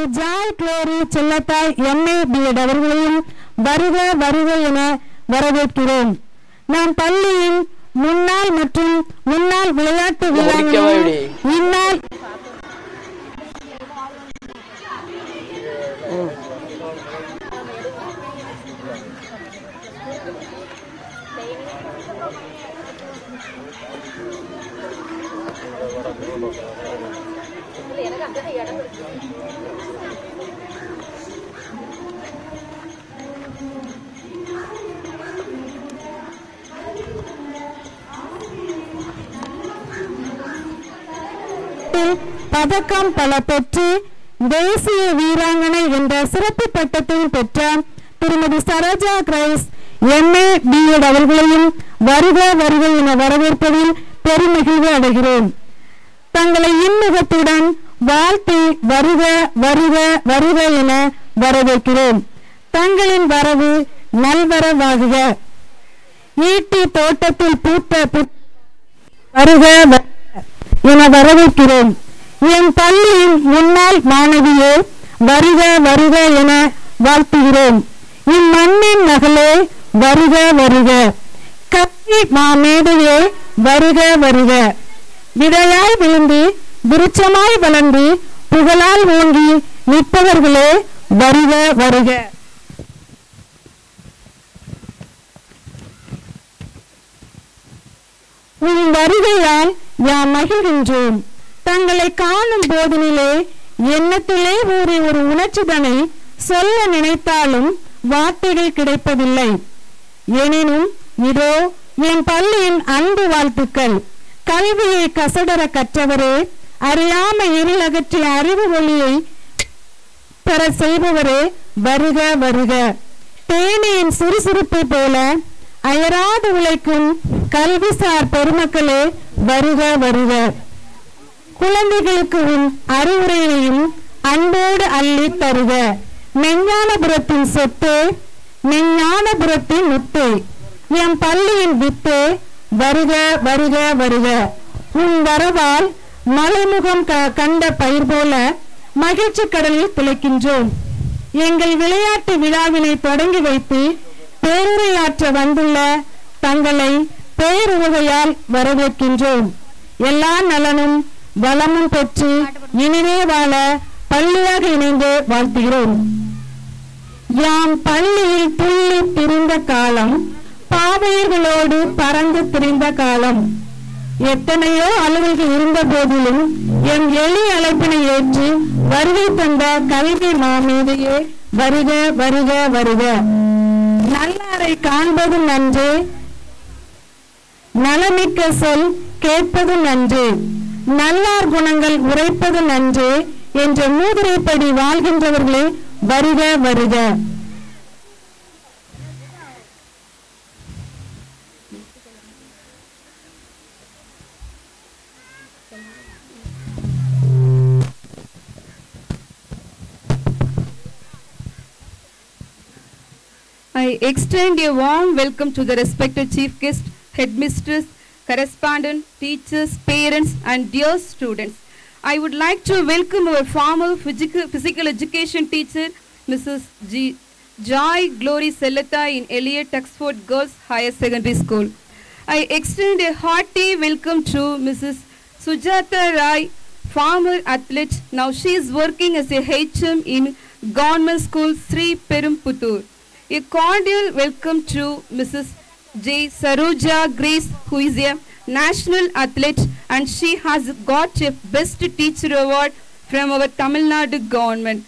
திரு Joy Glory Chellathai MA BEd அவர்களையும் வருக வருக என வரவேற்கிறோம் நாம் பள்ளியின் முன்னாள் மற்றும் முன்னாள் விளையாட்டு வீரர்களின் முன்னாள் பதக்கம் பல பெற்று தேசிய வீராங்கனை என்ற சிறப்பு பட்டத்தையும் பெற்ற திருமதி சரோஜா கிரைஸ் எம்ஏ பிஎட் அவர்களையும் வருக வருக என வரவேற்பதில் பெருமகிழ்வு அடைகிறோம் தங்களை இன்முகத்துடன் வாழ்த்து வருக வருக வருக என வரவேற்கிறோம் தங்களின் வரவு நல்வரவாகுக ஈட்டி தோட்டத்தில் பூத்த வருக என வரவேற்கிறோம் என் பள்ளியின் முன்னாள் மாணவியே வருக வருக என வாழ்த்துகிறோம் இம்மண்ணின் மகளே வருக வருக கத்தி மாமேதையே வருக வருக விதையாய் விழுந்து விருட்சமாய் வளர்ந்து புகழால் ஓங்கி நிற்பவர்களே வருக வருக உன் வருகையால் யாம் மகிழ்கின்றோம் தங்களை காணும் போதினிலே எண்ணத்திலே ஊறி ஒரு உணர்ச்சிதனை சொல்ல நினைத்தாலும் வார்த்தைகள் கிடைப்பதில்லை எனினும் இதோ என் பள்ளியின் அன்பு வாழ்த்துக்கள் கல்வியை கசடர கற்றவரே அறியாம இருளகற்றிய அறிவு ஒளியை பெற செய்பவரே வருக வருக தேனியின் சுறுசுறுப்பை போல அயராது உழைக்கும் கல்விசார் பெருமக்களே வருக வருக குழந்தைகளுக்கு உன் அறிவுரையையும் அன்போடு அள்ளி தருக மெஞ்ஞானபுரத்தின் சொத்து மெஞ்ஞானபுரத்தின் முத்து என் பள்ளியின் வித்து வருக வருக வருக உன் வரவால் மலைமுகம் கண்ட பயிர் போல மகிழ்ச்சி கடலில் துளைக்கின்றோம் எங்கள் விளையாட்டு விழாவினை தொடங்கி வைத்து பேருரையாற்ற வந்துள்ள தங்களை பேருவகையால் வரவேற்கின்றோம் எல்லா நலனும் வளமும் பெற்று இனிமே வாழ பள்ளியாக இணைந்து வாழ்த்துகிறோம் யாம் பள்ளியில் துள்ளி திரிந்த காலம் பாவையர்களோடு பறந்து திரிந்த காலம் எத்தனையோ அலுவல்கள் இருந்த போதிலும் எம் எளி அழைப்பினை ஏற்று வருகை தந்த கல்வி மாமீதையே வருக வருக வருக நல்லாரை காண்பது நன்று நலமிக்க சொல் கேட்பது நன்று நல்லார் குணங்கள் உரைப்பது நன்று என்ற நூதுரைப்படி வாழ்கின்றவர்களே வருக வருக I extend a warm welcome to the respected Chief Guest, Headmistress, Correspondent, teachers, parents, and dear students. I would like to welcome our former physical, physical education teacher, Mrs. G. Joy Glory Selata in Elliott Tuxford Girls Higher Secondary School. I extend a hearty welcome to Mrs. Sujata Rai, former athlete. Now she is working as a HM in Government School Sri Perumputtur. A cordial welcome to Mrs. J. Saruja Grace, who is a national athlete and she has got a Best Teacher Award from our Tamil Nadu government.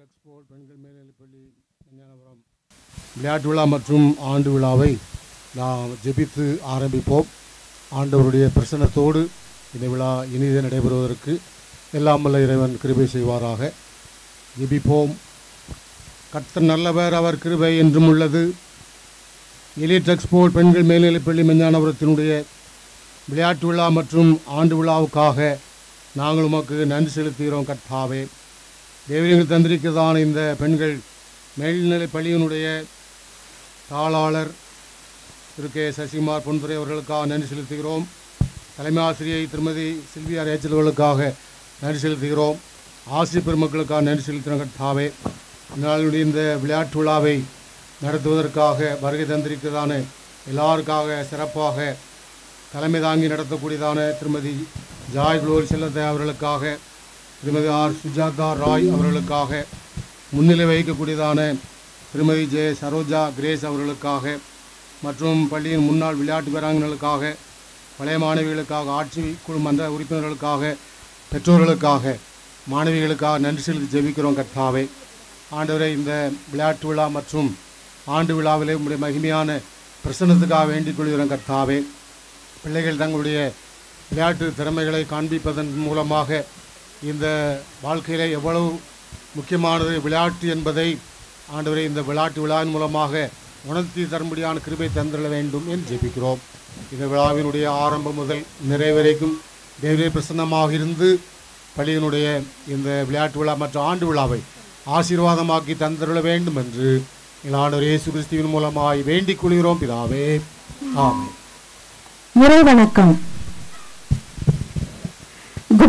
டெக்ஸ்போர்ட் பெண்கள் மேல்நிலைப்பள்ளி விளையாட்டு விழா மற்றும் ஆண்டு விழாவை நாம் ஜெபித்து ஆரம்பிப்போம் ஆண்டவருடைய பிரசனத்தோடு இந்த விழா இனித நடைபெறுவதற்கு எல்லாம் வல்ல இறைவன் கிருபை செய்வாராக ஜெபிப்போம் கர்த்தர் நல்லவர் அவர் கிருபை என்றும் உள்ளது எலிட் எக்ஸ்போர்ட் பெண்கள் மேல்நிலைப்பள்ளி மெஞ்ஞானபுரத்தினுடைய விளையாட்டு விழா மற்றும் ஆண்டு விழாவுக்காக நாங்கள் உமக்கு நன்றி செலுத்துகிறோம் கர்த்தாவே தேவரிகள் தந்திருக்கிறதான இந்த பெண்கள் மேல்நிலை பள்ளியினுடைய தாளாளர் திரு கே சசிகுமார் பொன்துரை அவர்களுக்காக நன்றி செலுத்துகிறோம் தலைமை ஆசிரியை திருமதி சில்வியார் ஏச்சல் அவர்களுக்காக நன்றி செலுத்துகிறோம் ஆசிரியர் பெருமக்களுக்காக நன்றி தாவே இந்நாளினுடைய இந்த விளையாட்டு விழாவை நடத்துவதற்காக வருகை தந்திருக்கிறதான எல்லாருக்காக சிறப்பாக தலைமை தாங்கி நடத்தக்கூடியதான திருமதி ஜாய் குளோரி செல்லத்தை அவர்களுக்காக திருமதி ஆர் சுஜாதா ராய் அவர்களுக்காக முன்னிலை வகிக்கக்கூடியதான திருமதி ஜே சரோஜா கிரேஸ் அவர்களுக்காக மற்றும் பள்ளியின் முன்னாள் விளையாட்டு வீராங்கனர்களுக்காக பழைய மாணவிகளுக்காக ஆட்சி குழு மன்ற உறுப்பினர்களுக்காக பெற்றோர்களுக்காக மாணவிகளுக்காக நன்றி செலுத்தி ஜெபிக்கிறோம் கர்த்தாவே ஆண்டவரை இந்த விளையாட்டு விழா மற்றும் ஆண்டு விழாவிலே உங்களுடைய மகிமையான பிரசனத்துக்காக வேண்டிக் கொள்கிறோம் கர்த்தாவே பிள்ளைகள் தங்களுடைய விளையாட்டு திறமைகளை காண்பிப்பதன் மூலமாக இந்த வாழ்க்கையில் எவ்வளவு முக்கியமானது விளையாட்டு என்பதை ஆண்டவரை இந்த விளையாட்டு விழாவின் மூலமாக உணர்த்தி தரும்படியான கிருபை தந்திட வேண்டும் என்று ஜெபிக்கிறோம் இந்த விழாவினுடைய ஆரம்பம் முதல் நிறைவரைக்கும் தேவரே பிரசன்னமாக இருந்து பள்ளியினுடைய இந்த விளையாட்டு விழா மற்றும் ஆண்டு விழாவை ஆசீர்வாதமாக்கி தந்திட வேண்டும் என்று ஆண்டவர் இயேசு கிறிஸ்துவின் மூலமாய் வேண்டிக் கொள்கிறோம் பிதாவே ஆமே வணக்கம்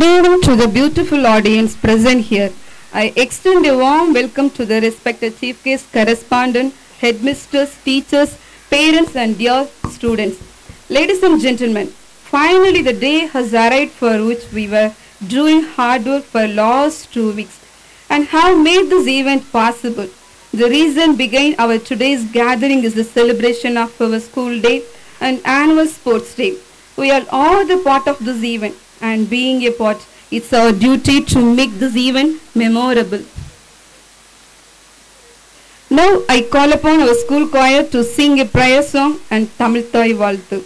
Good evening to the beautiful audience present here. I extend a warm welcome to the respected chief guest correspondent, headmistress, teachers, parents and dear students. Ladies and gentlemen, finally the day has arrived for which we were doing hard work for last two weeks and have made this event possible. The reason behind our today's gathering is the celebration of our school day and annual sports day. We are all the part of this event and being a part. It's our duty to make this event memorable. Now I call upon our school choir to sing a prayer song and Tamil Thai Valthu.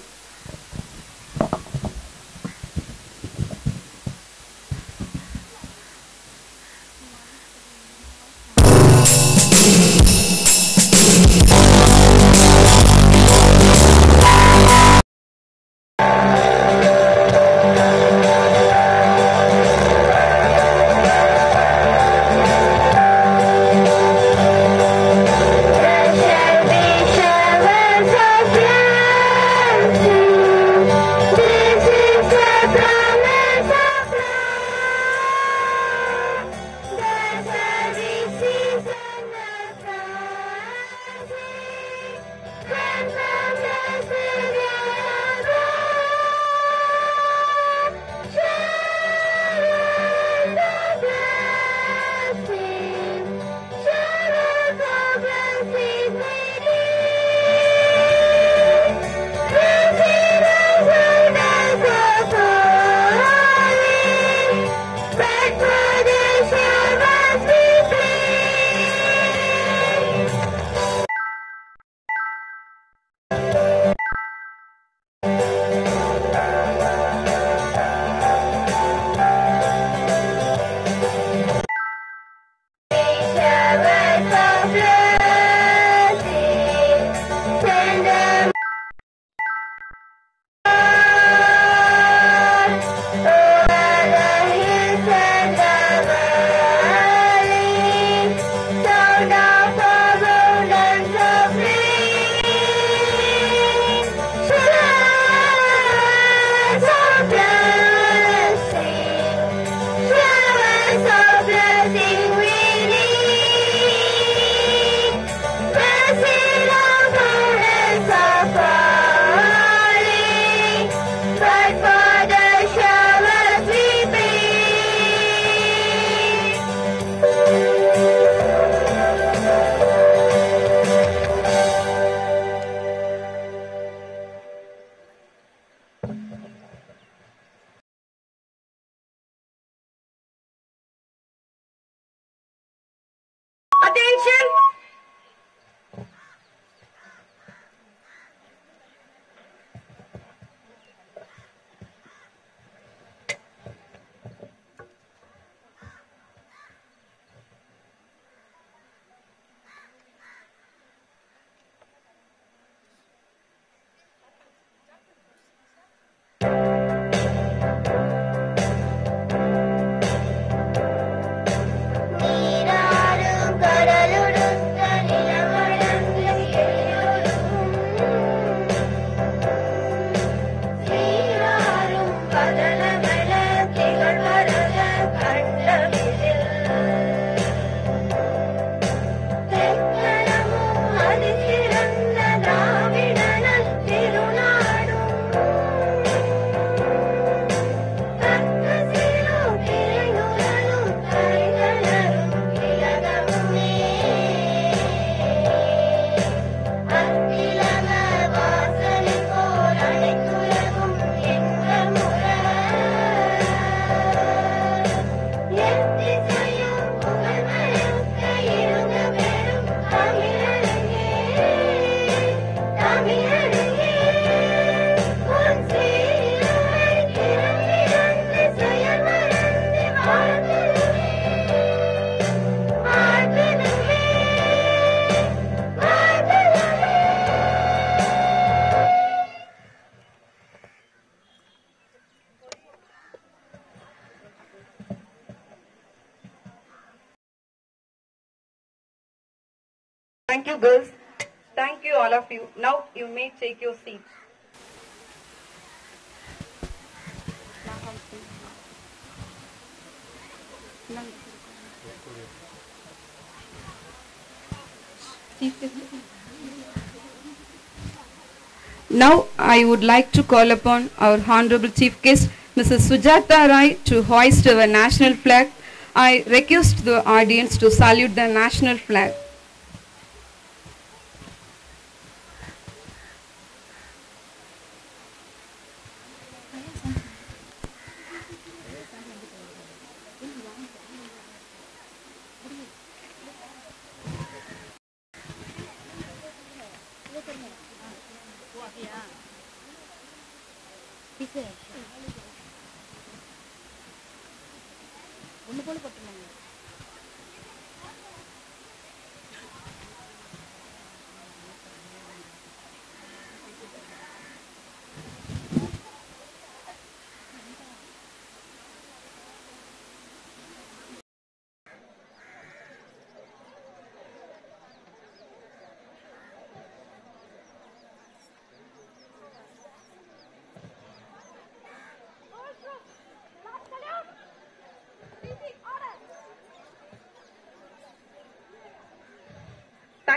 I would like to call upon our Honorable Chief Guest, Mrs. Sujata Rai, to hoist our national flag. I request the audience to salute the national flag.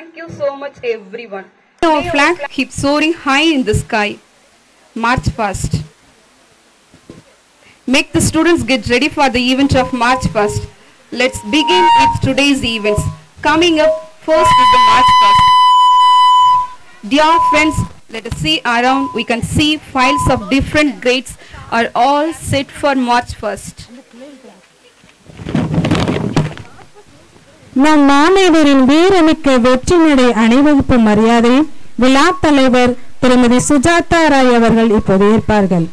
Thank you so much everyone. Our flag keeps soaring high in the sky. March first. Make the students get ready for the event of March 1st. Let's begin with today's events. Coming up first is the March 1st. Dear friends, let us see around. We can see files of different grades are all set for March 1st. நம் மாமேதரின் வீரமிக்க வெற்றி நடை அணிவகுப்பு மரியாதை விழா தலைவர் திருமதி சுஜாதா ராய் அவர்கள் இப்போது ஏற்பார்கள்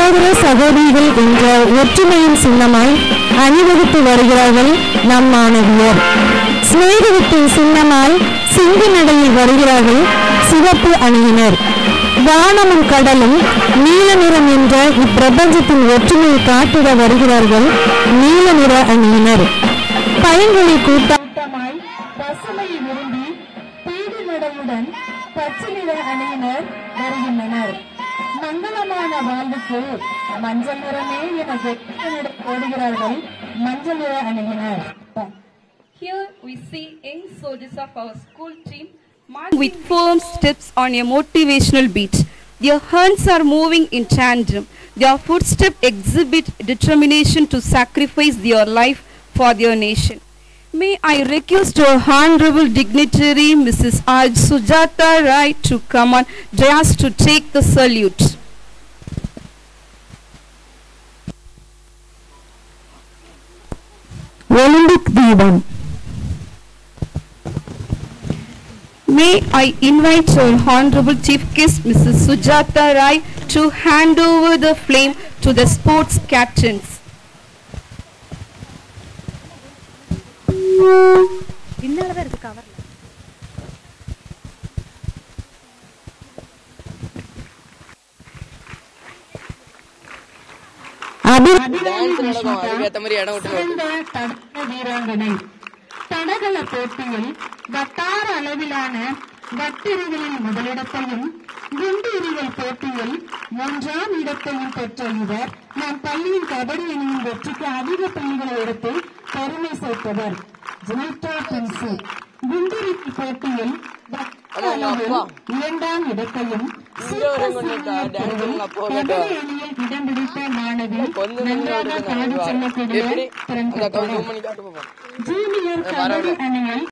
சகோதர சகோதரிகள் என்ற ஒற்றுமையின் சின்னமாய் அணிவகுத்து வருகிறார்கள் நம் மாணவியர் சிநேகத்தின் சின்னமாய் சிந்து நடையில் வருகிறார்கள் சிவப்பு அணியினர் வானமும் கடலும் நீல நிறம் என்ற இப்பிரபஞ்சத்தின் ஒற்றுமையை காட்டிட வருகிறார்கள் நீல நிற அணியினர் பயன்களை கூட்ட on a motivational beat. Their hands are moving in tandem. Their footsteps exhibit determination to sacrifice their life for their nation. May I request your honorable dignitary Mrs. Aj Sujata Rai to come on just to take the salute. Olympic Divan May I invite our Honorable Chief Guest Mrs. Sujata Rai to hand over the flame to the sports captains. Abhi dance நடக்கும் அதுக்கேற்ற மாதிரி இடம் விட்டு சிறந்த தடகள வீராங்கனை தடகள போட்டியில் வட்டார அளவிலான வட்டெறிதலில் முதலிடத்தையும் குண்டு எறிதல் போட்டியில் ஒன்றாம் இடத்தையும் பெற்ற இவர் நம் பள்ளியின் கபடி அணியின் வெற்றிக்கு அதிக புள்ளிகளை எடுத்து பெருமை சேர்த்தவர் குண்டுரிக்கு போட்டியில் இரண்டாம் இடத்தையும் கபடி இடம் பிடித்த மாணவி நன்றாக பாடி செல்லக்கூடிய திறன் ஜூனியர் கபடி அணியில்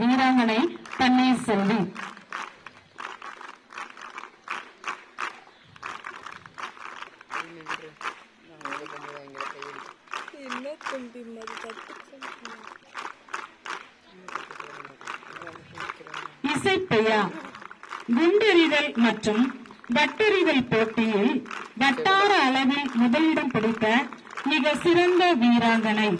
வீராங்கனை பன்னீர்செல்வி இசைப்பையா குண்டெறிதல் மற்றும் வட்டெறிதல் போட்டியில் வட்டார அளவில் முதலிடம் பிடித்த மிக சிறந்த வீராங்கனை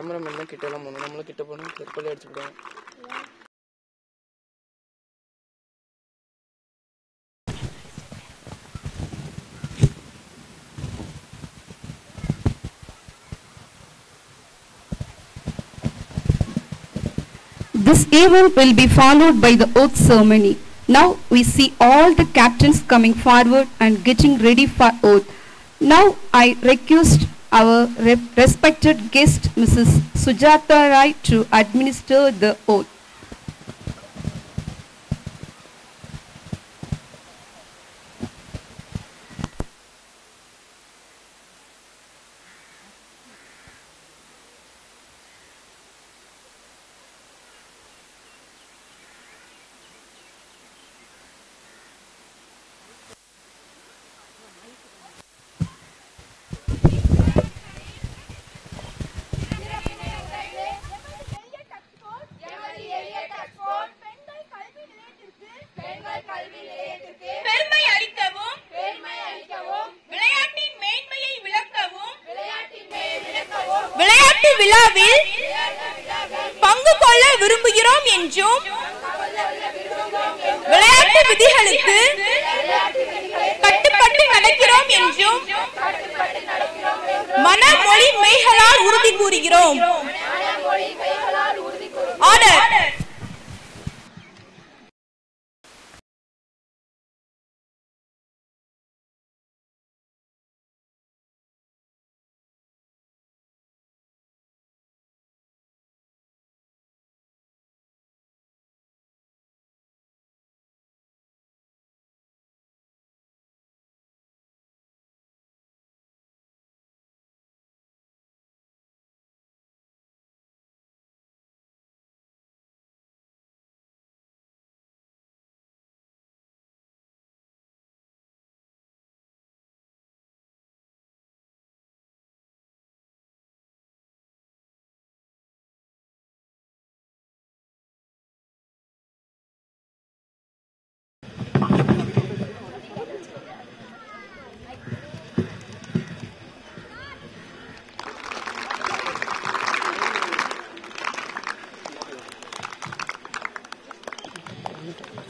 கேமராமேன் தான் கிட்ட எல்லாம் போகணும் நம்மளும் கிட்ட போகணும் செருப்பள்ளி அடிச்சு விடுவோம் This event will be followed by the oath ceremony. Now we see all the captains coming forward and getting ready for oath. Now I request our respected guest, Mrs. Sujata Rai, to administer the oath.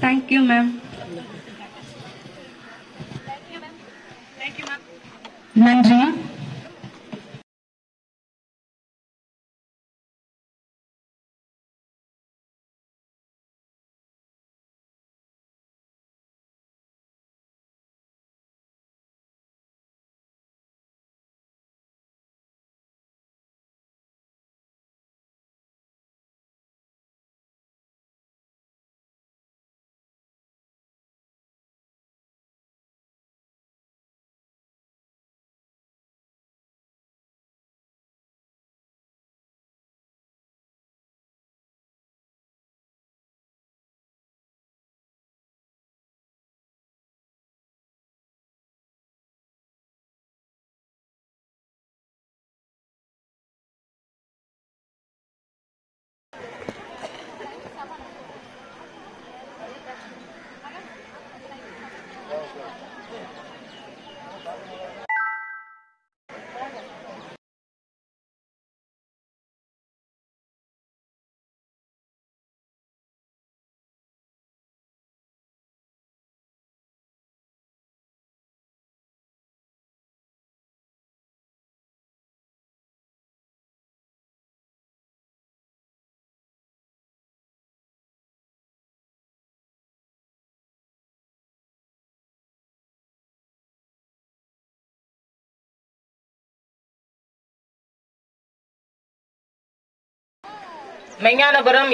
Thank you, ma'am. Meignanapuram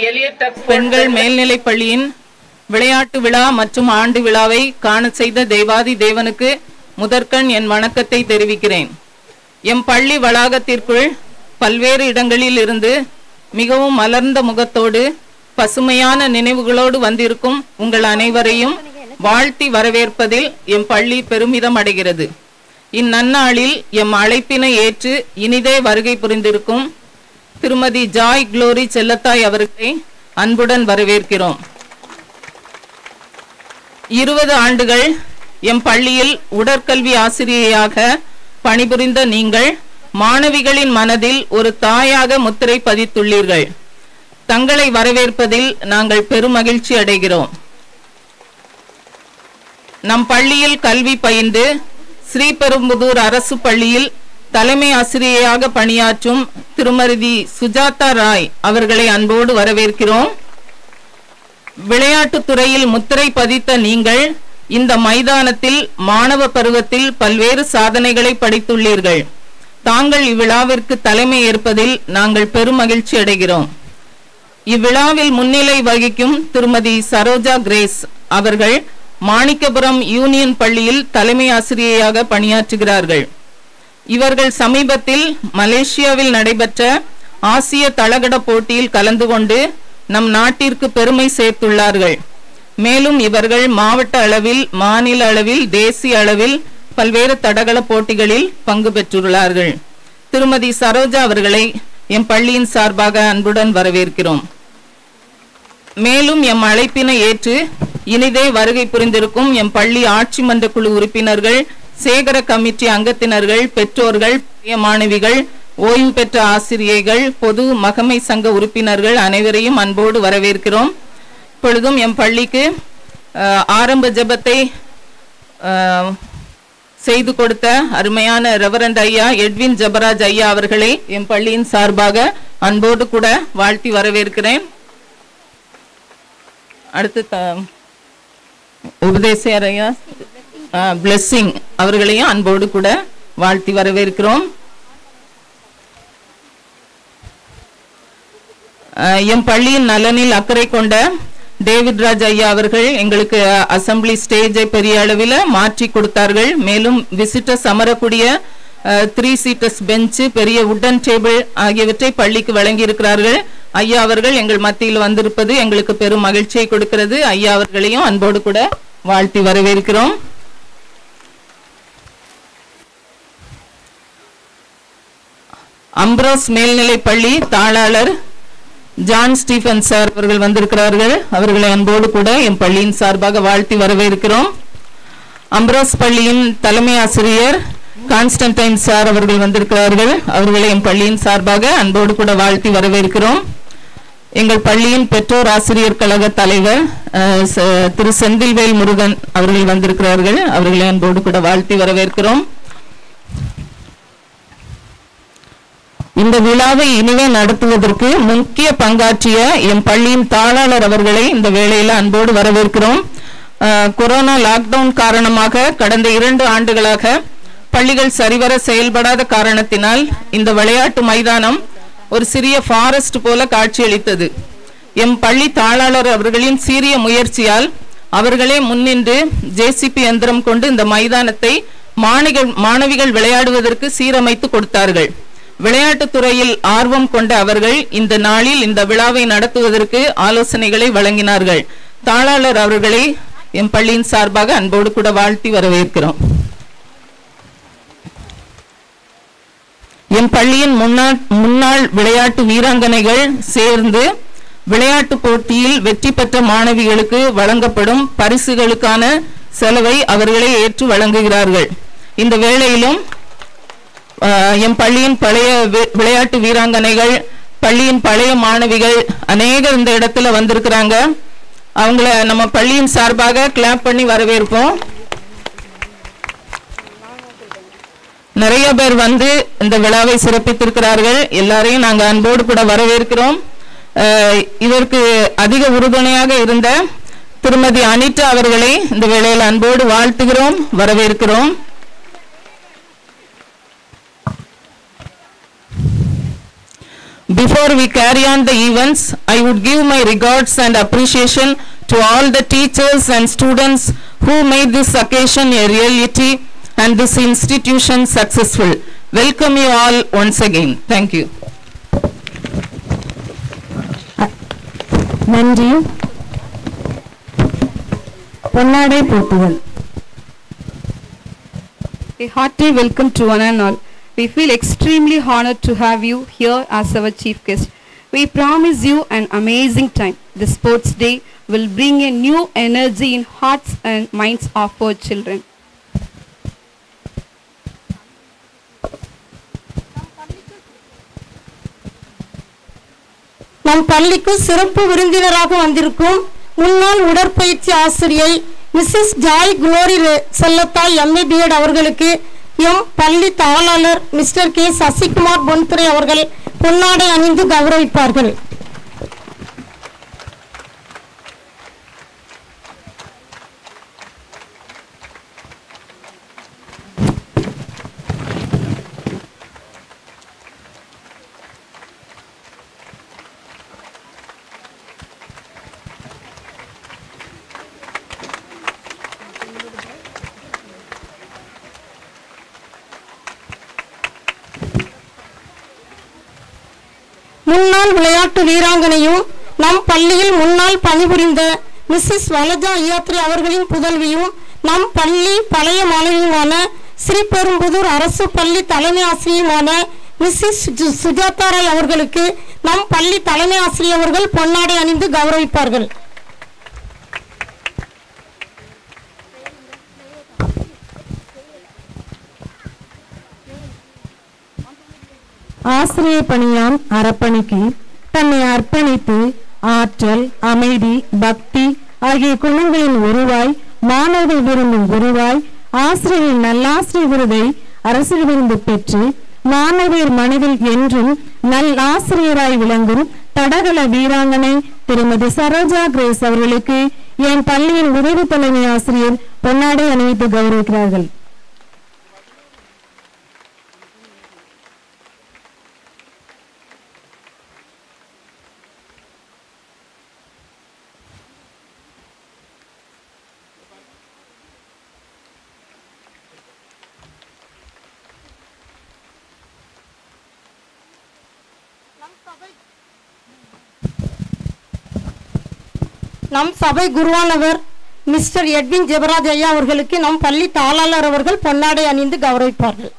பெண்கள் மேல்நிலைப் பள்ளியின் விளையாட்டு விழா மற்றும் ஆண்டு விழாவை காண செய்த தெய்வாதி தேவனுக்கு முதற்கண் என் வணக்கத்தை தெரிவிக்கிறேன் எம் பள்ளி வளாகத்திற்குள் பல்வேறு இடங்களில் இருந்து மிகவும் மலர்ந்த முகத்தோடு பசுமையான நினைவுகளோடு வந்திருக்கும் உங்கள் அனைவரையும் வாழ்த்தி வரவேற்பதில் எம் பள்ளி பெருமிதம் அடைகிறது இந்நன்னாளில் எம் அழைப்பினை ஏற்று இனிதே வருகை புரிந்திருக்கும் திருமதி ஜாய் குளோரி செல்லத்தாய் அவர்களை அன்புடன் வரவேற்கிறோம் இருபது ஆண்டுகள் எம் பள்ளியில் உடற்கல்வி ஆசிரியையாக பணிபுரிந்த நீங்கள் மாணவிகளின் மனதில் ஒரு தாயாக முத்திரை பதித்துள்ளீர்கள் தங்களை வரவேற்பதில் நாங்கள் பெருமகிழ்ச்சி அடைகிறோம் நம் பள்ளியில் கல்வி பயின்று ஸ்ரீபெரும்புதூர் அரசு பள்ளியில் தலைமை ஆசிரியையாக பணியாற்றும் திருமருதி சுஜாதா ராய் அவர்களை அன்போடு வரவேற்கிறோம் விளையாட்டுத் துறையில் முத்திரை பதித்த நீங்கள் இந்த மைதானத்தில் மாணவ பருவத்தில் பல்வேறு சாதனைகளை படித்துள்ளீர்கள் தாங்கள் இவ்விழாவிற்கு தலைமை ஏற்பதில் நாங்கள் பெருமகிழ்ச்சி அடைகிறோம் இவ்விழாவில் முன்னிலை வகிக்கும் திருமதி சரோஜா கிரேஸ் அவர்கள் மாணிக்கபுரம் யூனியன் பள்ளியில் தலைமை ஆசிரியையாக பணியாற்றுகிறார்கள் இவர்கள் சமீபத்தில் மலேசியாவில் நடைபெற்ற ஆசிய தளகட போட்டியில் கலந்து கொண்டு நம் நாட்டிற்கு பெருமை சேர்த்துள்ளார்கள் மேலும் இவர்கள் மாவட்ட அளவில் மாநில அளவில் தேசிய அளவில் பல்வேறு தடகள போட்டிகளில் பங்கு பெற்றுள்ளார்கள் திருமதி சரோஜா அவர்களை எம் பள்ளியின் சார்பாக அன்புடன் வரவேற்கிறோம் மேலும் எம் அழைப்பினை ஏற்று இனிதே வருகை புரிந்திருக்கும் எம் பள்ளி ஆட்சி மன்ற குழு உறுப்பினர்கள் சேகர கமிட்டி அங்கத்தினர்கள் பெற்றோர்கள் மாணவிகள் ஓய்வு பெற்ற ஆசிரியைகள் பொது மகமை சங்க உறுப்பினர்கள் அனைவரையும் அன்போடு வரவேற்கிறோம் இப்பொழுதும் எம் பள்ளிக்கு ஆரம்ப ஜபத்தை செய்து கொடுத்த அருமையான ரெவரண்ட் ஐயா எட்வின் ஜபராஜ் ஐயா அவர்களை என் பள்ளியின் சார்பாக அன்போடு கூட வாழ்த்தி வரவேற்கிறேன் அடுத்து உபதேச ஐயா பிளெஸ்ஸிங் அவர்களையும் அன்போடு கூட வாழ்த்தி வரவேற்கிறோம் என் பள்ளியின் நலனில் அக்கறை கொண்ட டேவிட் ராஜ் ஐயா அவர்கள் எங்களுக்கு அசம்பிளி ஸ்டேஜை பெரிய அளவில் மாற்றி கொடுத்தார்கள் மேலும் விசிட்டர்ஸ் அமரக்கூடிய த்ரீ சீட்டர்ஸ் பெஞ்சு பெரிய உட்டன் டேபிள் ஆகியவற்றை பள்ளிக்கு வழங்கியிருக்கிறார்கள் ஐயா அவர்கள் எங்கள் மத்தியில் வந்திருப்பது எங்களுக்கு பெரும் மகிழ்ச்சியை கொடுக்கிறது ஐயா அவர்களையும் அன்போடு கூட வாழ்த்தி வரவேற்கிறோம் அம்ப்ரோஸ் மேல்நிலை பள்ளி தாளாளர் ஜான் ஸ்டீஃபன் சார் அவர்கள் வந்திருக்கிறார்கள் அவர்களை அன்போடு கூட என் பள்ளியின் சார்பாக வாழ்த்தி வரவேற்கிறோம் அம்ப்ரோஸ் பள்ளியின் தலைமை ஆசிரியர் கான்ஸ்டன்டைன் சார் அவர்கள் வந்திருக்கிறார்கள் அவர்களை என் பள்ளியின் சார்பாக அன்போடு கூட வாழ்த்தி வரவேற்கிறோம் எங்கள் பள்ளியின் பெற்றோர் ஆசிரியர் கழக தலைவர் திரு செந்தில்வேல் முருகன் அவர்கள் வந்திருக்கிறார்கள் அவர்களை அன்போடு கூட வாழ்த்தி வரவேற்கிறோம் இந்த விழாவை இனிவே நடத்துவதற்கு முக்கிய பங்காற்றிய எம் பள்ளியின் தாளாளர் அவர்களை இந்த வேளையில் அன்போடு வரவேற்கிறோம் கொரோனா லாக்டவுன் காரணமாக கடந்த இரண்டு ஆண்டுகளாக பள்ளிகள் சரிவர செயல்படாத காரணத்தினால் இந்த விளையாட்டு மைதானம் ஒரு சிறிய ஃபாரஸ்ட் போல காட்சியளித்தது எம் பள்ளி தாளாளர் அவர்களின் சீரிய முயற்சியால் அவர்களே முன்னின்று ஜேசிபி எந்திரம் கொண்டு இந்த மைதானத்தை மாணவிகள் விளையாடுவதற்கு சீரமைத்து கொடுத்தார்கள் விளையாட்டுத் துறையில் ஆர்வம் கொண்ட அவர்கள் இந்த நாளில் இந்த விழாவை நடத்துவதற்கு ஆலோசனைகளை வழங்கினார்கள் தாளாளர் அவர்களை என் பள்ளியின் சார்பாக அன்போடு கூட வாழ்த்தி வரவேற்கிறோம் என் பள்ளியின் முன்னாள் முன்னாள் விளையாட்டு வீராங்கனைகள் சேர்ந்து விளையாட்டு போட்டியில் வெற்றி பெற்ற மாணவிகளுக்கு வழங்கப்படும் பரிசுகளுக்கான செலவை அவர்களே ஏற்று வழங்குகிறார்கள் இந்த வேளையிலும் என் பள்ளியின் பழைய விளையாட்டு வீராங்கனைகள் பள்ளியின் பழைய மாணவிகள் அநேகர் இந்த இடத்துல வந்திருக்கிறாங்க அவங்கள நம்ம பள்ளியின் சார்பாக கிளாப் பண்ணி வரவேற்போம் நிறைய பேர் வந்து இந்த விழாவை சிறப்பித்திருக்கிறார்கள் எல்லாரையும் நாங்கள் அன்போடு கூட வரவேற்கிறோம் இதற்கு அதிக உறுதுணையாக இருந்த திருமதி அனிதா அவர்களை இந்த வேளையில் அன்போடு வாழ்த்துகிறோம் வரவேற்கிறோம் Before we carry on the events, I would give my regards and appreciation to all the teachers and students who made this occasion a reality and this institution successful. Welcome you all once again. Thank you. நன்றி பொன்னாடை போட்டுதல் A hearty welcome to one and all. We feel extremely honored to have you here as our chief guest. We promise you an amazing time. The sports day will bring a new energy in hearts and minds of our children. நம் பள்ளிக்கு சிறப்பு விருந்தினராக வந்திருக்கும் முன்னாள் உடற்பயிற்சி ஆசிரியை Mrs Joy Glory Chellathai MA BEd அவர்களுக்கு M பள்ளி தாளாளர் மிஸ்டர் கே சசிகுமார் பொன்துறை அவர்கள் பொன்னாடை அணிந்து கௌரவிப்பார்கள் விளையாட்டு வீராங்கனையும் நம் பள்ளியில் முன்னால் பணிபுரிந்த மிஸ்ஸஸ் வலஜா யாத்ரி அவர்களின் புதல்வியும் நம் பள்ளி பழைய மாணவியுமான ஸ்ரீபெரும்புதூர் அரசு பள்ளி தலைமை ஆசிரியருமான மிஸ்ஸஸ் ராய் அவர்களுக்கு நம் பள்ளி தலைமை ஆசிரியர் பொன்னாடை அணிந்து கௌரவிப்பார்கள் ஆசிரிய பணியாம் அரப்பணிக்கு தன்னை அர்ப்பணித்து ஆற்றல் அமைதி பக்தி ஆகிய குணங்களின் உருவாய் மாணவர்கள் விரும்பும் குருவாய் ஆசிரியர் நல்லாசிரிய விருதை அரசு விருந்து பெற்று மாணவியர் மனதில் என்றும் நல் ஆசிரியராய் விளங்கும் தடகள வீராங்கனை திருமதி சரோஜா கிரேஸ் அவர்களுக்கு என் பள்ளியின் உதவி தலைமை ஆசிரியர் பொன்னாடை அணிவித்து கௌரவிக்கிறார்கள் நம் சபை குருவானவர் மிஸ்டர் எட்வின் ஜெபராஜ் ஐயா அவர்களுக்கு நம் பள்ளி தாளாளர் அவர்கள் பொன்னாடை அணிந்து கௌரவிப்பார்கள்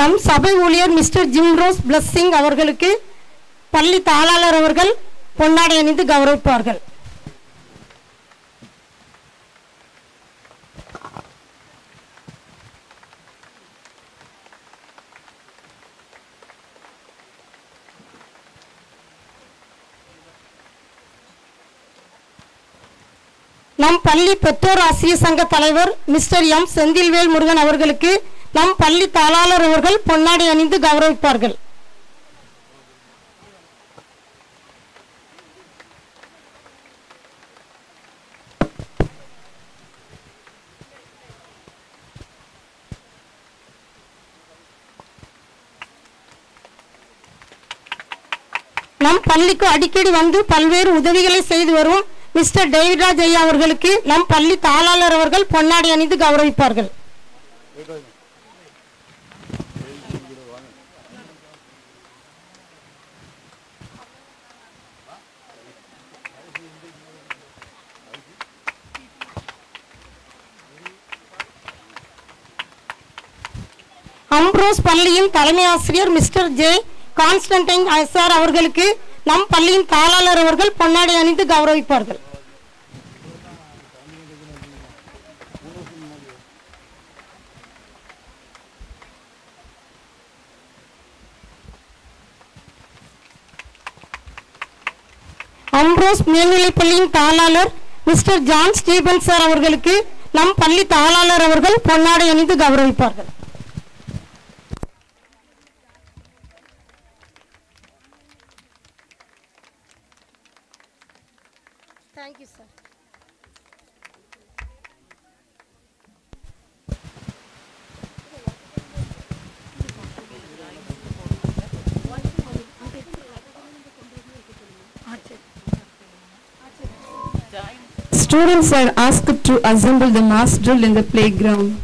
நம் சபை ஊழியர் மிஸ்டர் ரோஸ் பிளஸ்ஸிங் அவர்களுக்கு பள்ளி தாளாளர் அவர்கள் பொன்னாடை அணிந்து கௌரவிப்பார்கள் நம் பள்ளி பெற்றோர் ஆசிரியர் சங்க தலைவர் மிஸ்டர் எம் செந்தில்வேல் முருகன் அவர்களுக்கு நம் பள்ளி தாளாளர் அவர்கள் பொன்னாடி அணிந்து கௌரவிப்பார்கள் நம் பள்ளிக்கு அடிக்கடி வந்து பல்வேறு உதவிகளை செய்து வரும் மிஸ்டர் டேவிட்ராஜ் ஐயா அவர்களுக்கு நம் பள்ளி தாளாளர் அவர்கள் பொன்னாடி அணிந்து கௌரவிப்பார்கள் அம்ப்ரோஸ் பள்ளியின் தலைமை ஆசிரியர் மிஸ்டர் ஜே கான்ஸ்டன்டைன் சார் அவர்களுக்கு நம் பள்ளியின் தாளாளர் அவர்கள் பொன்னாடை அணிந்து கௌரவிப்பார்கள் அம்ப்ரோஸ் மேல்நிலைப்பள்ளியின் தாளாளர் மிஸ்டர் ஜான் ஸ்டீபன் சார் அவர்களுக்கு நம் பள்ளி தாளாளர் அவர்கள் பொன்னாடை அணிந்து கௌரவிப்பார்கள் Students are asked to assemble the mass drill in the playground.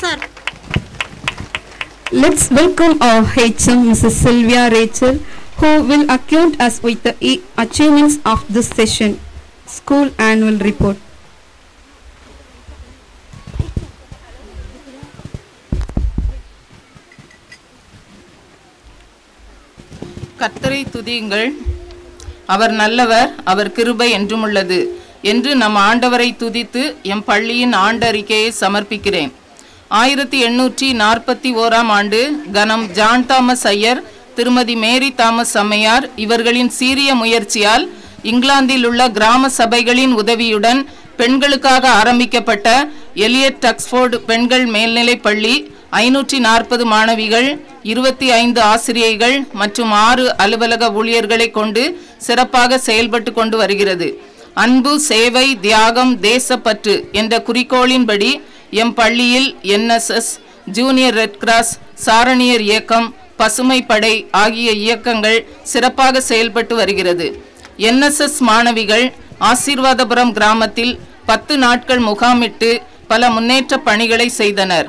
Sir Let's welcome our HM Mrs. Sylvia Rachel who will account us with the e achievements of this session, school annual report. கத்தரை துதியுங்கள் அவர் நல்லவர் அவர் கிருபை என்றும் உள்ளது என்று நம் ஆண்டவரை துதித்து எம் பள்ளியின் ஆண்டறிக்கையை சமர்ப்பிக்கிறேன் ஆயிரத்தி எண்ணூற்றி நாற்பத்தி ஓராம் ஆண்டு கனம் ஜான் தாமஸ் ஐயர் திருமதி மேரி தாமஸ் அம்மையார் இவர்களின் சீரிய முயற்சியால் இங்கிலாந்தில் உள்ள கிராம சபைகளின் உதவியுடன் பெண்களுக்காக ஆரம்பிக்கப்பட்ட எலியட் டக்ஸ்போர்டு பெண்கள் மேல்நிலைப் பள்ளி ஐநூற்றி நாற்பது மாணவிகள் இருபத்தி ஐந்து ஆசிரியைகள் மற்றும் ஆறு அலுவலக ஊழியர்களை கொண்டு சிறப்பாக செயல்பட்டு கொண்டு வருகிறது அன்பு சேவை தியாகம் தேசப்பற்று என்ற குறிக்கோளின்படி எம் பள்ளியில் என்எஸ்எஸ் ஜூனியர் ரெட் கிராஸ் சாரணியர் இயக்கம் பசுமை படை ஆகிய இயக்கங்கள் சிறப்பாக செயல்பட்டு வருகிறது என்எஸ்எஸ் மாணவிகள் ஆசீர்வாதபுரம் கிராமத்தில் பத்து நாட்கள் முகாமிட்டு பல முன்னேற்ற பணிகளை செய்தனர்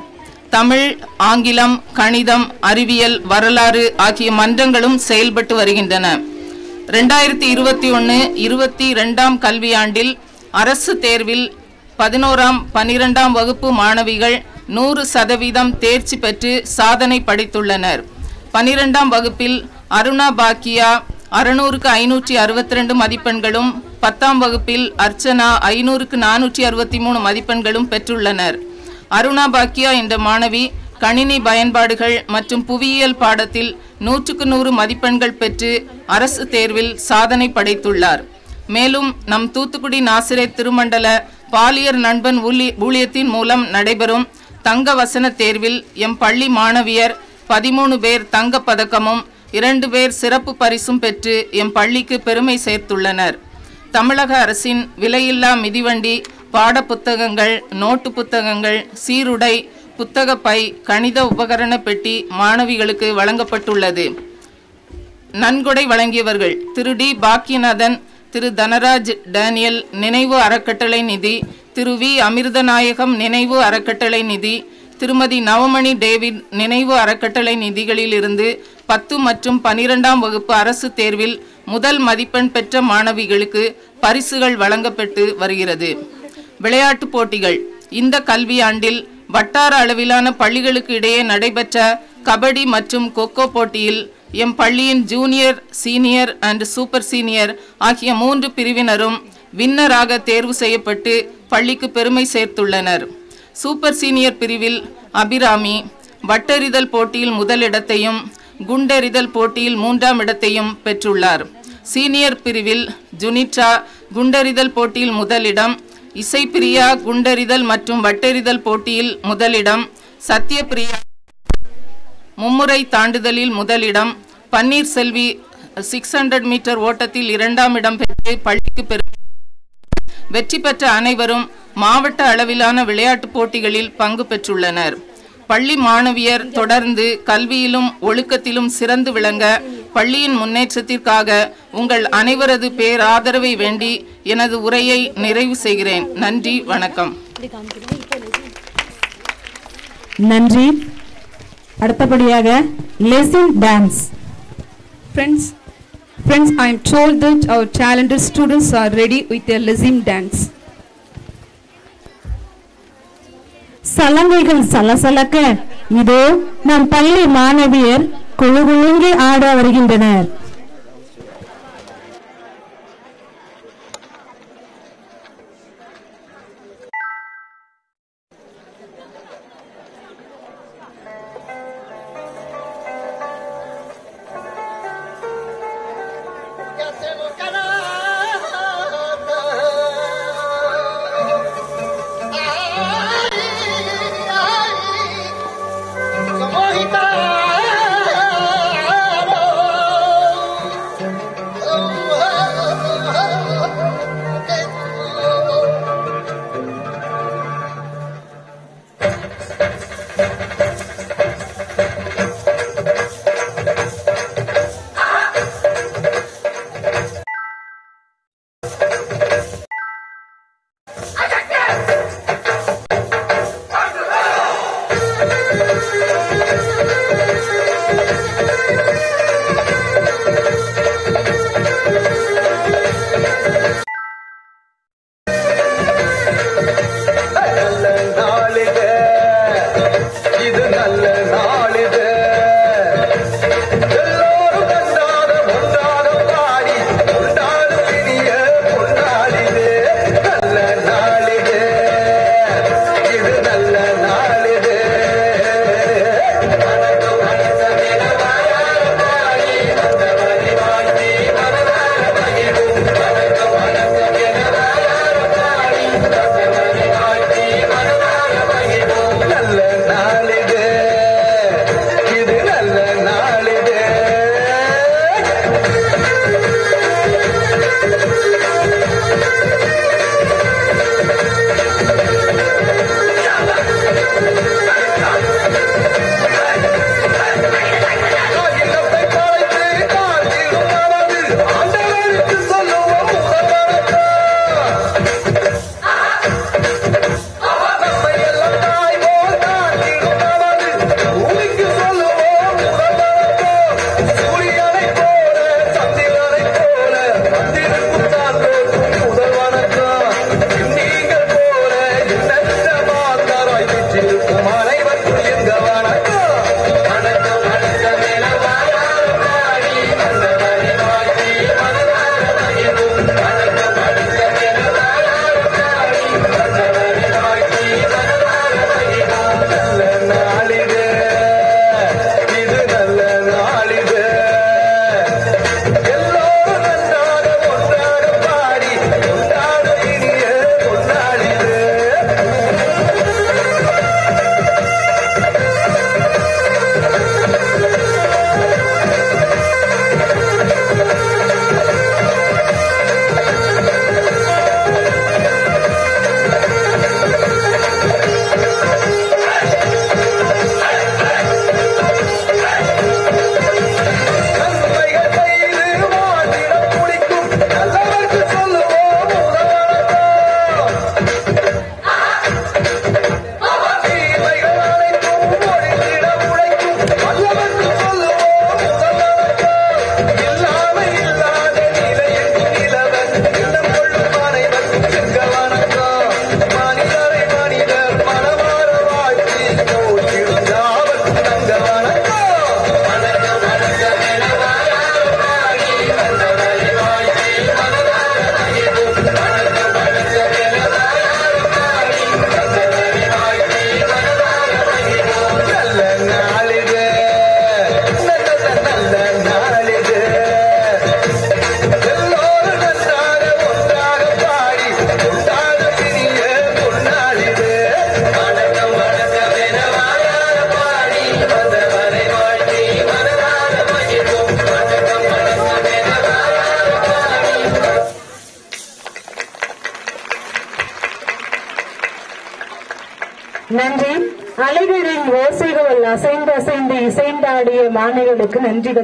தமிழ் ஆங்கிலம் கணிதம் அறிவியல் வரலாறு ஆகிய மன்றங்களும் செயல்பட்டு வருகின்றன ரெண்டாயிரத்தி இருபத்தி ஒன்று இருபத்தி ரெண்டாம் கல்வியாண்டில் அரசு தேர்வில் பதினோராம் பனிரெண்டாம் வகுப்பு மாணவிகள் நூறு சதவீதம் தேர்ச்சி பெற்று சாதனை படைத்துள்ளனர் பனிரெண்டாம் வகுப்பில் அருணா பாக்கியா அறுநூறுக்கு ஐநூற்றி அறுபத்தி ரெண்டு மதிப்பெண்களும் பத்தாம் வகுப்பில் அர்ச்சனா ஐநூறுக்கு நானூற்றி அறுபத்தி மூணு மதிப்பெண்களும் பெற்றுள்ளனர் அருணா பாக்கியா என்ற மாணவி கணினி பயன்பாடுகள் மற்றும் புவியியல் பாடத்தில் நூற்றுக்கு நூறு மதிப்பெண்கள் பெற்று அரசு தேர்வில் சாதனை படைத்துள்ளார் மேலும் நம் தூத்துக்குடி நாசிரே திருமண்டல பாலியர் நண்பன் ஊழியத்தின் மூலம் நடைபெறும் தங்க வசன தேர்வில் எம் பள்ளி மாணவியர் பதிமூணு பேர் தங்க பதக்கமும் இரண்டு பேர் சிறப்பு பரிசும் பெற்று எம் பள்ளிக்கு பெருமை சேர்த்துள்ளனர் தமிழக அரசின் விலையில்லா மிதிவண்டி பாட புத்தகங்கள் நோட்டு புத்தகங்கள் சீருடை புத்தக பை கணித உபகரண பெட்டி மாணவிகளுக்கு வழங்கப்பட்டுள்ளது நன்கொடை வழங்கியவர்கள் திரு டி பாக்கியநாதன் திரு தனராஜ் டேனியல் நினைவு அறக்கட்டளை நிதி திரு வி அமிர்தநாயகம் நினைவு அறக்கட்டளை நிதி திருமதி நவமணி டேவிட் நினைவு அறக்கட்டளை நிதிகளிலிருந்து பத்து மற்றும் பனிரெண்டாம் வகுப்பு அரசு தேர்வில் முதல் மதிப்பெண் பெற்ற மாணவிகளுக்கு பரிசுகள் வழங்கப்பட்டு வருகிறது விளையாட்டுப் போட்டிகள் இந்த கல்வியாண்டில் வட்டார அளவிலான பள்ளிகளுக்கு இடையே நடைபெற்ற கபடி மற்றும் கொக்கோ போட்டியில் எம் பள்ளியின் junior senior and super senior ஆகிய மூன்று பிரிவினரும் வின்னராக தேர்வு செய்யப்பட்டு பள்ளிக்கு பெருமை சேர்த்துள்ளனர் சூப்பர் சீனியர் பிரிவில் அபிராமி வட்டெறிதல் போட்டியில் முதலிடத்தையும் குண்டெறிதல் போட்டியில் மூன்றாம் இடத்தையும் பெற்றுள்ளார் சீனியர் பிரிவில் ஜுனிட்ரா குண்டெறிதல் போட்டியில் முதலிடம் இசைப்பிரியா குண்டெறிதல் மற்றும் வட்டெறிதல் போட்டியில் முதலிடம் சத்யபிரியா மும்முறை தாண்டுதலில் முதலிடம் பன்னீர்செல்வி சிக்ஸ் ஹண்ட்ரட் மீட்டர் ஓட்டத்தில் இரண்டாம் இடம் பெற்று பள்ளிக்கு பெரும் வெற்றி பெற்ற அனைவரும் மாவட்ட அளவிலான விளையாட்டுப் போட்டிகளில் பங்கு பெற்றுள்ளனர் பள்ளி மாணவியர் தொடர்ந்து கல்வியிலும் ஒழுக்கத்திலும் சிறந்து விளங்க பள்ளியின் முன்னேற்றத்திற்காக உங்கள் அனைவரது பேராதரவை வேண்டி எனது உரையை நிறைவு செய்கிறேன் நன்றி வணக்கம் நன்றி அடுத்தபடியாக lezim dance friends friends I am told that our talented students are ready with a lezim dance சலங்கைகள் சலசலக்க இதோ நம் பள்ளி மாணவியர் குழு குழுங்கி ஆட வருகின்றனர்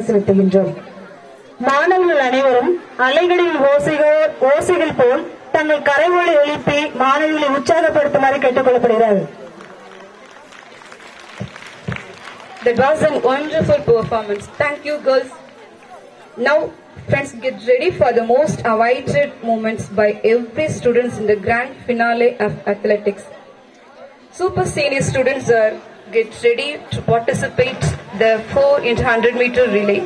செலுத்துகின்றோம் மாணவர்கள் அனைவரும் அலைகளின் ஓசைகள் ஓசைகள் போல் தங்கள் கரைவோலை எழுப்பி மாணவிகளை உற்சாகப்படுத்துமாறு கேட்டுக்கொள்ளப்படுகிறார்கள் That was a wonderful performance. Thank you, girls. Now, friends, get ready for the most awaited moments by every students in the grand finale of athletics. Super senior students are get ready to participate the 4 into 100 meter relay.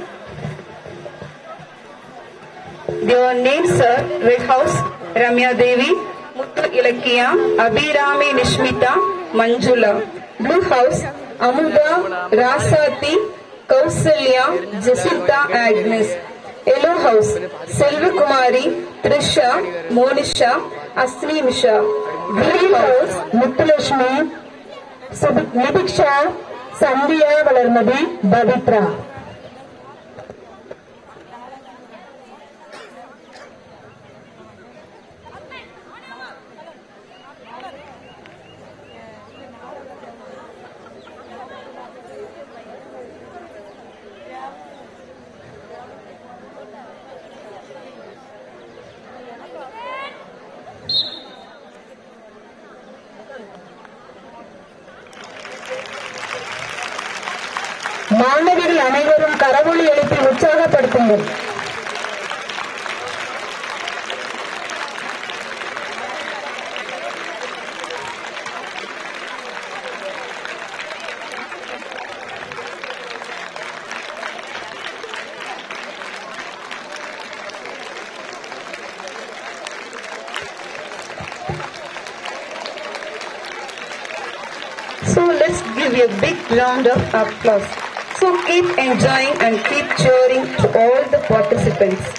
Your names are House, Ramya Devi, Muttu Ilakia, Abhirami Nishmita, Manjula. Blue House, Amuda, Rasati, Kausalya, Jessica Agnes. Yellow House, Selva Kumari, Trisha, Monisha, Asli Misha. Green House, Muttulashmi, Nibiksha, Sandhya Valarmathi Pavithra round of applause. So keep enjoying and keep cheering to all the participants.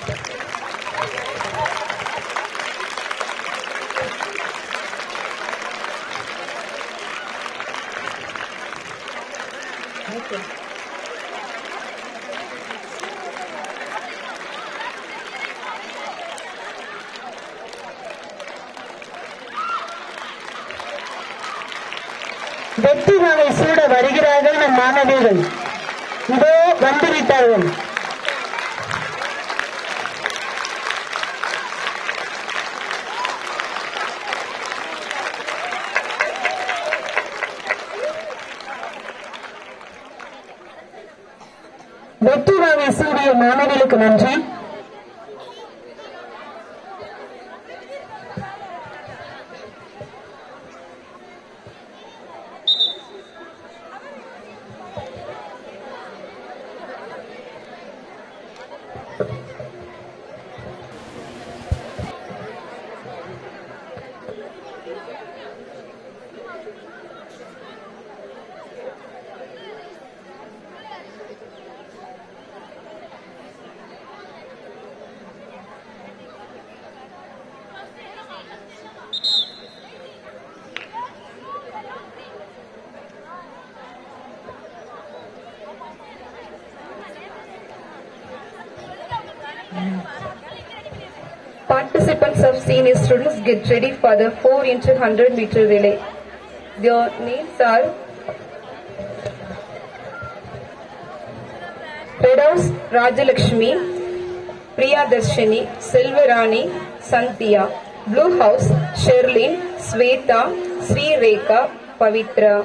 Can your students get ready for the 4 into 100 meter relay? Their names are Redaus Rajalakshmi, Priyadarshini, Silvarani, Santia. Blue House, Sherlyn, Sweta, Sri Rekha, Pavitra.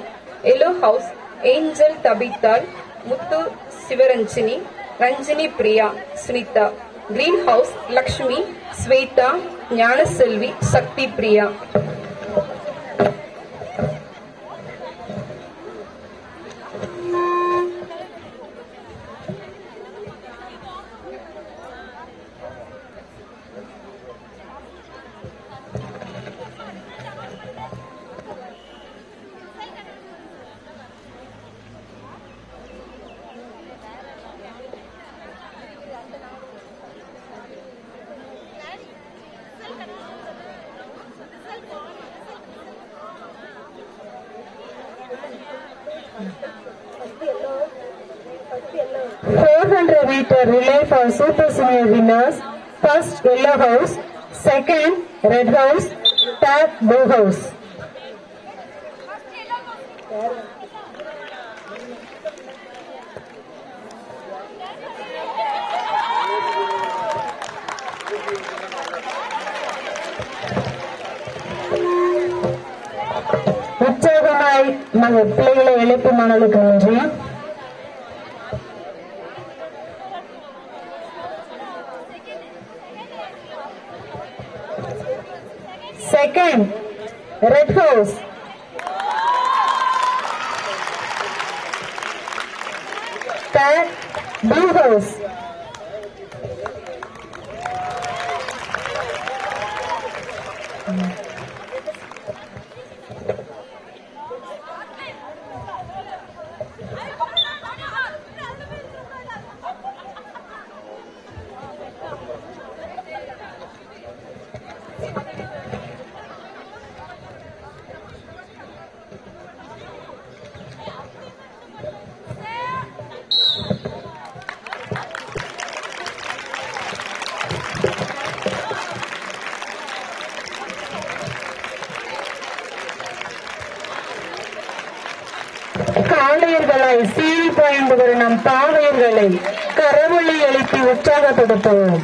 Yellow House, Angel Tabital, Muthu Sivaranchini, Ranjini Priya, Smita. Green House, Lakshmi, Shweta Gnanaselvi Sakthi Priya Super Senior winners, first Yellow House, second Red House, third Blue House. கரவொலி எழுப்பி உற்சாகப்படுத்துவோம்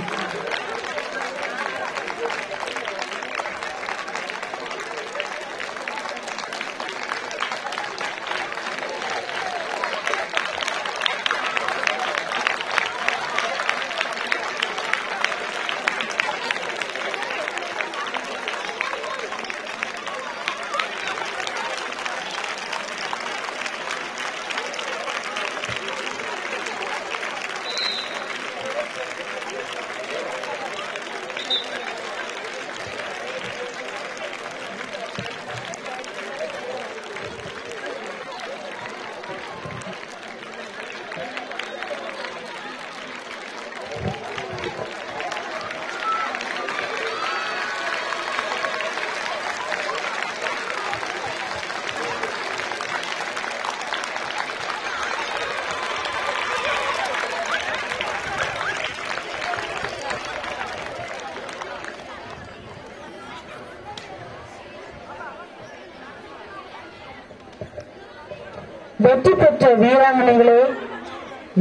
வெற்றி பெற்ற வீராங்கனைகளே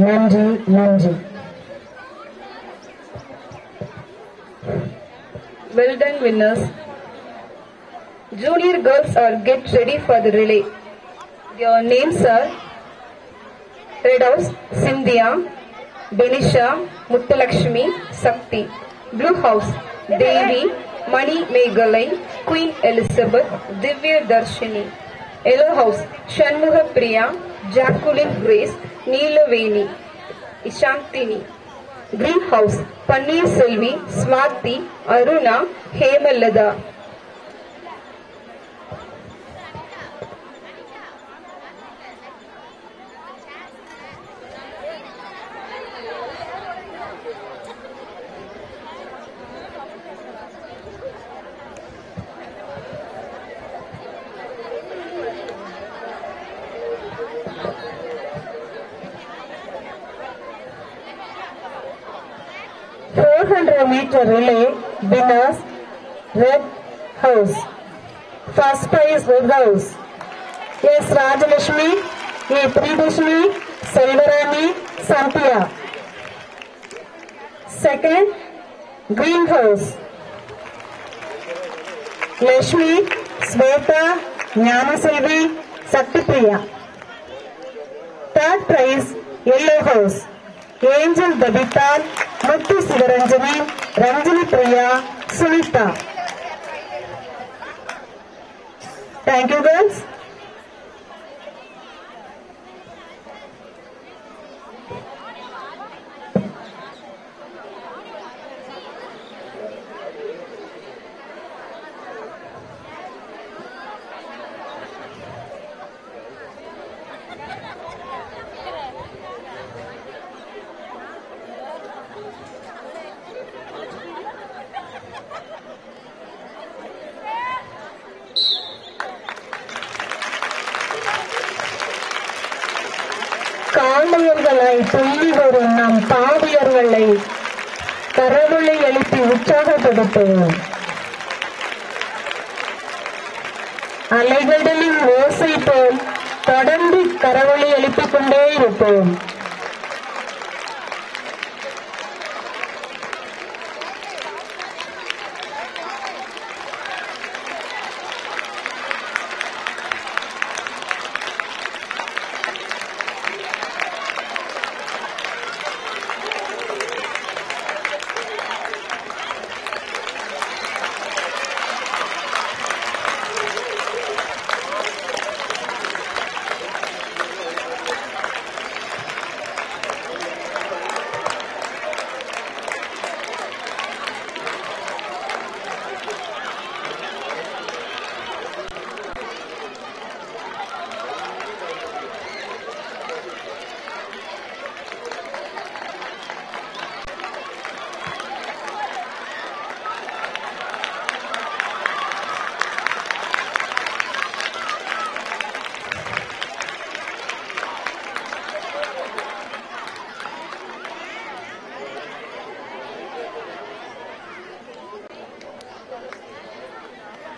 நன்றி நன்றி Well done, winners. Junior girls are get ready for the relay. Your names are Red House, Cynthia, Benisha, Muttalakshmi, Sakti. Blue House, Devi, Mani Megalai, Queen Elizabeth, Divya Darshini. Yellow House, Shanmuga Priya, Jacqueline Grace Neelaveni Ishanthini green house Panneerselvi Smarthi Aruna Hemalatha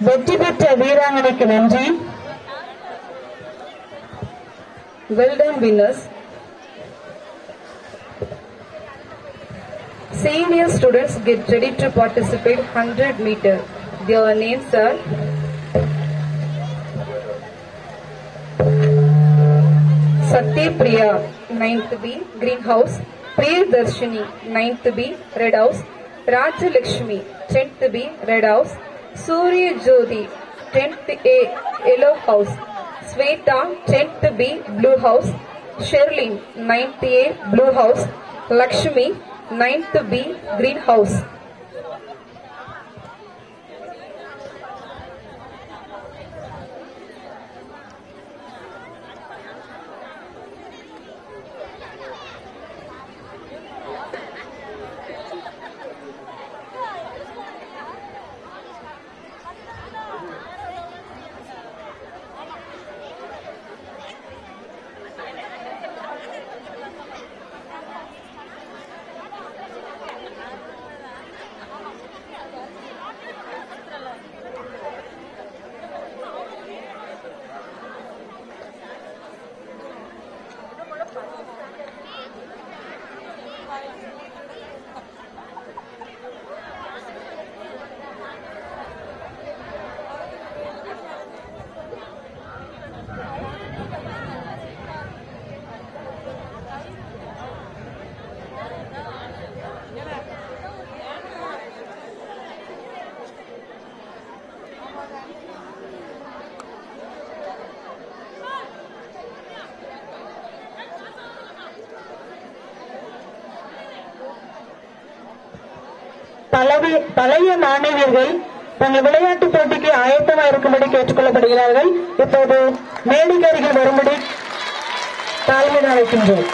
வெற்றி பெற்ற வீராங்கனைக்கு நன்றி Well done, winners. Senior students get ready to participate 100 meter. Their names are Satya Priya, 9th B, Greenhouse, Priyadarshini, 9th B, Red House, Raja Lakshmi, 10th B, Red House, Surya Jyoti, 10th A, Yellow House. Sweta, 10th B, Blue House. Sherlyn, 9th A, Blue House. Lakshmi, 9th B, Green House. தங்கள் விளையாட்டு போட்டிக்கு ஆயத்தமா இருக்கும்படி கேட்டுக்கொள்ளப்படுகிறார்கள் இப்போது மேடைக்கு அருகில் வரும்படி தாழ்மையில் அழைக்கின்றோம்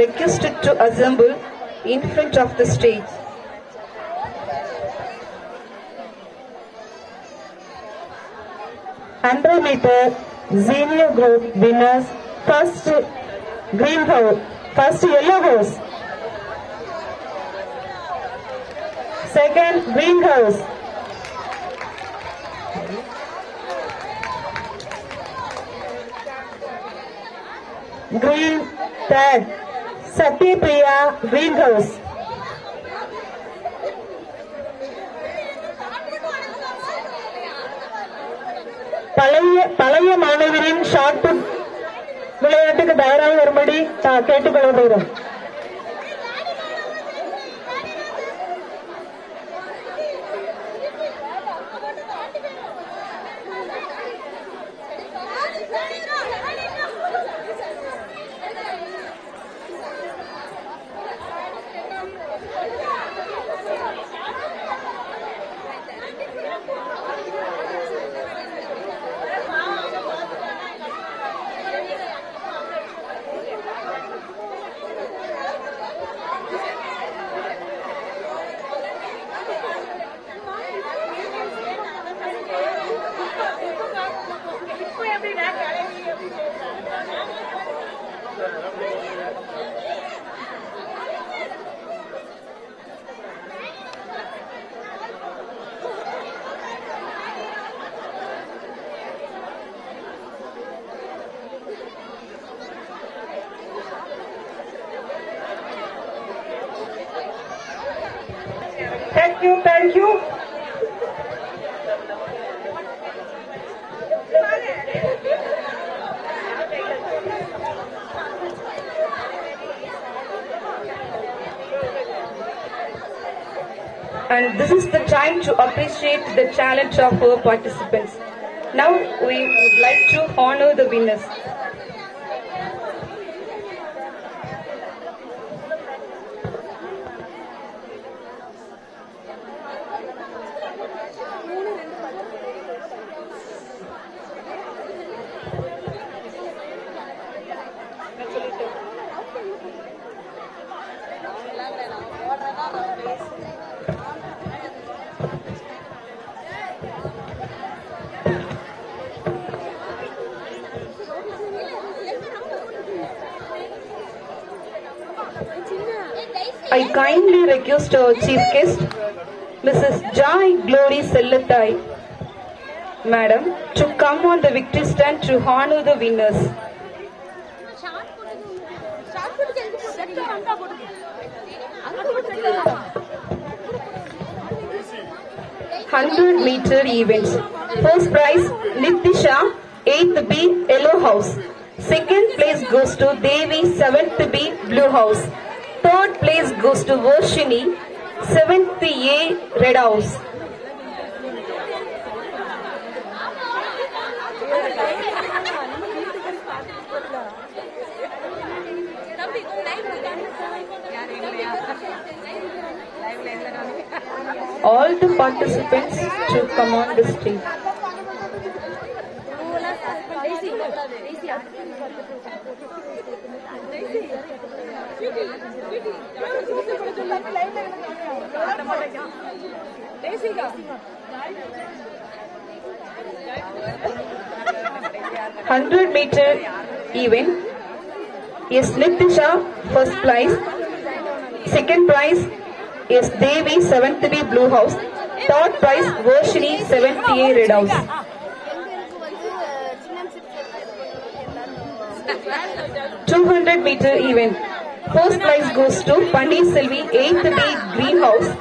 requested to assemble in front of the stage. Andrew Meter, senior group winners, first green house, first yellow house, second green house. Sri Priya Greenhouse. பழைய பழைய மாணவரின் ஷார்ட் விளையாட்டுக்கு தயாராக வரும்படி கேட்டுக்கொள்ளப்படுகிறோம் This is the time to appreciate the challenge of our participants. Now we would like to honor the winners. introduced our chief guest, Mrs. Jai Glory Sellathai, madam, to come on the victory stand to honor the winners. Hundred meter events. First prize Nitisha, eighth B Yellow House. Second place goes to Devi, seventh B Blue House place goes to Varshini, 7th A, Red House. All the participants to come on the stage. 100 meter even is Nitisha first prize, second prize is Devi 7th B Blue House, third prize Varshini 7th A Red House. Two hundred meter event. First prize goes to Pani Selvi, eighth B Greenhouse.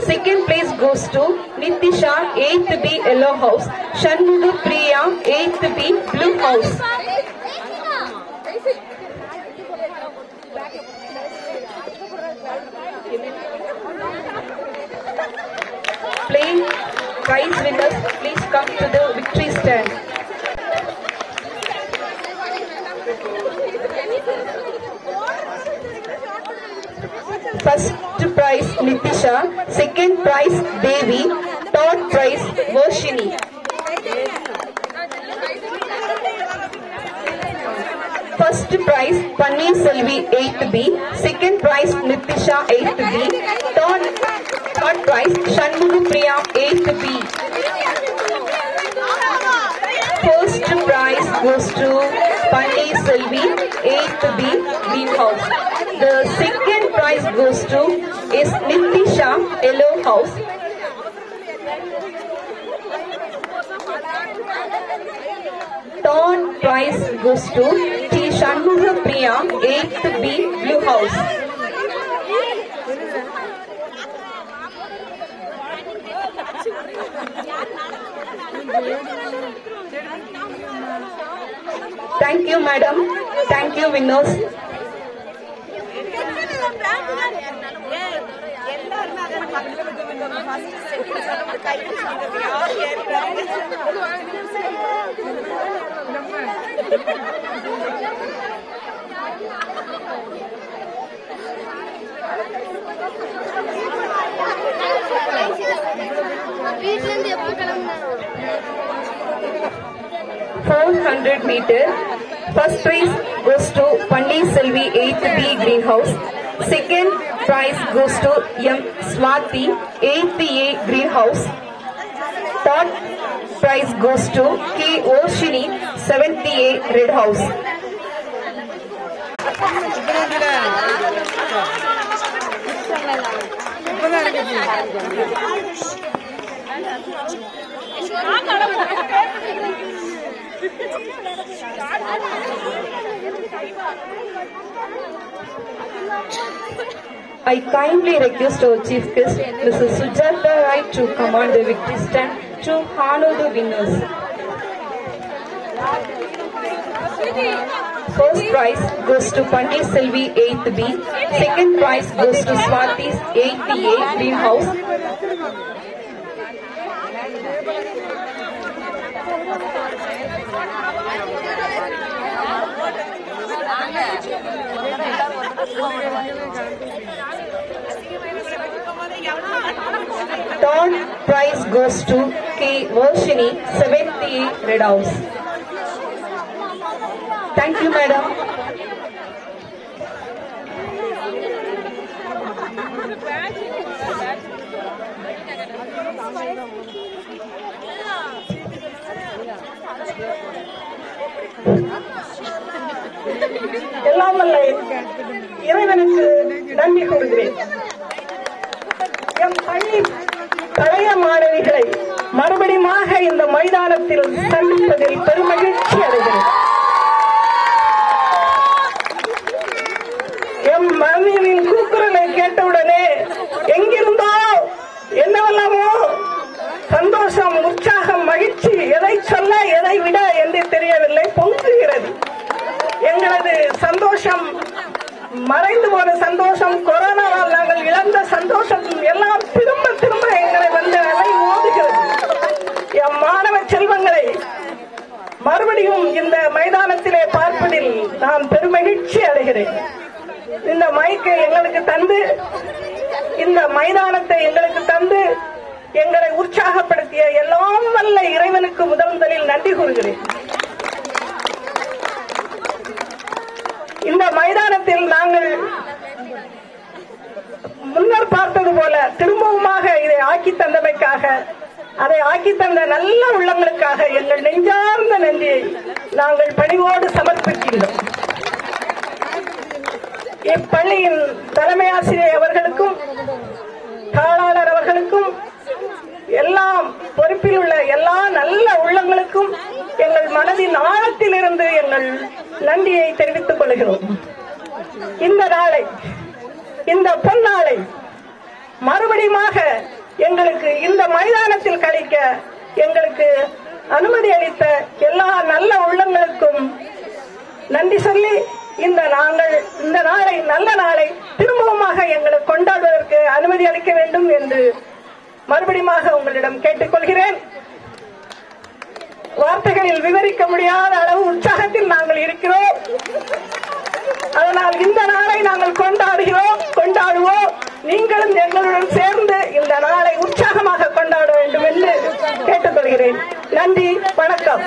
Second place goes to Nitisha, 8th B, Yellow House. Shanmuga Priya, 8th B, Blue House. Play prize winners, please come to the victory stand. first prize Nitisha, second prize Devi, third prize Voshini. First prize Panni Selvi 8B, second prize Nitisha 8B, third, third prize Shanmugu Priya 8B. First prize goes to Pani Selvi, 8th B, House. The second prize goes to is Niti Yellow House. Third prize goes to T. Shanmuga Priya, 8th B, Blue House. Thank you, madam. Thank you, Vinos. 400 meter. First prize goes to Pandi Selvi 8th B Greenhouse. Second prize goes to M Swati 8th A Greenhouse. Third prize goes to K Oshini 7th A Red House. I kindly request our Chief Guest, Mrs. Sujata Rai, to command the victory stand to honor the winners. First prize goes to Pandit Selvi 8 B. Second prize goes to Swati's 8 B, 8th house. Thank you. Turn prize goes to K. Varshini, 78 Red House. Thank you, madam. Thank you. எல்லாம் வல்ல இறைவனுக்கு நன்றி கூறுகிறேன் M பள்ளி பழைய மாணவிகளை மறுபடியுமாக இந்த மைதானத்தில் சந்திப்பதில் பெருமகிழ்ச்சி அடைகிறேன் எம் மனைவியின் கூக்குரலை கேட்டவுடனே எங்கிருந்தோ என்னவெல்லாமோ சந்தோஷம் உற்சாகம் மகிழ்ச்சி எதை சொல்ல எதை விட என்று தெரியவில்லை பொங்குகிறது எங்களது சந்தோஷம் மறைந்து போன சந்தோஷம் கொரோனாவால் நாங்கள் இழந்த சந்தோஷம் எல்லாம் திரும்ப திரும்ப எங்களை வந்து அலை ஓதுகிறது எம் மாணவ செல்வங்களை மறுபடியும் இந்த மைதானத்திலே பார்ப்பதில் நான் பெருமகிழ்ச்சி அடைகிறேன் இந்த மைக்கை எங்களுக்கு தந்து இந்த மைதானத்தை எங்களுக்கு தந்து எங்களை உற்சாகப்படுத்திய எல்லாம் வல்ல இறைவனுக்கு முதல் முதலில் நன்றி கூறுகிறேன் இந்த மைதானத்தில் நாங்கள் முன்னர் பார்த்தது போல திரும்பவுமாக இதை ஆக்கி தந்தமைக்காக அதை ஆக்கி தந்த நல்ல உள்ளங்களுக்காக எங்கள் நெஞ்சார்ந்த நன்றியை நாங்கள் பணிவோடு சமர்ப்பிக்கின்றோம் இப்பள்ளியின் தலைமை ஆசிரியர் அவர்களுக்கும் காலாளர் அவர்களுக்கும் எல்லாம் பொறுப்பில் உள்ள எல்லா நல்ல உள்ளங்களுக்கும் எங்கள் மனதின் ஆழத்திலிருந்து எங்கள் நன்றியை தெரிவித்துக் கொள்கிறோம் இந்த நாளை இந்த பொன்னாளை மறுபடியுமாக எங்களுக்கு இந்த மைதானத்தில் கழிக்க எங்களுக்கு அனுமதி அளித்த எல்லா நல்ல உள்ளங்களுக்கும் நன்றி சொல்லி இந்த நாங்கள் இந்த நாளை நல்ல நாளை திரும்பவுமாக எங்களை கொண்டாடுவதற்கு அனுமதி அளிக்க வேண்டும் என்று மறுபடியுமாக உங்களிடம் கேட்டுக் கொள்கிறேன் வார்த்தைகளில் விவரிக்க முடியாத அளவு உற்சாகத்தில் நாங்கள் இருக்கிறோம் அதனால் இந்த நாளை நாங்கள் கொண்டாடுகிறோம் கொண்டாடுவோம் நீங்களும் எங்களுடன் சேர்ந்து இந்த நாளை உற்சாகமாக கொண்டாட வேண்டும் என்று கேட்டுக்கொள்கிறேன் நன்றி வணக்கம்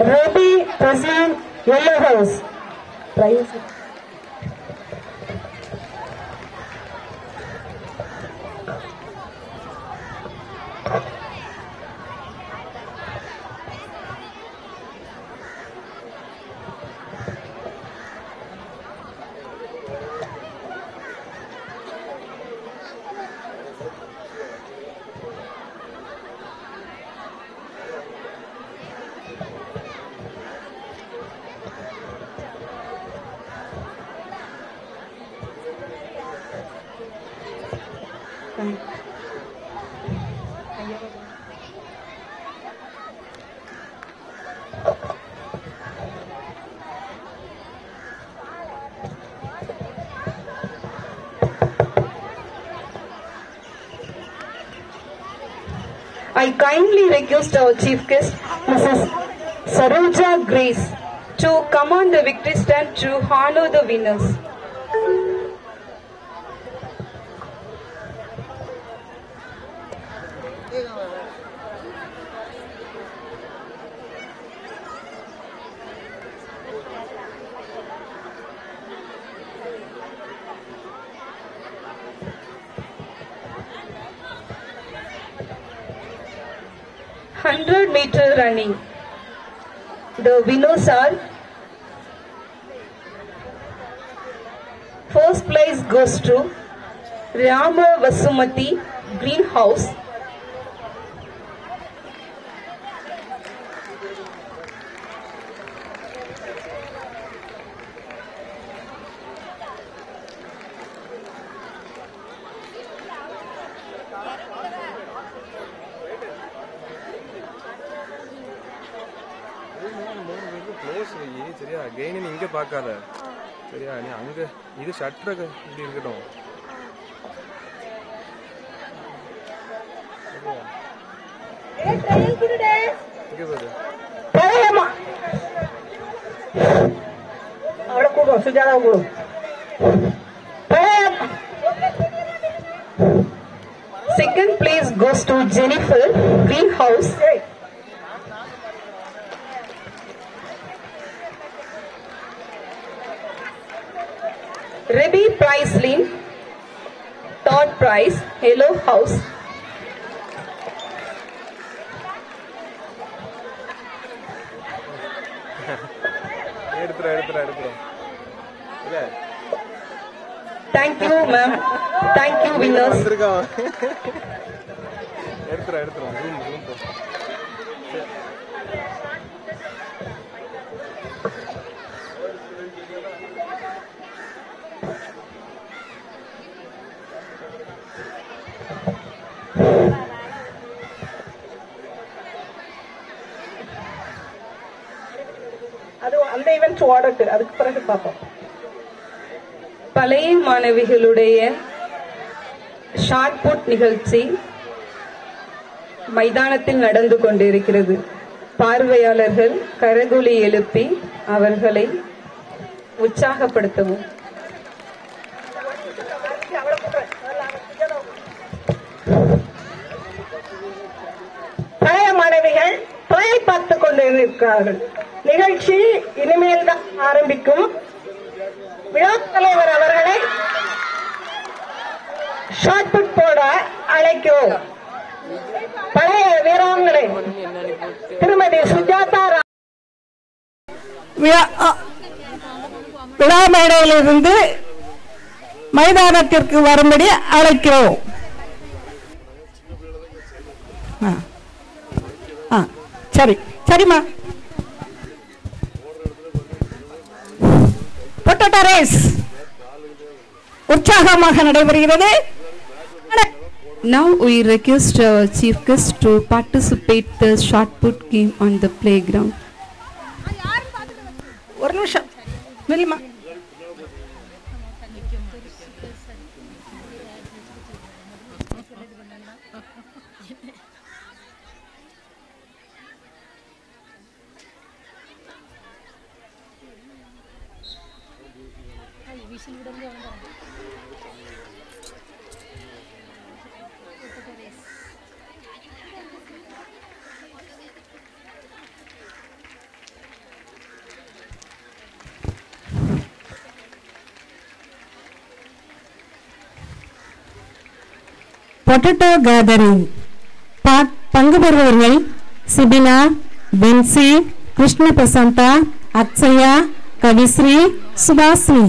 Rabi present, Yellow House. kindly request our chief guest, Mrs. Saroja Grace, to come on the victory stand to honor the winners. 100 meter running. The winners are First place goes to Rama Vasumati Greenhouse பார்க்காத சரியா நீ அங்கே இது shutter இப்படி இருக்கட்டும் അവിടെ കൂടും സുജാത കൂടും Second place goes to Jennifer Greenhouse. எடுத்துரும் எடுத்துரும் அது அந்த ஈவெண்ட் ஓடட்டு அதுக்கு பிறகு பார்ப்போம் பழைய மாணவிகளுடைய நிகழ்ச்சி மைதானத்தில் நடந்து கொண்டிருக்கிறது பார்வையாளர்கள் கரகுலி எழுப்பி அவர்களை உற்சாகப்படுத்தவும் பழைய மாணவிகள் தொழில் கொண்டிருக்கிறார்கள் நிகழ்ச்சி இனிமேல் தான் ஆரம்பிக்கும் விழா தலைவர் அவர்களை ஷார்ட் போட பழைய வீராங்கனை திருமதி சுஜாதா மைதானத்திற்கு வரும்படி அழைக்கிறோம் சரி சரிம்மா பொட்டோட்டோ ரேஸ் உற்சாகமாக நடைபெறுகிறது Now we request our chief guest to participate the shot put game on the playground. ஒரு நிமிஷம் நில்லுமா Potato gathering பங்கு பெறுபவர்கள் சிபினா பென்சி கிருஷ்ண பிரசந்தா அக்ஷயா கவிஸ்ரீ சுபாஸ்ரீ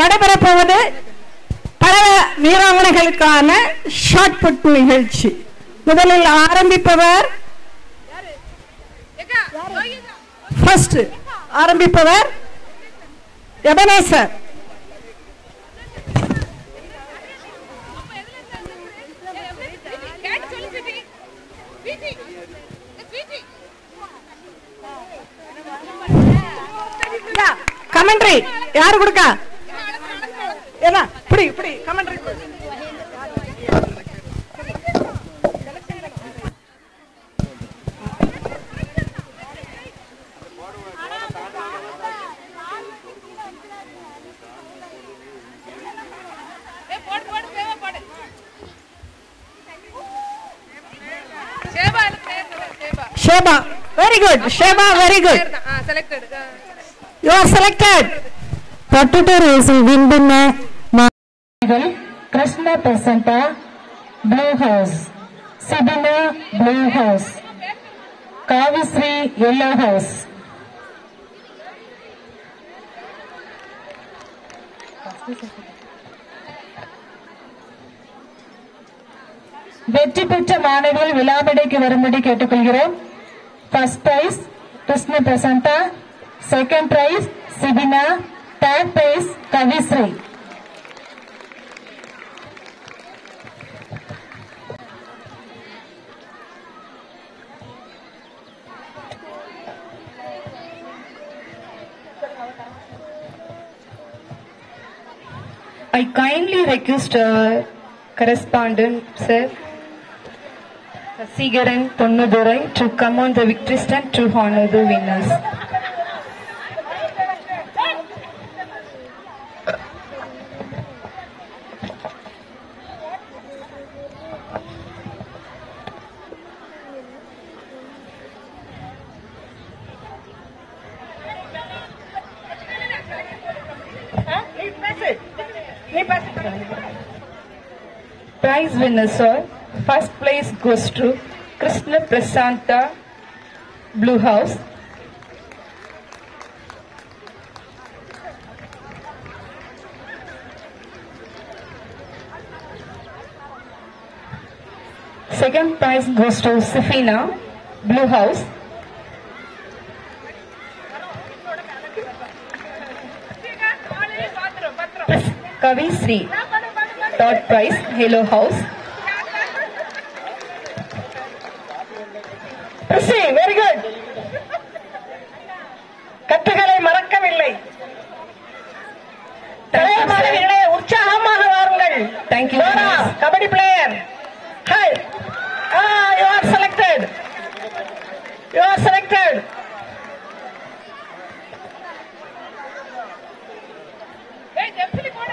நடைபெறப்போவது பல வீராங்கனைகளுக்கான ஷார்ட் புட் நிகழ்ச்சி முதலில் ஆரம்பிப்பவர் ஆரம்பிப்பவர் எபனேசர் கமெண்ட்ரி யாரு கொடுக்க என்ன இப்படி இப்படி comment Sheba very good Sheba very good selected you are selected பட்டுட்டர் is win பண்ண அவர்கள் Krishna Prashanta blue house Sibina blue house Kavishree yellow house வெற்றி பெற்ற மாணவிகள் விழாமடைக்கு வரும்படி கேட்டுக்கொள்கிறோம் first prize Krishna Prashanta second prize Sibina third prize Kavishree I kindly request uh, correspondent, sir, Sigaran Tonnadurai, to come on the victory stand to honor the winners. Prize winner sir first place goes to Krishna Prashant blue house second prize goes to Sibina blue house Kavishree டாட்ட் prize yellow house சி very good கற்றகளை மறக்கமில்லை தலைவர்களை உற்சாகமாக வாருங்கள் Thank you kabaddi player hi you are selected you are selected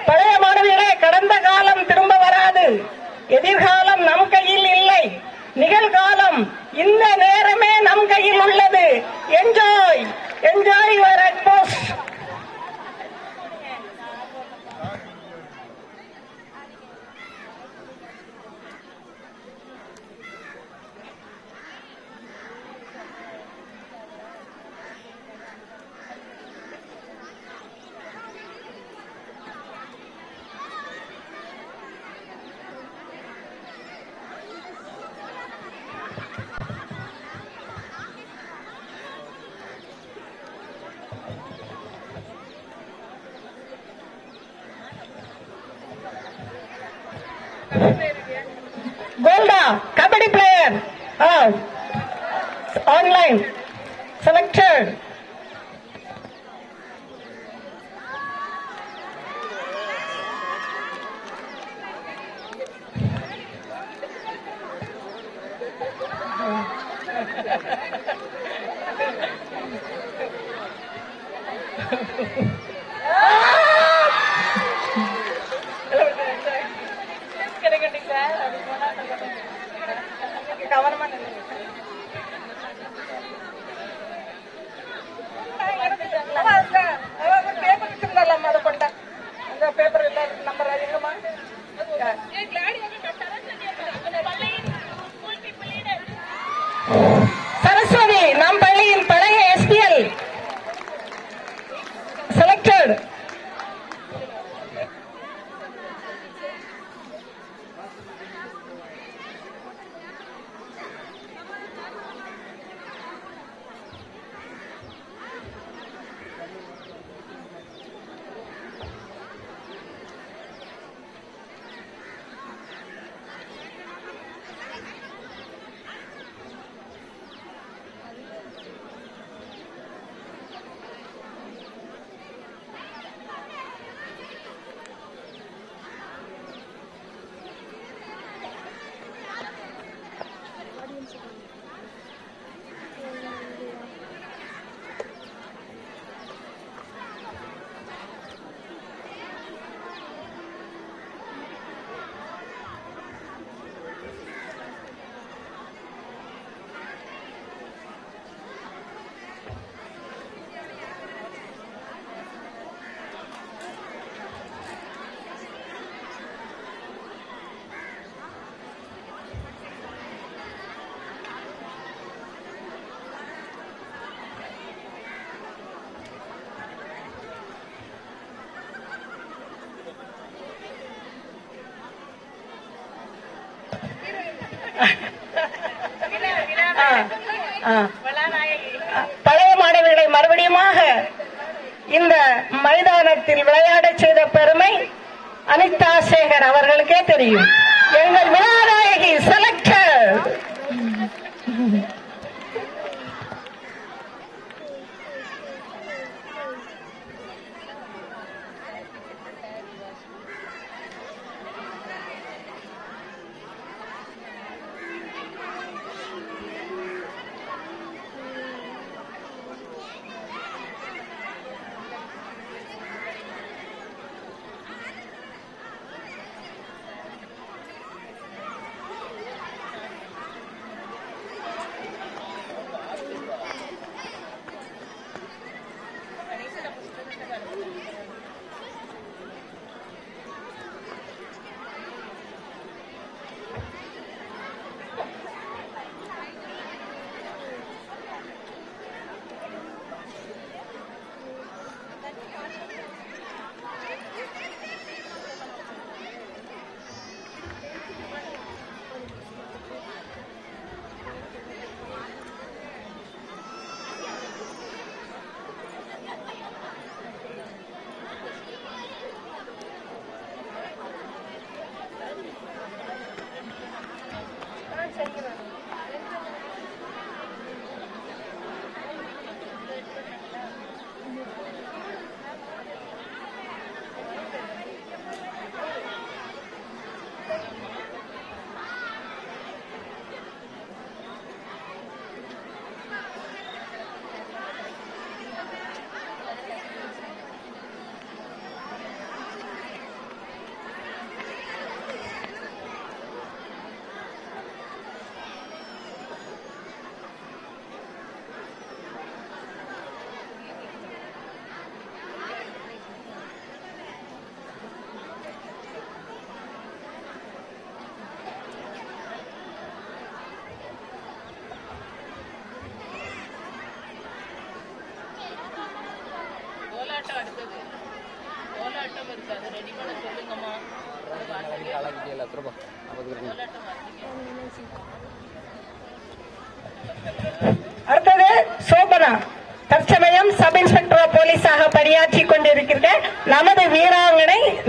பழைய மாணவியரே கடந்த காலம் திரும்ப வராது எதிர்காலம் நம் கையில் இல்லை நிகழ்காலம் இந்த நேரமே நம் கையில் உள்ளது என்ஜாய் என்ஜாய் யுவர் அட்மோஸ் மைதானத்தில் விளையாட செய்த பெருமை அனிதா சேகர் அவர்களுக்கே தெரியும் எங்கள்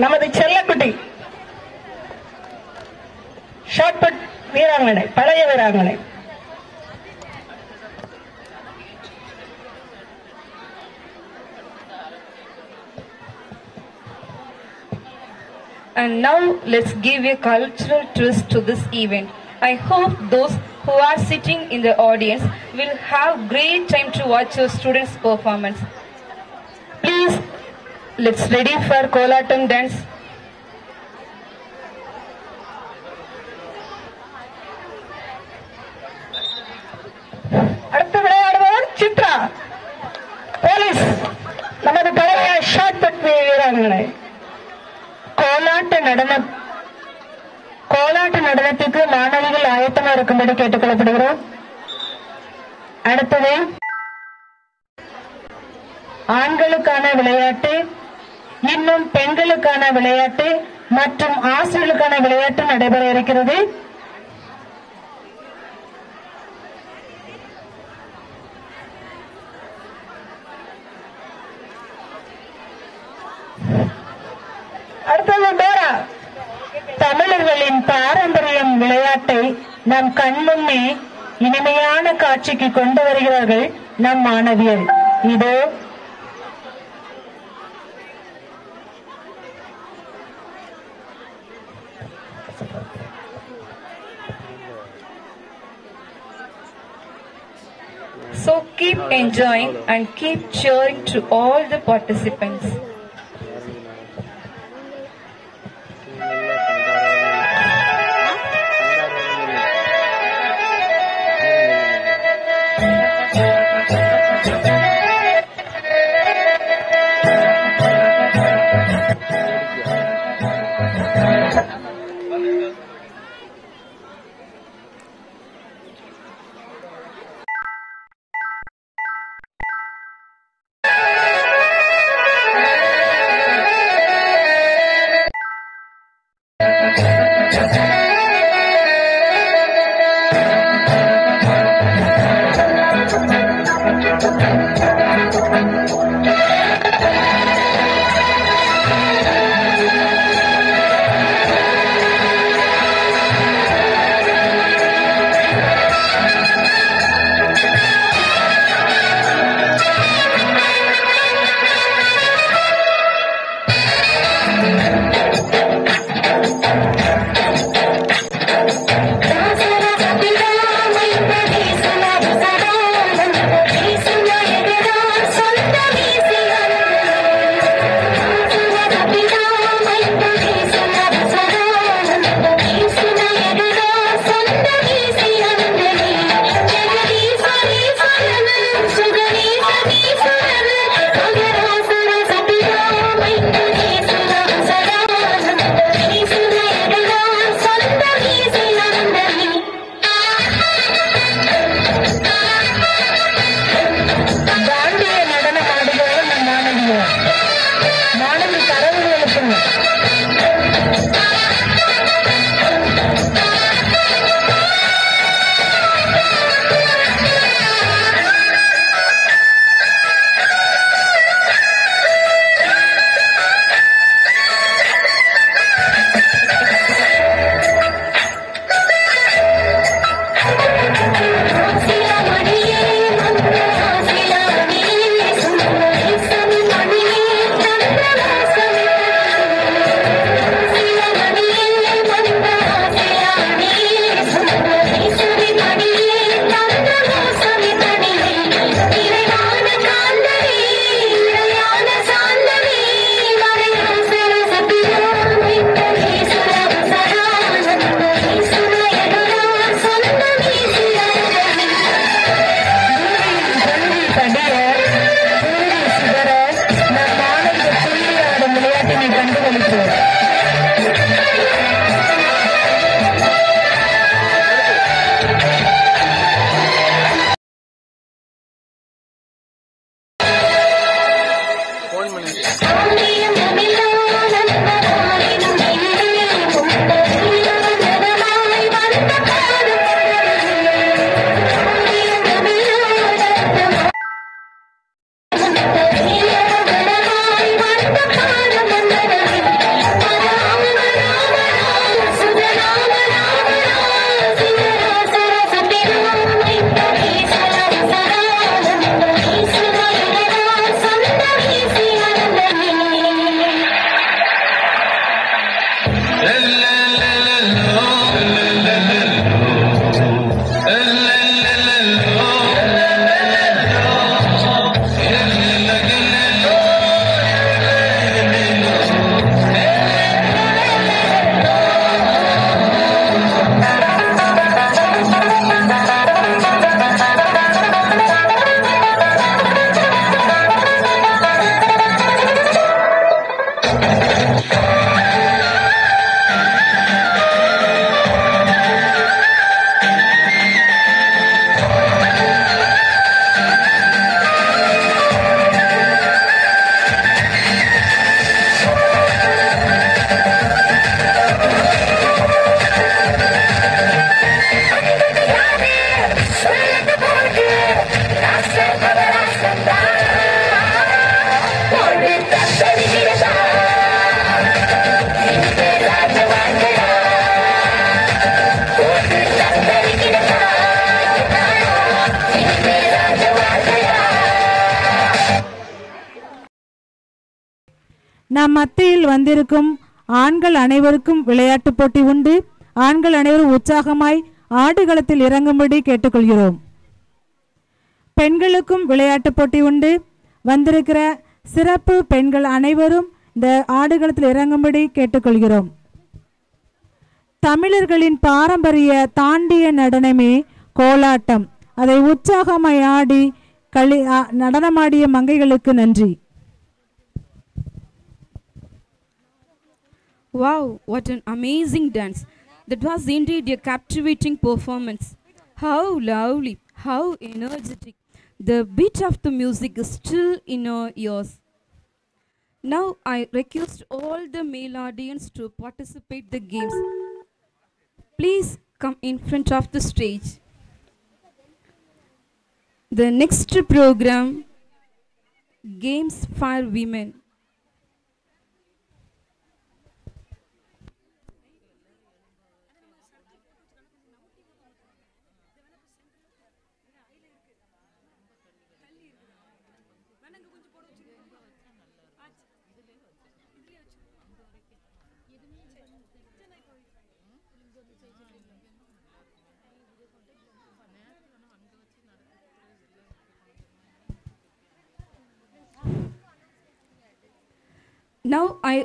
நமது செல்லக்குட்டி ஷார்ட்புட் வீராங்கனை பழைய வீராங்கனை And now let's give a cultural twist to this event. I hope those who are sitting in the audience will have great time to watch your students' performance. let's ready for Kolatam dance. Metre விளையாட்டு நடைபெற இருக்கிறது தமிழர்களின் பாரம்பரியம் விளையாட்டை நம் கண்முன்னே இனிமையான காட்சிக்கு கொண்டு வருகிறார்கள் நம் மாணவியர் இதோ So keep enjoying and keep cheering to all the participants. உற்சாகமாய் ஆடுகளத்தில் இறங்கும்படி கேட்டுக்கொள்கிறோம் பெண்களுக்கும் விளையாட்டு போட்டி உண்டு வந்திருக்கிற சிறப்பு பெண்கள் அனைவரும் இந்த ஆடுகளத்தில் இறங்கும்படி கேட்டுக்கொள்கிறோம் தமிழர்களின் பாரம்பரிய தாண்டிய நடனமே கோலாட்டம் அதை உற்சாகமாய் ஆடி களி நடனமாடிய மங்கைகளுக்கு நன்றி Wow, what an amazing dance. That was indeed a captivating performance. How lovely, how energetic. The beat of the music is still in our ears. Now I request all the male audience to participate the games. Please come in front of the stage. The next program, Games for Women.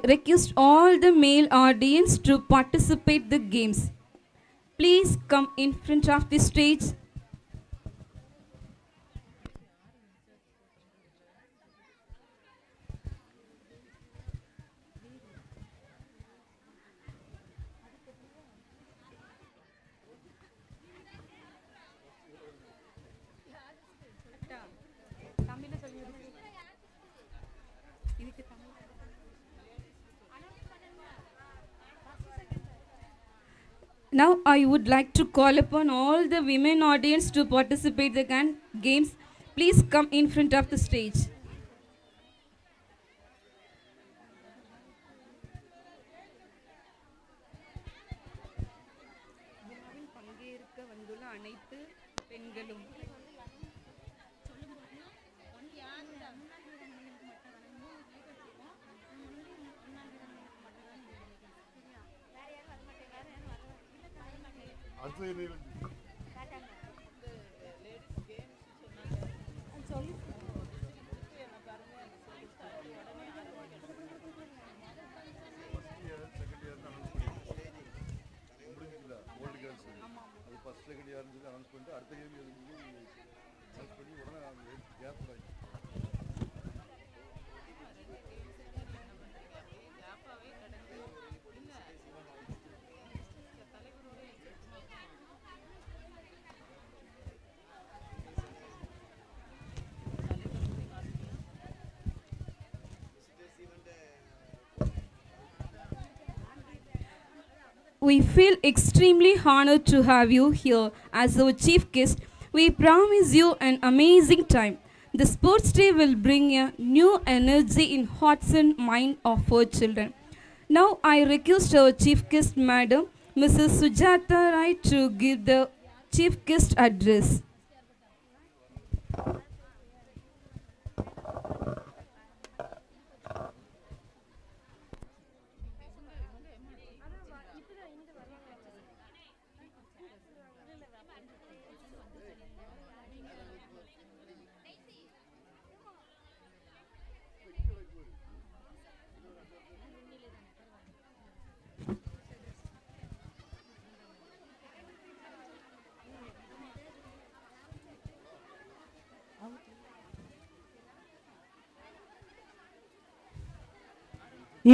request all the male audience to participate the games. Please come in front of the stage I would like to call upon all the women audience to participate the games. Please come in front of the stage. Train இருக்கு அது first second இயர்னு சொல்லி announce பண்ணிட்டு அடுத்த year announce பண்ணி உடனே கேப் We feel extremely honored to have you here as our chief guest. We promise you an amazing time. The sports day will bring a new energy in hearts and mind of our children. Now I request our chief guest, Madam Mrs. Sujata Rai, to give the chief guest address.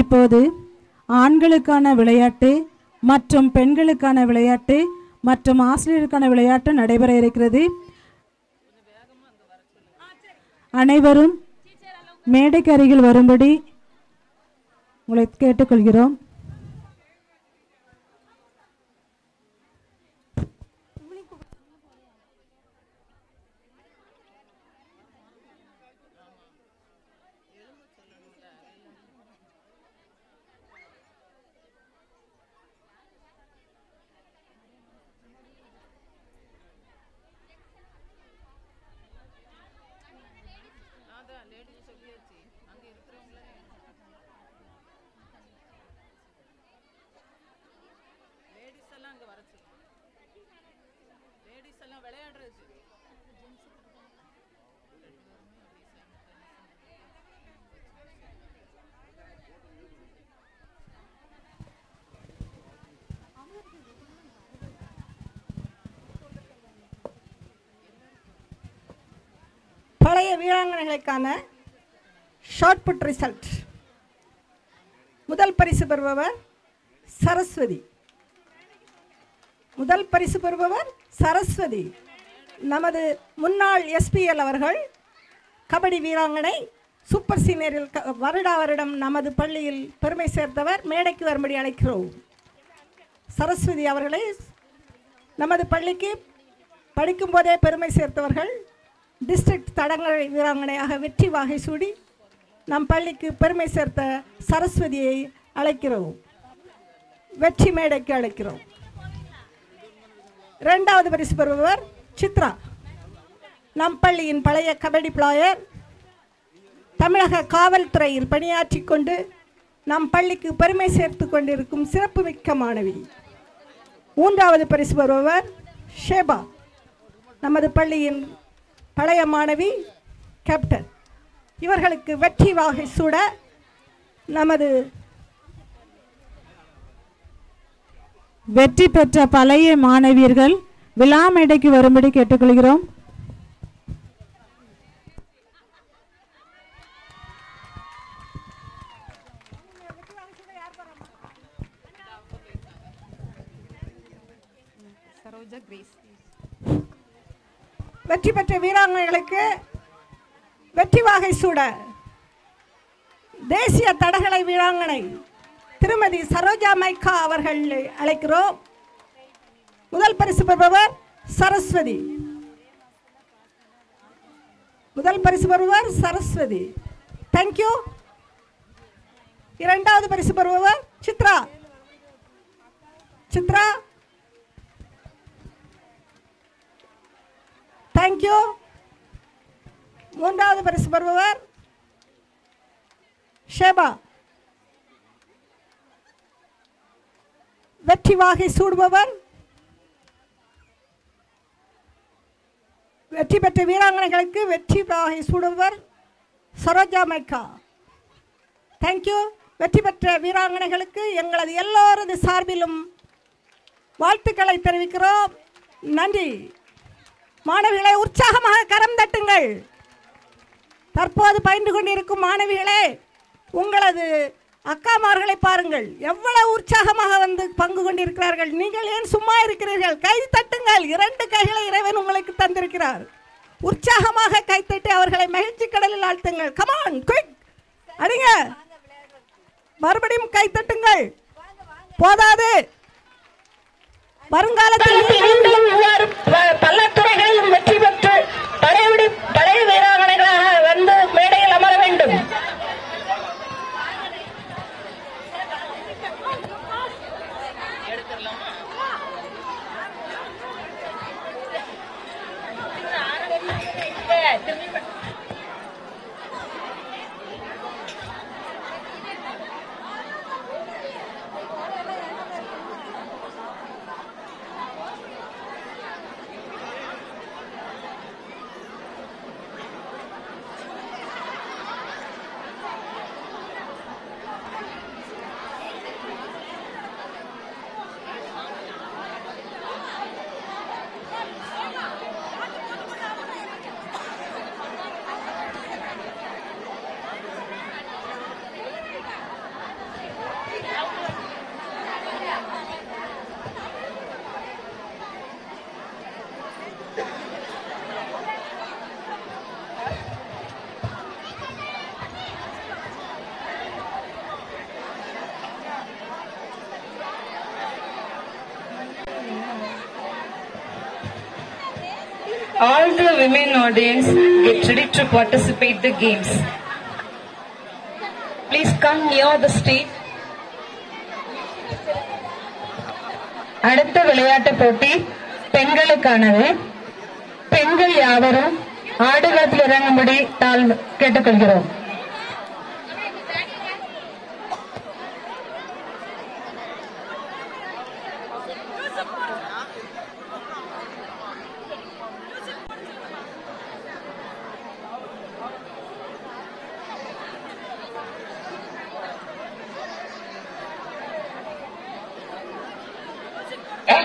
இப்போது ஆண்களுக்கான விளையாட்டு மற்றும் பெண்களுக்கான விளையாட்டு மற்றும் ஆசிரியருக்கான விளையாட்டு நடைபெற இருக்கிறது அனைவரும் மேடைக்கு அருகில் வரும்படி உங்களை கேட்டுக்கொள்கிறோம் மாணவர்களுக்கான ஷார்ட் புட் ரிசல்ட் முதல் பரிசு பெறுபவர் சரஸ்வதி முதல் பரிசு பெறுபவர் சரஸ்வதி நமது முன்னாள் எஸ்பிஎல் அவர்கள் கபடி வீராங்கனை சூப்பர் சீனியரில் வருடா வருடம் நமது பள்ளியில் பெருமை சேர்த்தவர் மேடைக்கு வரும்படி அழைக்கிறோம் சரஸ்வதி அவர்களை நமது பள்ளிக்கு படிக்கும்போதே பெருமை சேர்த்தவர்கள் டிஸ்ட்ரிக்ட் தடங்கள் வீராங்கனையாக வெற்றி வாகை சூடி நம் பள்ளிக்கு பெருமை சேர்த்த சரஸ்வதியை அழைக்கிறோம் வெற்றி மேடைக்கு அழைக்கிறோம் ரெண்டாவது பரிசு பெறுபவர் சித்ரா நம் பள்ளியின் பழைய கபடி பிளாயர் தமிழக காவல்துறையில் பணியாற்றி கொண்டு நம் பள்ளிக்கு பெருமை சேர்த்து கொண்டிருக்கும் சிறப்புமிக்க மாணவி மூன்றாவது பரிசு பெறுபவர் ஷேபா நமது பள்ளியின் பழைய மாணவி கேப்டன் இவர்களுக்கு வெற்றி வாகை சூட நமது வெற்றி பெற்ற பழைய மாணவியர்கள் விழா மேடைக்கு வரும்படி கேட்டுக்கொள்கிறோம் வெற்றி பெற்ற வீராங்கனைகளுக்கு வெற்றி வாகை சூட தேசிய தடகளை வீராங்கனை திருமதி சரோஜா மைக்கா அவர்கள் அழைக்கிறோம் முதல் பரிசு பெறுபவர் சரஸ்வதி முதல் பரிசு பெறுபவர் சரஸ்வதி தேங்க்யூ இரண்டாவது பரிசு பெறுபவர் சித்ரா சித்ரா தேங்க்யூ மூன்றாவது பரிசு பெறுபவர் ஷேபா வெற்றி வாகை சூடுபவர் வெற்றி பெற்ற வீராங்கனைகளுக்கு வெற்றி வாகை சூடுபவர் சரோஜா மைக்கா தேங்க்யூ வெற்றி பெற்ற வீராங்கனைகளுக்கு எங்களது எல்லோரது சார்பிலும் வாழ்த்துக்களை தெரிவிக்கிறோம் நன்றி மாணவிகளை உற்சாகமாக கரம் தட்டுங்கள் தற்போது பயின்று கொண்டிருக்கும் மாணவிகளே உங்களது அக்காமார்களை பாருங்கள் எவ்வளவு உற்சாகமாக வந்து பங்கு கொண்டிருக்கிறார்கள் நீங்கள் ஏன் சும்மா இருக்கிறீர்கள் கை தட்டுங்கள் இரண்டு கைகளை இறைவன் உங்களுக்கு தந்திருக்கிறார் உற்சாகமாக கை தட்டி அவர்களை மகிழ்ச்சி கடலில் ஆழ்த்துங்கள் கமான் குயிக் அடிங்க மறுபடியும் கைத்தட்டுங்கள் போதாது வருங்காலத்தில் பல்வேறு audience get ready to participate the games. Please come near the stage. அடுத்த விளையாட்டு போட்டி பெண்களுக்கானது பெண்கள் யாவரும் ஆடுகளத்தில் இறங்கும்படி தாழ் கேட்டுக்கொள்கிறோம்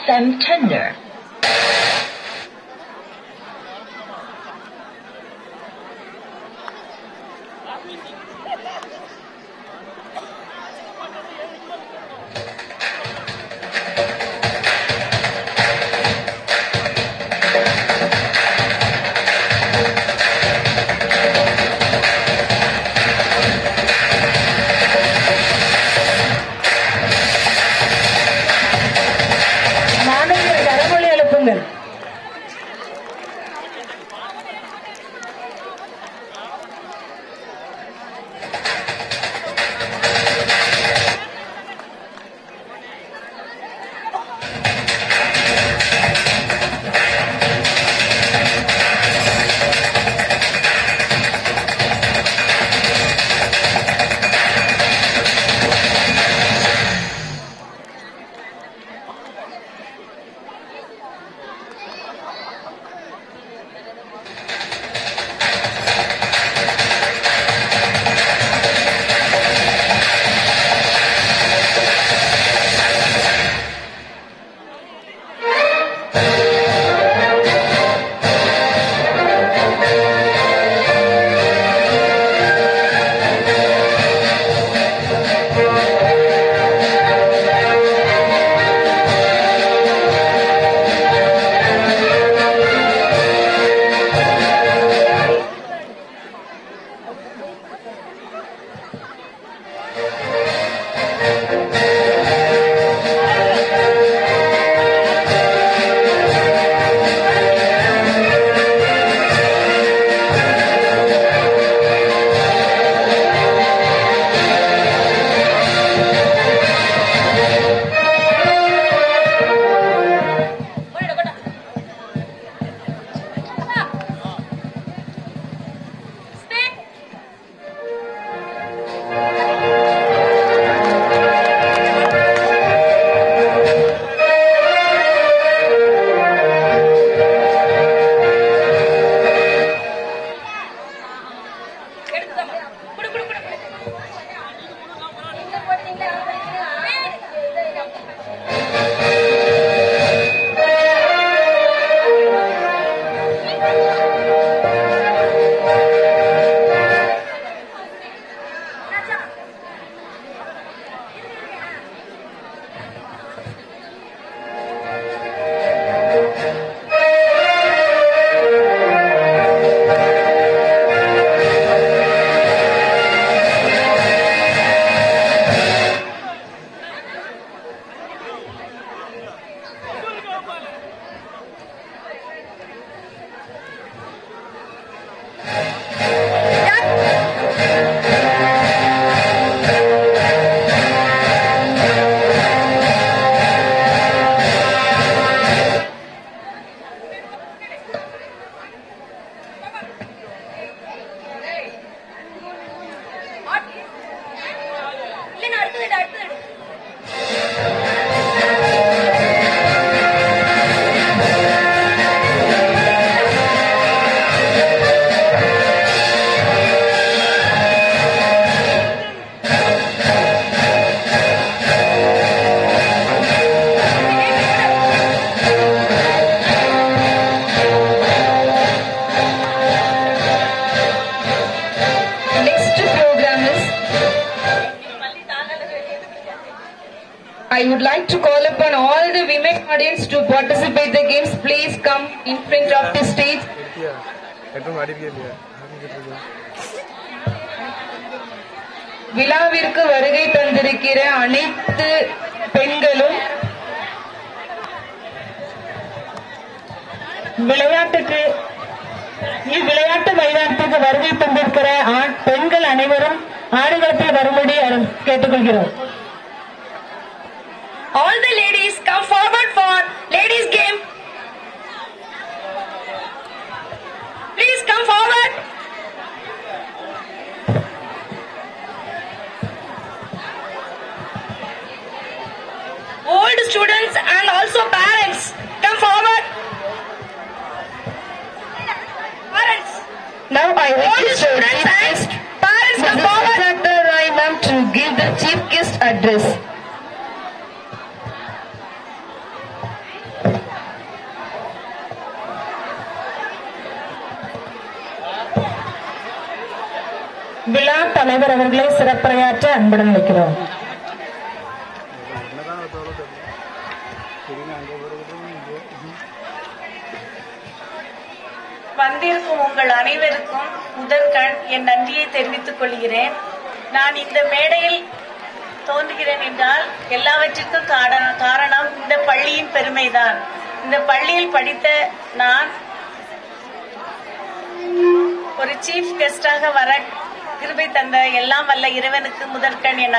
them tender.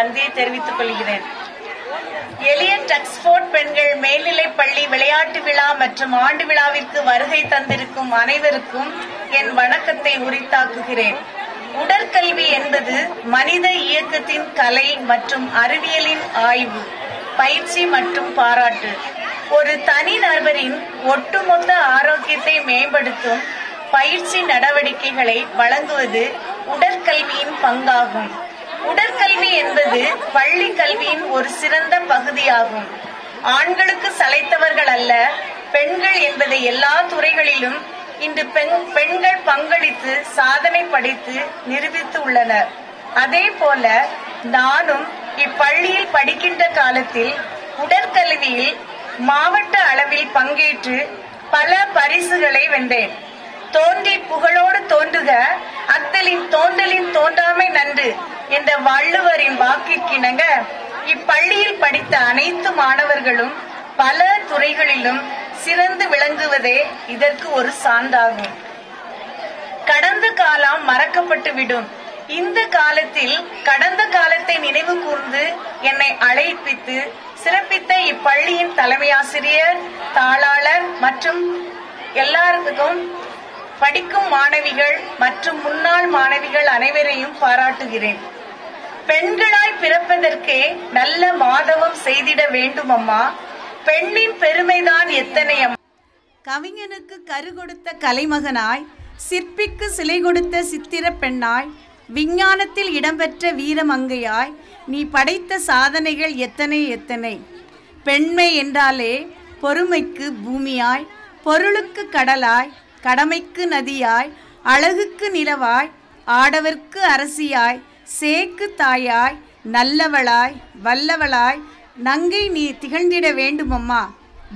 நன்றியை தெரிவித்துக் கொள்கிறேன் எளிய டக்ஸ்போர்ட் பெண்கள் மேல்நிலைப் பள்ளி விளையாட்டு விழா மற்றும் ஆண்டு விழாவிற்கு வருகை தந்திருக்கும் அனைவருக்கும் என் வணக்கத்தை உரித்தாக்குகிறேன் உடற்கல்வி என்பது மனித இயக்கத்தின் கலை மற்றும் அறிவியலின் ஆய்வு பயிற்சி மற்றும் பாராட்டு ஒரு தனி நபரின் ஒட்டுமொத்த ஆரோக்கியத்தை மேம்படுத்தும் பயிற்சி நடவடிக்கைகளை வழங்குவது உடற்கல்வியின் பங்காகும் என்பது பள்ளி கல்வியின் ஒரு சிறந்த பகுதியாகும் ஆண்களுக்கு சளைத்தவர்கள் அல்ல பெண்கள் என்பதை எல்லா துறைகளிலும் இன்று பெண் பெண்கள் பங்களித்து சாதனை படைத்து நிரூபித்து உள்ளனர் அதே போல நானும் இப்பள்ளியில் படிக்கின்ற காலத்தில் உடற்கல்வியில் மாவட்ட அளவில் பங்கேற்று பல பரிசுகளை வென்றேன் தோன்றி புகழோடு தோன்றுக அத்தலின் தோன்றலின் தோன்றாமை நன்று இந்த வள்ளுவரின் வாக்கிற்கிணங்க இப்பள்ளியில் படித்த அனைத்து மாணவர்களும் பல துறைகளிலும் சிறந்து விளங்குவதே இதற்கு ஒரு சான்றாகும் கடந்த காலம் மறக்கப்பட்டு விடும் இந்த காலத்தில் கடந்த காலத்தை நினைவு கூர்ந்து என்னை அழைப்பித்து சிறப்பித்த இப்பள்ளியின் தலைமையாசிரியர் தாளாளர் மற்றும் எல்லாருக்கும் படிக்கும் மாணவிகள் மற்றும் முன்னாள் மாணவிகள் அனைவரையும் பாராட்டுகிறேன் பெண்களாய் பிறப்பதற்கே நல்ல மாதவம் செய்திட வேண்டும் அம்மா பெண்ணின் பெருமைதான் எத்தனை கவிஞனுக்கு கரு கொடுத்த கலைமகனாய் சிற்பிக்கு சிலை கொடுத்த சித்திர பெண்ணாய் விஞ்ஞானத்தில் இடம்பெற்ற வீரமங்கையாய் நீ படைத்த சாதனைகள் எத்தனை எத்தனை பெண்மை என்றாலே பொறுமைக்கு பூமியாய் பொருளுக்கு கடலாய் கடமைக்கு நதியாய் அழகுக்கு நிலவாய் ஆடவர்க்கு அரசியாய் சேக்கு தாயாய் நல்லவளாய் வல்லவளாய் நங்கை நீ திகழ்ந்திட வேண்டுமம்மா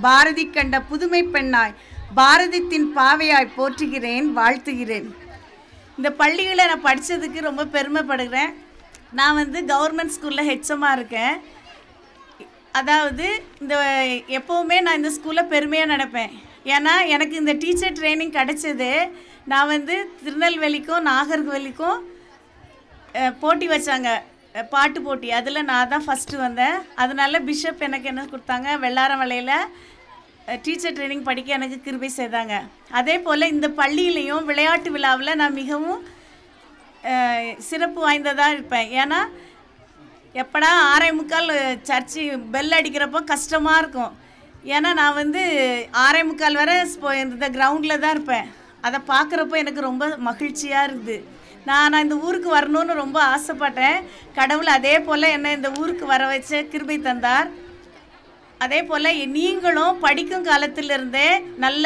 பாரதி கண்ட புதுமை பெண்ணாய் பாரதித்தின் பாவையாய் போற்றுகிறேன் வாழ்த்துகிறேன் இந்த பள்ளியில் நான் படித்ததுக்கு ரொம்ப பெருமைப்படுகிறேன் நான் வந்து கவர்மெண்ட் ஸ்கூலில் ஹெச்சமாக இருக்கேன் அதாவது இந்த எப்போவுமே நான் இந்த ஸ்கூலில் பெருமையாக நடப்பேன் ஏன்னா எனக்கு இந்த டீச்சர் ட்ரைனிங் கிடச்சது நான் வந்து திருநெல்வேலிக்கும் நாகர்கோவிலுக்கும் போட்டி வச்சாங்க பாட்டு போட்டி அதில் நான் தான் ஃபஸ்ட்டு வந்தேன் அதனால பிஷப் எனக்கு என்ன கொடுத்தாங்க வெள்ளாரம் வலையில் டீச்சர் ட்ரைனிங் படிக்க எனக்கு கிருபை செய்தாங்க அதே போல் இந்த பள்ளியிலையும் விளையாட்டு விழாவில் நான் மிகவும் சிறப்பு வாய்ந்ததாக இருப்பேன் ஏன்னா எப்படா ஆறே முக்கால் சர்ச்சி பெல் அடிக்கிறப்போ கஷ்டமாக இருக்கும் ஏன்னா நான் வந்து ஆறே முக்கால் வரை இந்த கிரவுண்டில் தான் இருப்பேன் அதை பார்க்குறப்போ எனக்கு ரொம்ப மகிழ்ச்சியாக இருக்குது நான் இந்த ஊருக்கு வரணும்னு ரொம்ப ஆசைப்பட்டேன் கடவுள் அதே போல் என்னை இந்த ஊருக்கு வர வச்ச கிருபை தந்தார் அதே போல் நீங்களும் படிக்கும் காலத்திலிருந்தே நல்ல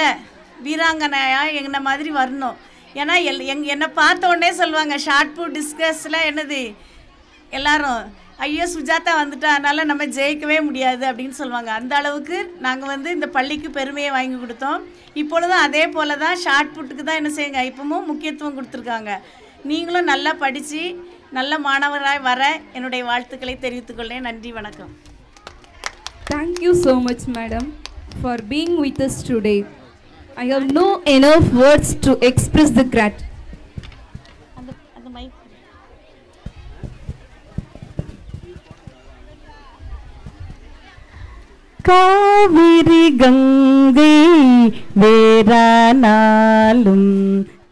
வீராங்கனையாக என்ன மாதிரி வரணும் ஏன்னா எல் எங் என்னை பார்த்தோன்னே சொல்லுவாங்க ஷார்ட் பூ டிஸ்கஸில் என்னது எல்லாரும் ஐயோ சுஜாதா வந்துட்டா அதனால் நம்ம ஜெயிக்கவே முடியாது அப்படின்னு சொல்லுவாங்க அந்த அளவுக்கு நாங்கள் வந்து இந்த பள்ளிக்கு பெருமையை வாங்கி கொடுத்தோம் இப்பொழுதும் அதே போல் தான் ஷார்ட் புட்டுக்கு தான் என்ன செய்யுங்க இப்பவும் முக்கியத்துவம் கொடுத்துருக்காங்க நீங்களும் நல்லா படித்து நல்ல மாணவராய் வர என்னுடைய வாழ்த்துக்களை தெரிவித்துக்கொள்ளேன் நன்றி வணக்கம் thank you so much madam for being with us today I have no enough words to express the gratitude Kaveri Ganga வேறானாலும்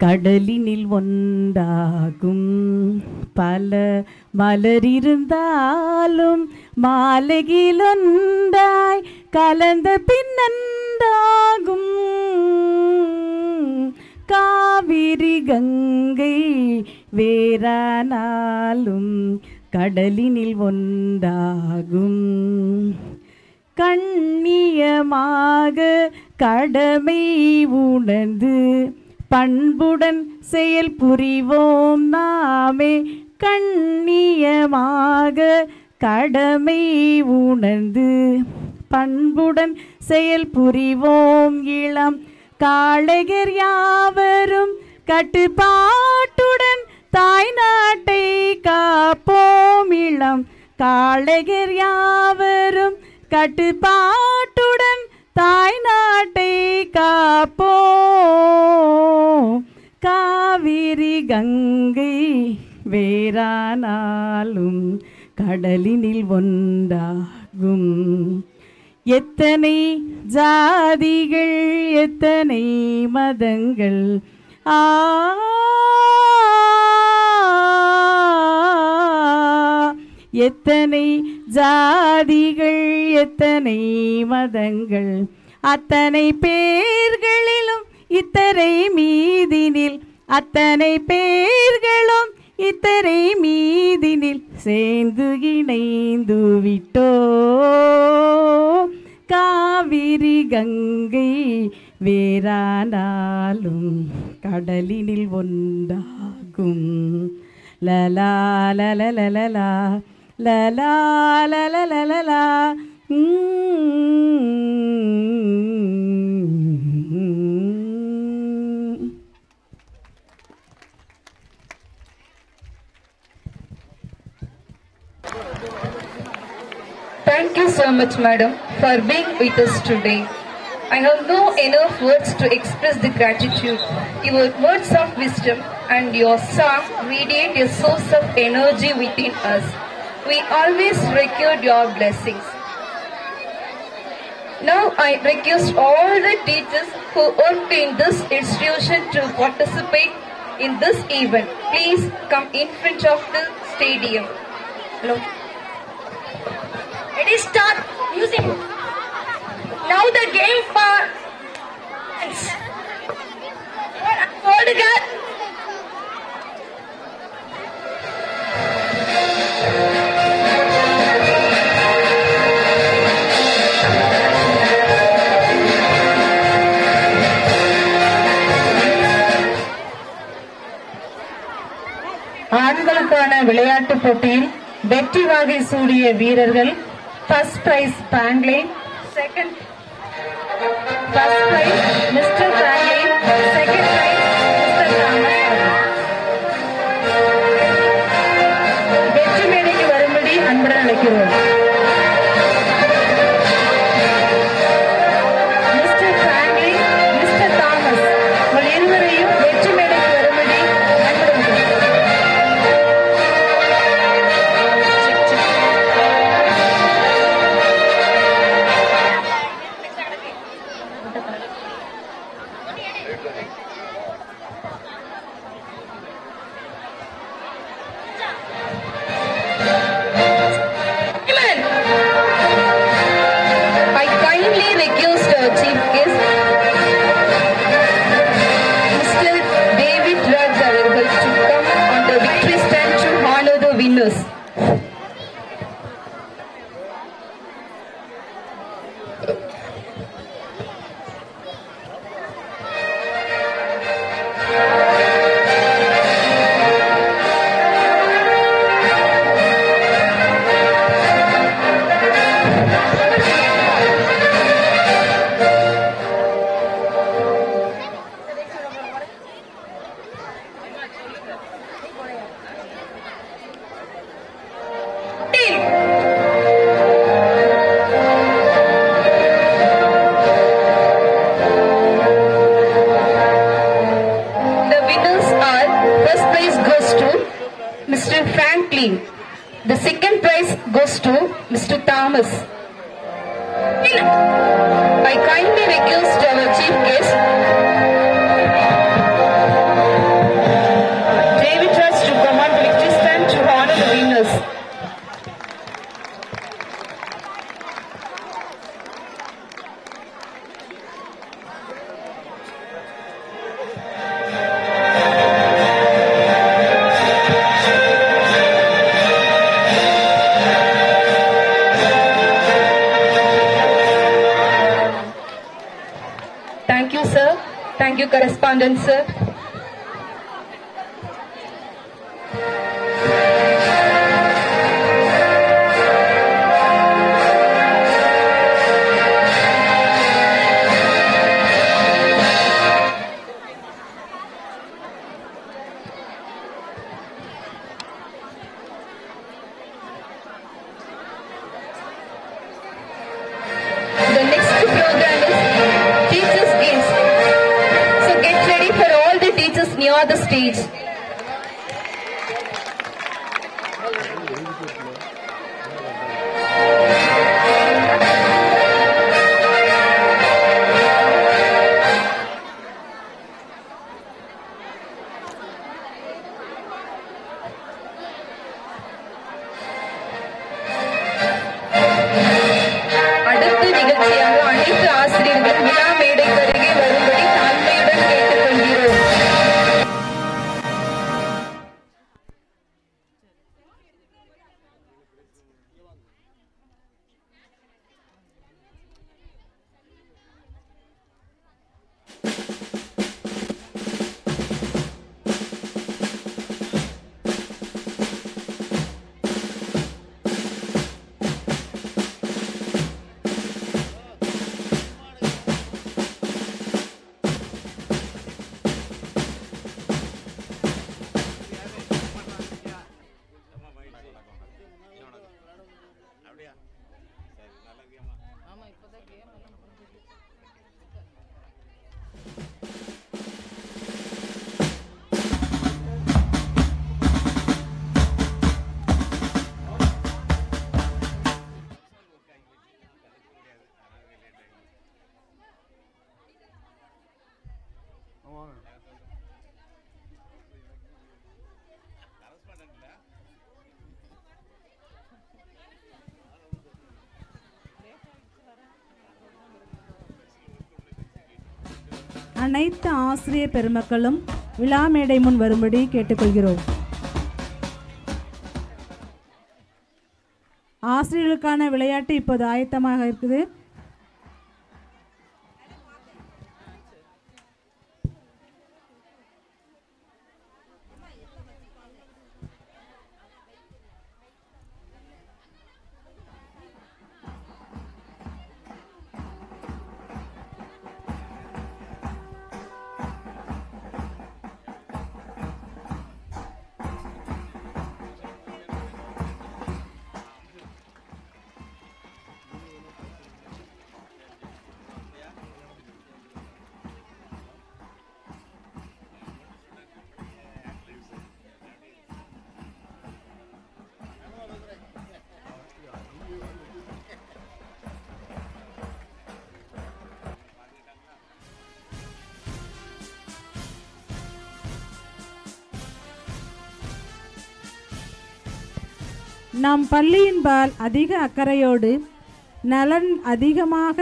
கடலினில் ஒன்றாகும் பல மலரிருந்தாலும் மாலகில் ஒன்றாய் கலந்த பின்னாகும் காவிரி கங்கை வேறானாலும் கடலினில் ஒன்றாகும் கண்ணியமாக கடமை உணர்ந்து பண்புடன் செயல் புரிவோம் நாமே கண்ணியமாக கடமை உணர்ந்து பண்புடன் செயல் புரிவோம் இளம் காளைகர் யாவரும் கட்டுப்பாட்டுடன் தாய் நாட்டை காப்போம் இளம் காளைகர் யாவரும் கட்டுப்பாட்டுடன் தாய் நாட்டை காப்போ காவிரி கங்கை வேறானாலும் கடலினில் ஒன்றாகும் எத்தனை ஜாதிகள் எத்தனை மதங்கள் ஆ எத்தனை ஜாதிகள் எத்தனை மதங்கள் அத்தனை பேர்களிலும் இத்தனை மீதினில் அத்தனை பேர்களும் இத்தனை மீதினில் சேர்ந்து இணைந்து விட்டோ காவிரி கங்கை வேறானாலும் கடலினில் ஒன்றாகும் லலா லலலலலா La la la la la la la. hmm Thank you so much, madam, for being with us today. I have no enough words to express the gratitude. Your words of wisdom and your song radiate a source of energy within us we always require your blessings. Now I request all the teachers who work in this institution to participate in this event. Please come in front of the stadium. Hello. It is start music. Now the game part. What a நான்கான விளையாட்டு போட்டியில் வெற்றி வாகை சூடிய வீரர்கள் first prize Franklin second first prize mister Franklin second prize sir. Thank you, correspondent sir. அனைத்து ஆசிரியர் பெருமக்களும் விழா மேடை முன் வரும்படி கேட்டுக்கொள்கிறோம் ஆசிரியர்களுக்கான விளையாட்டு இப்போது ஆயத்தமாக இருக்குது நாம் பள்ளியின்பால் அதிக அக்கறையோடு நலன் அதிகமாக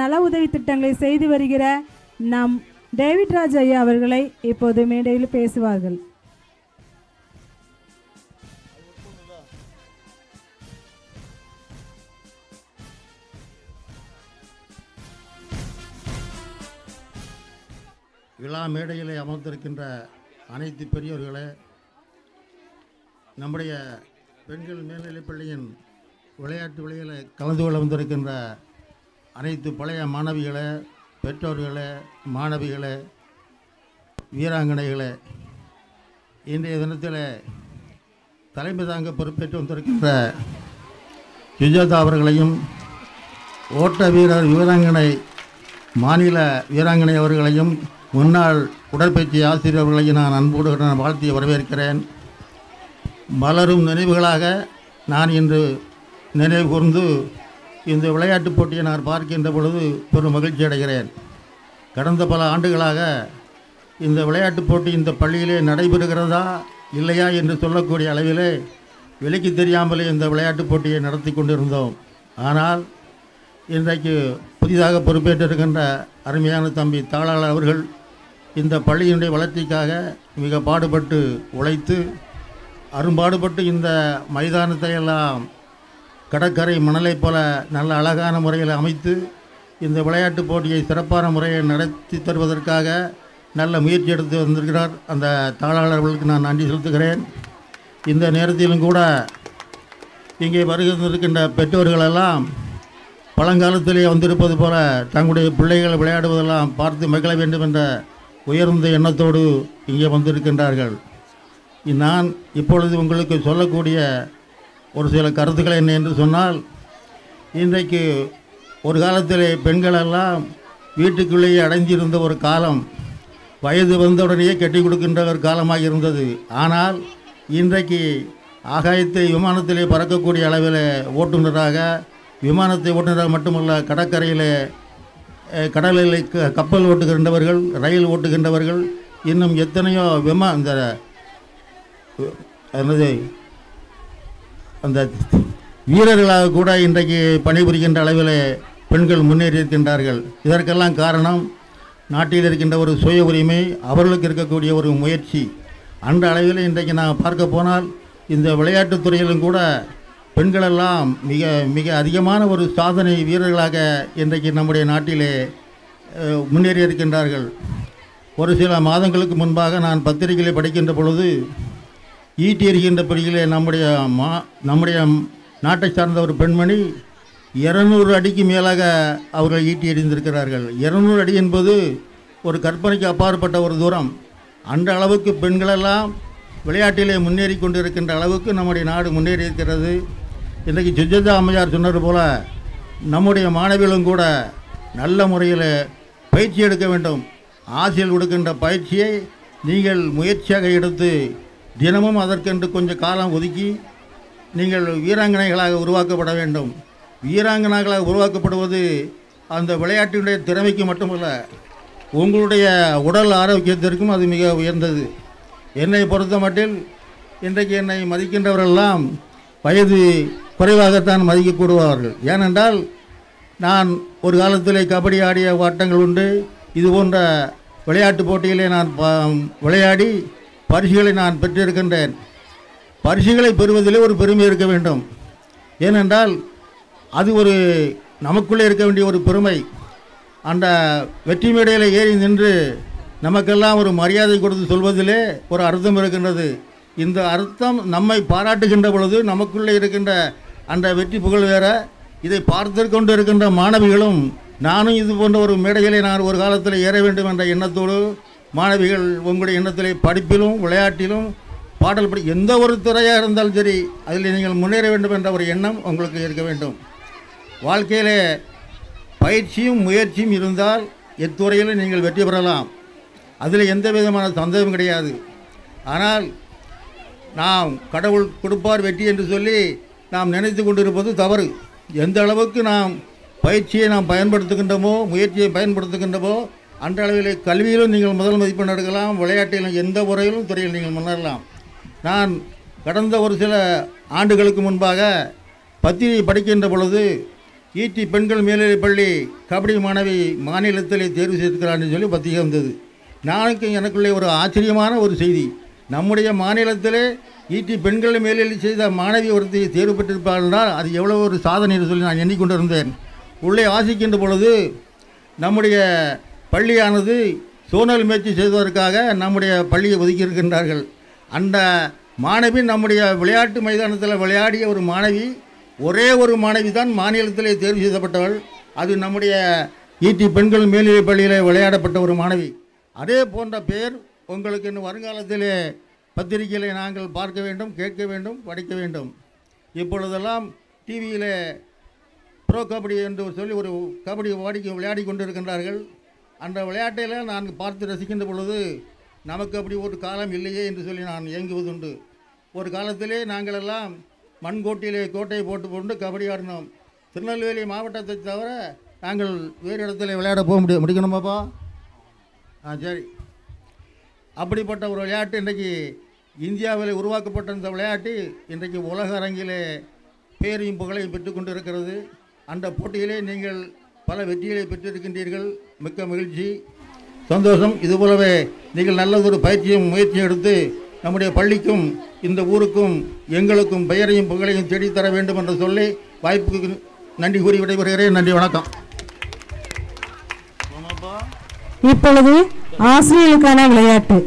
நல உதவி திட்டங்களை செய்து வருகிற நம் டேவிட் ராஜ் ஐயா அவர்களை இப்போது மேடையில் பேசுவார்கள் விழா மேடையிலே அமர்ந்திருக்கின்ற அனைத்து பெரியோர்களே நம்முடைய பெண்கள் மேல்நிலைப்பள்ளியின் விளையாட்டு விலையில் கலந்து கொள்ள வந்திருக்கின்ற அனைத்து பழைய மாணவிகளை பெற்றோர்களை மாணவிகளை வீராங்கனைகளை இன்றைய தினத்தில் தலைமை தாங்க பொறுப்பேற்று வந்திருக்கின்ற சுஜாதா அவர்களையும் ஓட்ட வீரர் வீராங்கனை மாநில வீராங்கனை அவர்களையும் முன்னாள் உடற்பயிற்சி ஆசிரியர்களையும் நான் அன்போடு நான் வாழ்த்தி வரவேற்கிறேன் மலரும் நினைவுகளாக நான் இன்று நினைவு கூர்ந்து இந்த விளையாட்டுப் போட்டியை நான் பார்க்கின்ற பொழுது பெரும் மகிழ்ச்சி அடைகிறேன் கடந்த பல ஆண்டுகளாக இந்த விளையாட்டுப் போட்டி இந்த பள்ளியிலே நடைபெறுகிறதா இல்லையா என்று சொல்லக்கூடிய அளவிலே விலைக்கு தெரியாமலே இந்த விளையாட்டுப் போட்டியை நடத்தி கொண்டிருந்தோம் ஆனால் இன்றைக்கு புதிதாக பொறுப்பேற்றிருக்கின்ற அருமையான தம்பி தாளாளர் அவர்கள் இந்த பள்ளியினுடைய வளர்ச்சிக்காக மிக பாடுபட்டு உழைத்து அரும்பாடுபட்டு இந்த மைதானத்தை எல்லாம் கடற்கரை மணலை போல நல்ல அழகான முறையில் அமைத்து இந்த விளையாட்டுப் போட்டியை சிறப்பான முறையை நடத்தி தருவதற்காக நல்ல முயற்சி எடுத்து வந்திருக்கிறார் அந்த தாளாளர்களுக்கு நான் நன்றி செலுத்துகிறேன் இந்த நேரத்திலும் கூட இங்கே வருகின்றிருக்கின்ற பெற்றோர்களெல்லாம் பழங்காலத்திலேயே வந்திருப்பது போல தங்களுடைய பிள்ளைகள் விளையாடுவதெல்லாம் பார்த்து மகிழ வேண்டும் என்ற உயர்ந்த எண்ணத்தோடு இங்கே வந்திருக்கின்றார்கள் நான் இப்பொழுது உங்களுக்கு சொல்லக்கூடிய ஒரு சில கருத்துக்கள் என்ன என்று சொன்னால் இன்றைக்கு ஒரு காலத்தில் பெண்களெல்லாம் வீட்டுக்குள்ளேயே அடைஞ்சிருந்த ஒரு காலம் வயது வந்தவுடனேயே கட்டி கொடுக்கின்ற ஒரு காலமாக இருந்தது ஆனால் இன்றைக்கு ஆகாயத்தை விமானத்திலே பறக்கக்கூடிய அளவில் ஓட்டுநராக விமானத்தை ஓட்டுநராக மட்டுமல்ல கடற்கரையில் கடலில் கப்பல் ஓட்டுகின்றவர்கள் ரயில் ஓட்டுகின்றவர்கள் இன்னும் எத்தனையோ விமா இந்த என்னது அந்த வீரர்களாக கூட இன்றைக்கு பணிபுரிகின்ற அளவில் பெண்கள் முன்னேறி இருக்கின்றார்கள் இதற்கெல்லாம் காரணம் நாட்டில் இருக்கின்ற ஒரு சுய உரிமை அவர்களுக்கு இருக்கக்கூடிய ஒரு முயற்சி அந்த அளவில் இன்றைக்கு நான் பார்க்க போனால் இந்த விளையாட்டுத் துறையிலும் கூட பெண்களெல்லாம் மிக மிக அதிகமான ஒரு சாதனை வீரர்களாக இன்றைக்கு நம்முடைய நாட்டிலே முன்னேறியிருக்கின்றார்கள் ஒரு சில மாதங்களுக்கு முன்பாக நான் பத்திரிகையில் படிக்கின்ற பொழுது ஈட்டி எறிகின்ற பிரிவிலே நம்முடைய மா நம்முடைய நாட்டை சார்ந்த ஒரு பெண்மணி இருநூறு அடிக்கு மேலாக அவர்கள் ஈட்டி எறிந்திருக்கிறார்கள் இருநூறு அடி என்பது ஒரு கற்பனைக்கு அப்பாற்பட்ட ஒரு தூரம் அந்த அளவுக்கு பெண்களெல்லாம் விளையாட்டிலே முன்னேறி கொண்டிருக்கின்ற அளவுக்கு நம்முடைய நாடு முன்னேறி இருக்கிறது இன்றைக்கு சுஜிதா அம்மையார் சொன்னது போல் நம்முடைய மாணவிகளும் கூட நல்ல முறையில் பயிற்சி எடுக்க வேண்டும் ஆசிரியர் கொடுக்கின்ற பயிற்சியை நீங்கள் முயற்சியாக எடுத்து தினமும் அதற்கென்று கொஞ்சம் காலம் ஒதுக்கி நீங்கள் வீராங்கனைகளாக உருவாக்கப்பட வேண்டும் வீராங்கனைகளாக உருவாக்கப்படுவது அந்த விளையாட்டினுடைய திறமைக்கு மட்டுமல்ல உங்களுடைய உடல் ஆரோக்கியத்திற்கும் அது மிக உயர்ந்தது என்னை பொறுத்த மட்டில் இன்றைக்கு என்னை மதிக்கின்றவரெல்லாம் வயது குறைவாகத்தான் மதிக்கக்கூடுவார்கள் ஏனென்றால் நான் ஒரு காலத்தில் கபடி ஆடிய வாட்டங்கள் உண்டு இது போன்ற விளையாட்டு போட்டிகளை நான் விளையாடி பரிசுகளை நான் பெற்றிருக்கின்றேன் பரிசுகளை பெறுவதிலே ஒரு பெருமை இருக்க வேண்டும் ஏனென்றால் அது ஒரு நமக்குள்ளே இருக்க வேண்டிய ஒரு பெருமை அந்த வெற்றி மேடையில் ஏறி நின்று நமக்கெல்லாம் ஒரு மரியாதை கொடுத்து சொல்வதிலே ஒரு அர்த்தம் இருக்கின்றது இந்த அர்த்தம் நம்மை பாராட்டுகின்ற பொழுது நமக்குள்ளே இருக்கின்ற அந்த வெற்றி புகழ் வேற இதை பார்த்து கொண்டு இருக்கின்ற மாணவிகளும் நானும் இது போன்ற ஒரு மேடைகளை நான் ஒரு காலத்தில் ஏற வேண்டும் என்ற எண்ணத்தோடு மாணவிகள் உங்களுடைய எண்ணத்திலே படிப்பிலும் விளையாட்டிலும் பாடல் படி எந்த ஒரு துறையாக இருந்தாலும் சரி அதில் நீங்கள் முன்னேற வேண்டும் என்ற ஒரு எண்ணம் உங்களுக்கு இருக்க வேண்டும் வாழ்க்கையிலே பயிற்சியும் முயற்சியும் இருந்தால் எத்துறையிலும் நீங்கள் வெற்றி பெறலாம் அதில் எந்த விதமான சந்தேகம் கிடையாது ஆனால் நாம் கடவுள் கொடுப்பார் வெற்றி என்று சொல்லி நாம் நினைத்து கொண்டிருப்பது தவறு எந்த அளவுக்கு நாம் பயிற்சியை நாம் பயன்படுத்துகின்றோமோ முயற்சியை பயன்படுத்துகின்றமோ அன்றளவிலே கல்வியிலும் நீங்கள் முதல் மதிப்பெண் எடுக்கலாம் விளையாட்டிலும் எந்த முறையிலும் துறையில் நீங்கள் முன்னேறலாம் நான் கடந்த ஒரு சில ஆண்டுகளுக்கு முன்பாக பத்திரிகை படிக்கின்ற பொழுது ஈட்டி பெண்கள் மேல்நிலைப் பள்ளி கபடி மாணவி மாநிலத்திலே தேர்வு செய்திருக்கிறான்னு சொல்லி பத்திரிகை வந்தது நாளைக்கு எனக்குள்ளே ஒரு ஆச்சரியமான ஒரு செய்தி நம்முடைய மாநிலத்திலே ஈட்டி பெண்கள் மேல்நிலை செய்த மாணவி ஒருத்தி தேர்வு பெற்றிருப்பாள் என்றால் அது எவ்வளோ ஒரு சாதனை என்று சொல்லி நான் எண்ணிக்கொண்டிருந்தேன் உள்ளே ஆசிக்கின்ற பொழுது நம்முடைய பள்ளியானது சோனல் முயற்சி செய்வதற்காக நம்முடைய பள்ளியை ஒதுக்கியிருக்கின்றார்கள் அந்த மாணவி நம்முடைய விளையாட்டு மைதானத்தில் விளையாடிய ஒரு மாணவி ஒரே ஒரு மாணவி தான் மாநிலத்திலே தேர்வு செய்யப்பட்டவள் அது நம்முடைய ஈட்டி பெண்கள் மேல்நிலை பள்ளியில் விளையாடப்பட்ட ஒரு மாணவி அதே போன்ற பேர் உங்களுக்கு இன்னும் வருங்காலத்திலே பத்திரிகைகளை நாங்கள் பார்க்க வேண்டும் கேட்க வேண்டும் படிக்க வேண்டும் இப்பொழுதெல்லாம் டிவியில் ப்ரோ கபடி என்று சொல்லி ஒரு கபடி வாடிக்கை விளையாடி கொண்டிருக்கின்றார்கள் அந்த விளையாட்டையெல்லாம் நான் பார்த்து ரசிக்கின்ற பொழுது நமக்கு அப்படி ஒரு காலம் இல்லையே என்று சொல்லி நான் இயங்குவதுண்டு ஒரு காலத்திலே நாங்களெல்லாம் மண்கோட்டிலே கோட்டையை போட்டு போட்டு கபடி ஆடினோம் திருநெல்வேலி மாவட்டத்தை தவிர நாங்கள் வேறு இடத்துல விளையாட போக முடியும் முடிக்கணுமாப்பா ஆ சரி அப்படிப்பட்ட ஒரு விளையாட்டு இன்றைக்கு இந்தியாவில் உருவாக்கப்பட்ட இந்த விளையாட்டு இன்றைக்கு உலக அரங்கிலே பேரையும் புகழையும் பெற்றுக்கொண்டு இருக்கிறது அந்த போட்டியிலே நீங்கள் பல வெற்றிகளை பெற்றிருக்கின்றீர்கள் மிக்க மகிழ்ச்சி சந்தோஷம் இதுபோலவே நீங்கள் நல்லதொரு பயிற்சியும் முயற்சியும் எடுத்து நம்முடைய பள்ளிக்கும் இந்த ஊருக்கும் எங்களுக்கும் பெயரையும் புகழையும் தேடித்தர வேண்டும் என்று சொல்லி வாய்ப்புக்கு நன்றி கூறி விடைபெறுகிறேன் நன்றி வணக்கம் இப்பொழுது ஆசிரியர்களுக்கான விளையாட்டு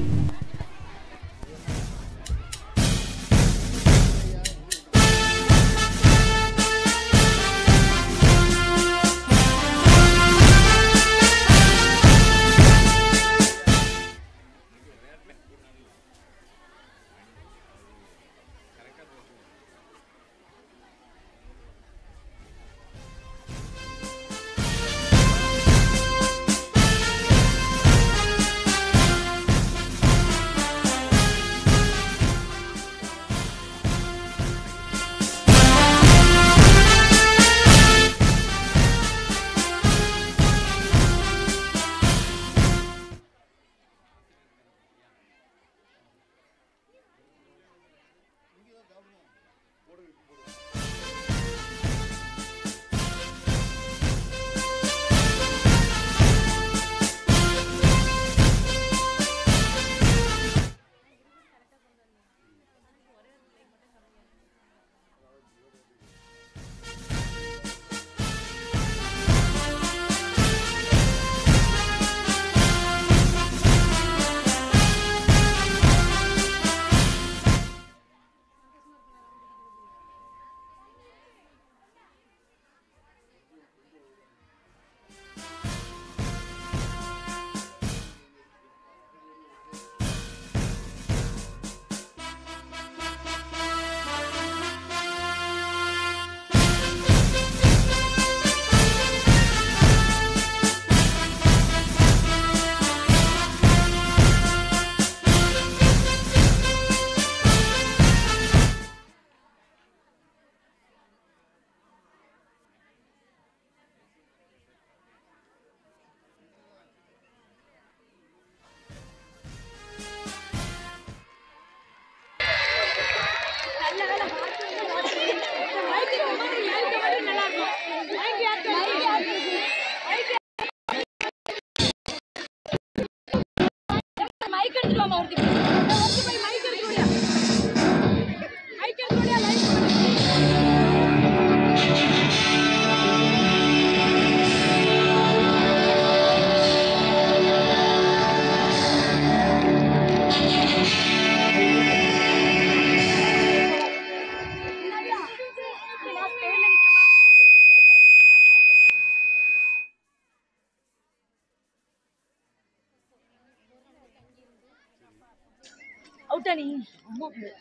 movement.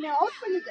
நீ அவுட் பண்ணிட்ட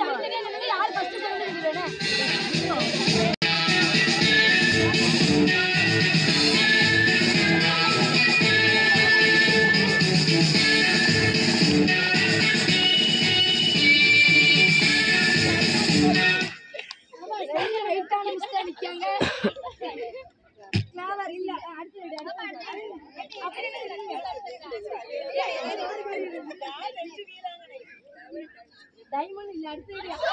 தமிழ் தெரியாதவங்க யார் ஃபர்ஸ்ட் சொல்லுங்க Thank you.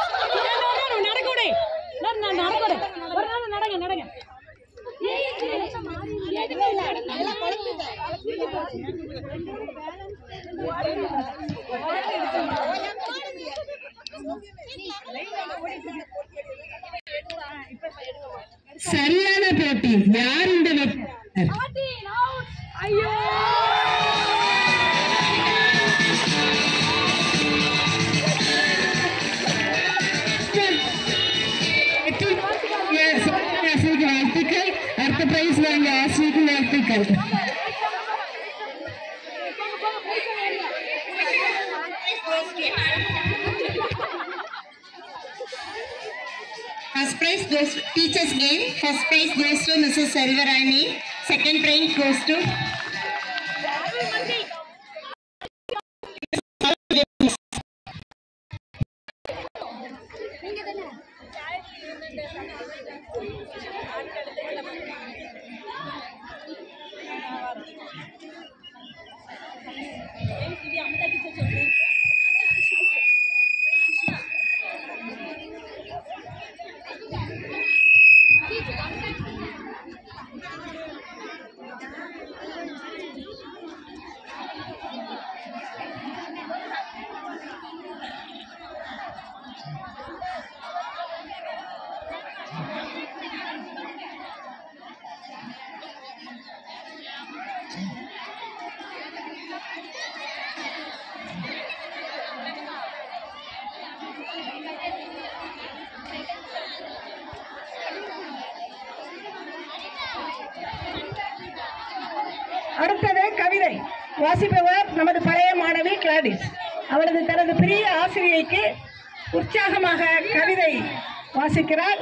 se crea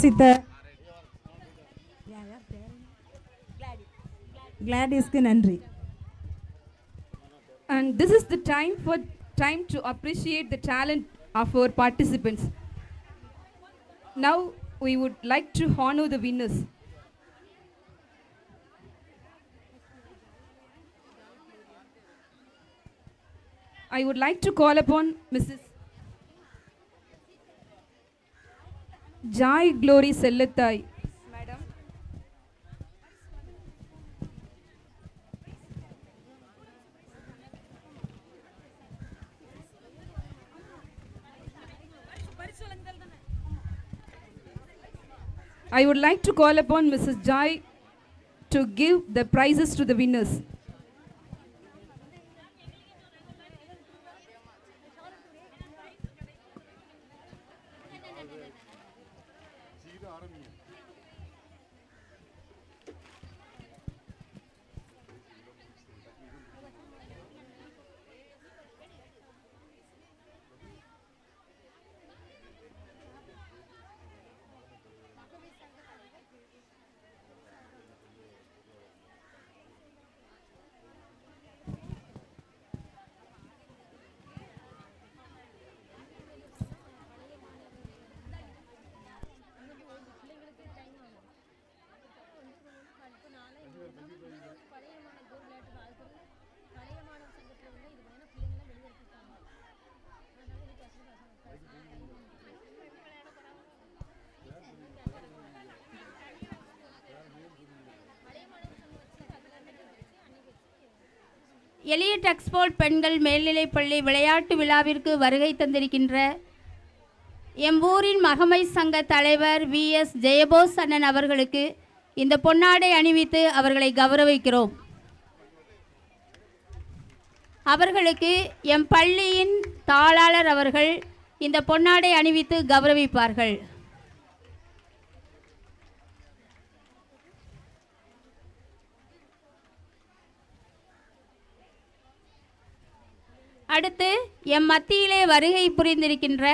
ವಾಸಿತ Gladys, ನನ್ರಿ And this is the time for time to appreciate the talent of our participants. Now we would like to honor the winners. I would like to call upon Mrs. Joy Glory Chelluthai I would like to call upon Mrs. Jai to give the prizes to the winners. Elliot Tuxford பெண்கள் மேல்நிலைப்பள்ளி விளையாட்டு விழாவிற்கு வருகை தந்திருக்கின்ற M ஊரின் மகமை சங்க தலைவர் V S ஜெயபோஸ் அண்ணன் அவர்களுக்கு இந்த பொன்னாடை அணிவித்து அவர்களை கௌரவிக்கிறோம் அவர்களுக்கு எம் பள்ளியின் தாளாளர் அவர்கள் இந்த பொன்னாடை அணிவித்து கௌரவிப்பார்கள் அடுத்து எம் மத்தியிலே வருகை புரிந்திருக்கின்ற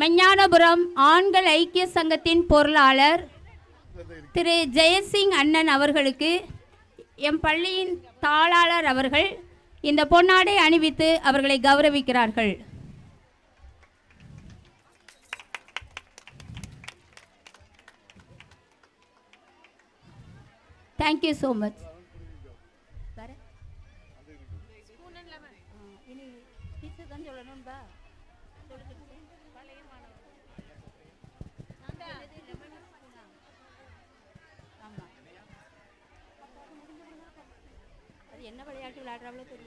மெஞ்ஞானபுரம் ஆண்கள் ஐக்கிய சங்கத்தின் பொருளாளர் திரு ஜெயசிங் அண்ணன் அவர்களுக்கு எம் பள்ளியின் தாளாளர் அவர்கள் இந்த பொன்னாடை அணிவித்து அவர்களை கௌரவிக்கிறார்கள் thank you so much Robleto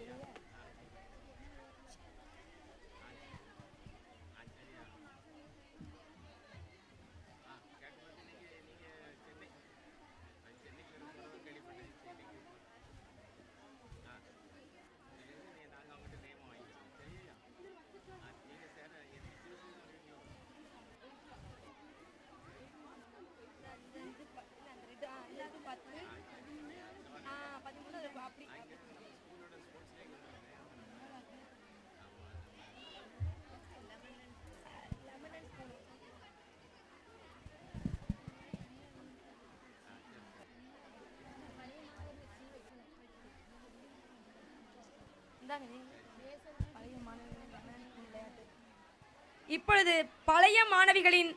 இப்பொழுது பழைய மாணவிகளின்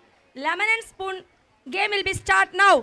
lemon and spoon game will be start now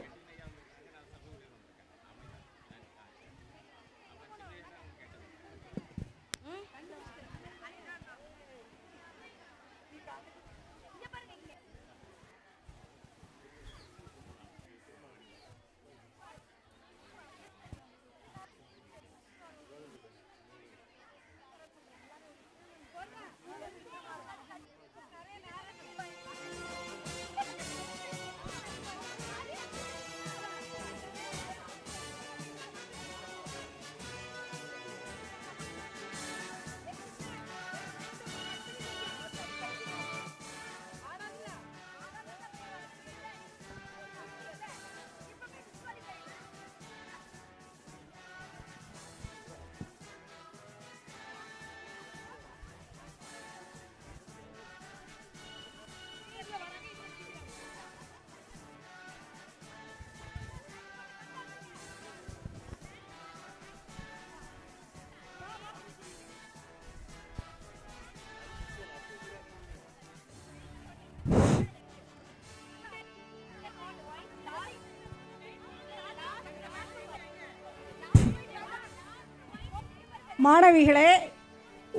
மாணவிகளே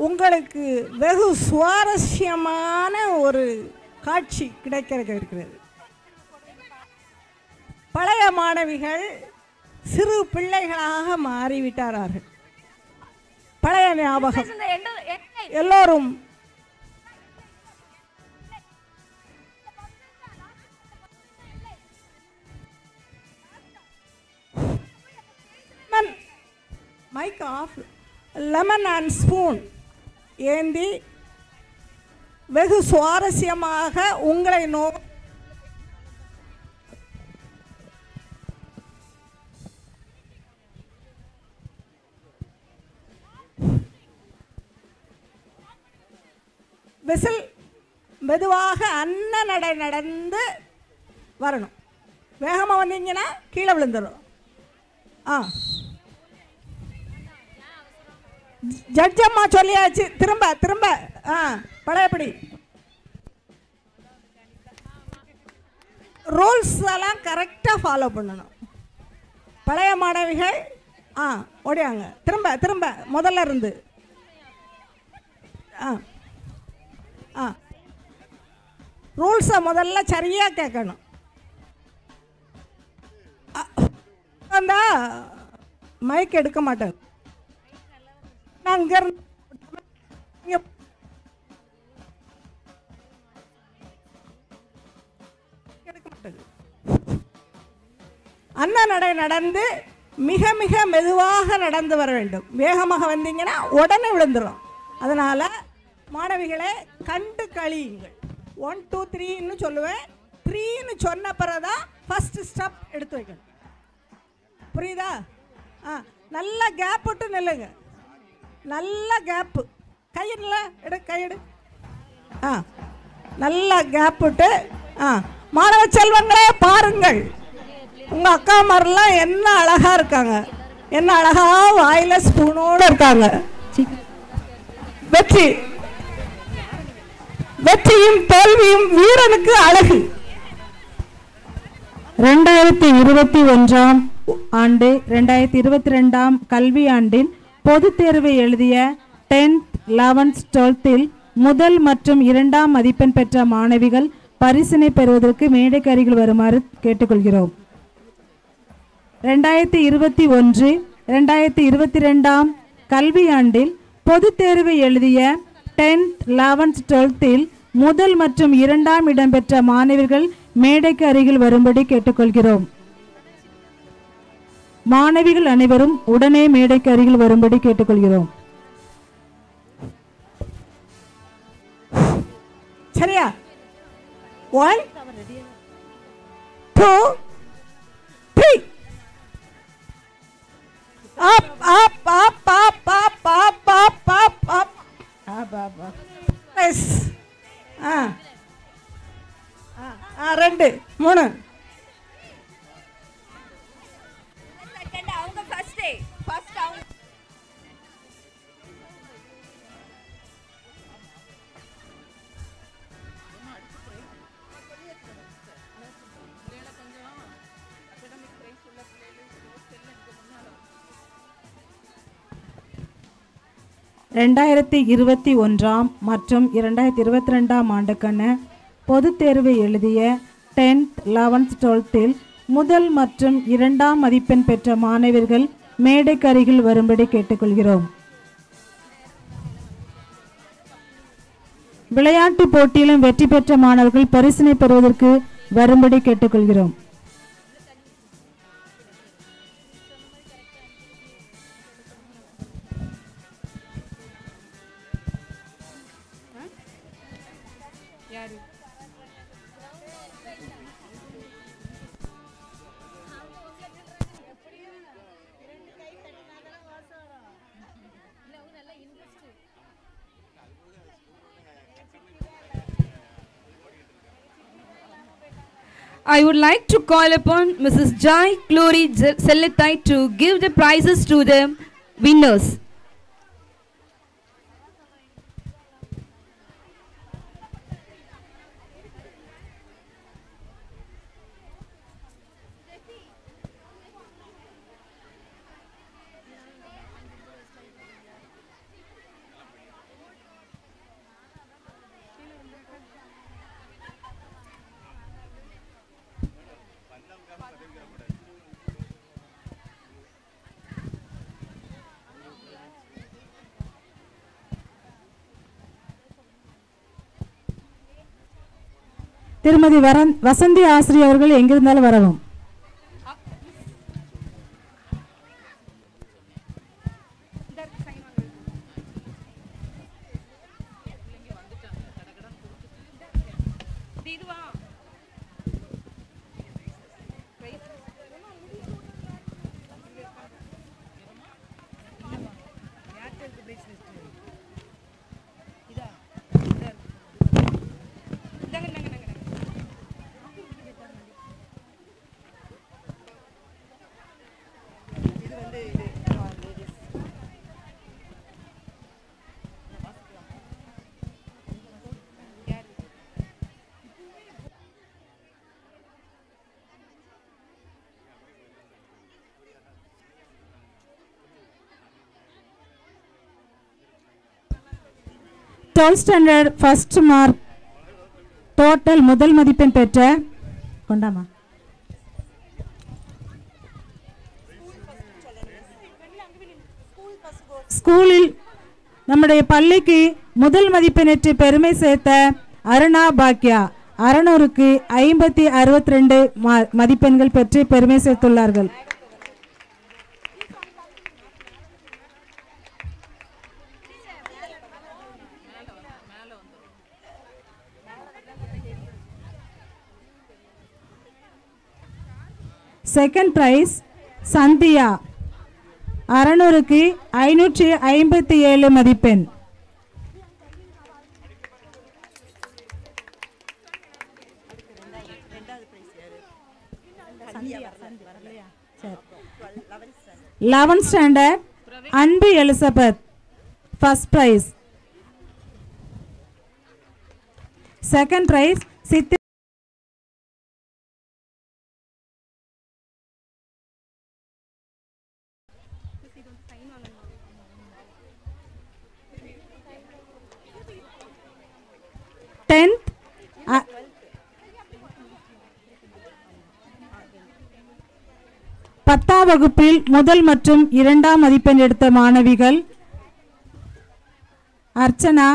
உங்களுக்கு வெகு சுவாரஸ்யமான ஒரு காட்சி கிடைக்கிறது இருக்கிறது பழைய மாணவிகள் சிறு பிள்ளைகளாக மாறிவிட்டார்கள் பழைய ஞாபகம் எல்லோரும் லெமன் அண்ட் ஸ்பூன் ஏந்தி வெகு சுவாரஸ்யமாக உங்களை நோ விசில் மெதுவாக அன்ன நடை நடந்து வரணும் வேகமாக வந்தீங்கன்னா கீழே விழுந்துடும் ஆ ஜட்ஜம்மா சொல்லியாச்சு திரும்ப திரும்ப ஆ பழையபடி ரூல்ஸ் எல்லாம் கரெக்டாக ஃபாலோ பண்ணணும் பழைய மாணவிகள் ஆ ஓடியாங்க திரும்ப திரும்ப முதல்ல இருந்து ஆ ஆ ரூல்ஸை முதல்ல சரியாக கேட்கணும் வந்தால் மைக் எடுக்க மாட்டேன் நான் இருந்து நடை நடந்து மிக மிக மெதுவாக நடந்து வர வேண்டும் வேகமாக வந்தீங்கன்னா உடனே விழுந்துடும் அதனால் மாணவிகளை கண்டு கழியுங்கள் ஒன் டூ த்ரீன்னு சொல்லுவேன் த்ரீன்னு சொன்ன பிறகு தான் ஃபஸ்ட்டு ஸ்டெப் எடுத்து வைக்கணும் புரியுதா ஆ நல்லா கேப் விட்டு நில்லுங்க நல்லா கேப்பு கையிடல எடு கையெடு ஆ நல்லா கேப் விட்டு ஆ மாணவ செல்வங்களே பாருங்கள் உங்கள் அக்கா மாதிரிலாம் என்ன அழகாக இருக்காங்க என்ன அழகாக வாயில் ஸ்பூனோடு இருக்காங்க வெற்றி வெற்றியும் தோல்வியும் வீரனுக்கு அழகு ரெண்டாயிரத்தி இருபத்தி ஒன்றாம் ஆண்டு ரெண்டாயிரத்தி இருபத்தி ரெண்டாம் கல்வி ஆண்டின் பொது தேர்வு எழுதிய டென்த் லெவன்த் டுவெல்த்தில் முதல் மற்றும் இரண்டாம் மதிப்பெண் பெற்ற மாணவிகள் பரிசினை பெறுவதற்கு மேடைக்கு அருகில் வருமாறு கேட்டுக்கொள்கிறோம் ரெண்டாயிரத்தி இருபத்தி ஒன்று ரெண்டாயிரத்தி இருபத்தி ரெண்டாம் கல்வியாண்டில் பொதுத் தேர்வு எழுதிய டென்த் லெவன்த் டுவெல்த்தில் முதல் மற்றும் இரண்டாம் இடம்பெற்ற மாணவர்கள் மேடைக்கு அருகில் வரும்படி கேட்டுக்கொள்கிறோம் மாணவிகள் அனைவரும் உடனே மேடைக்கு அருகில் வரும்படி கேட்டுக்கொள்கிறோம் சரியா டூ த்ரீ அப் ஆ ஆ ரெண்டு மூணு ரெண்டாயிரத்தி இருபத்தி ஒன்றாம் மற்றும் இரண்டாயிரத்தி இருபத்தி ரெண்டாம் ஆண்டுக்கான பொதுத் தேர்வு எழுதிய டென்த் லெவன்த் டுவெல்த்தில் முதல் மற்றும் இரண்டாம் மதிப்பெண் பெற்ற மாணவர்கள் மேடைக்கு அருகில் வரும்படி கேட்டுக்கொள்கிறோம் விளையாட்டு போட்டியிலும் வெற்றி பெற்ற மாணவர்கள் பரிசனை பெறுவதற்கு வரும்படி கேட்டுக்கொள்கிறோம் I would like to call upon Mrs. Jai Glory Seletai to give the prizes to the winners. திருமதி வரன் வசந்தி ஆசிரியர் அவர்கள் எங்கிருந்தாலும் வரவும் twelfth standard first mark total முதல் மதிப்பெண் பெற்ற கொண்டாமா ஸ்கூலில் நம்முடைய பள்ளிக்கு முதல் மதிப்பெண்ணேற்று பெருமை சேர்த்த அருணா பாக்யா அறுநூறுக்கு ஐம்பத்தி அறுபத்தி ரெண்டு மதிப்பெண்கள் பெற்று பெருமை சேர்த்துள்ளார்கள் செகண்ட் ப்ரைஸ் சந்தியா அறநூறுக்கு ஐநூற்றி ஐம்பத்தி ஏழு மதிப்பெண் eleventh standard Anbu Elizabeth first prize second prize சித்தி டென்த் ah. பத்தாம் வகுப்பில் முதல் மற்றும் இரண்டாம் மதிப்பெண் எடுத்த மாணவிகள் அர்ச்சனா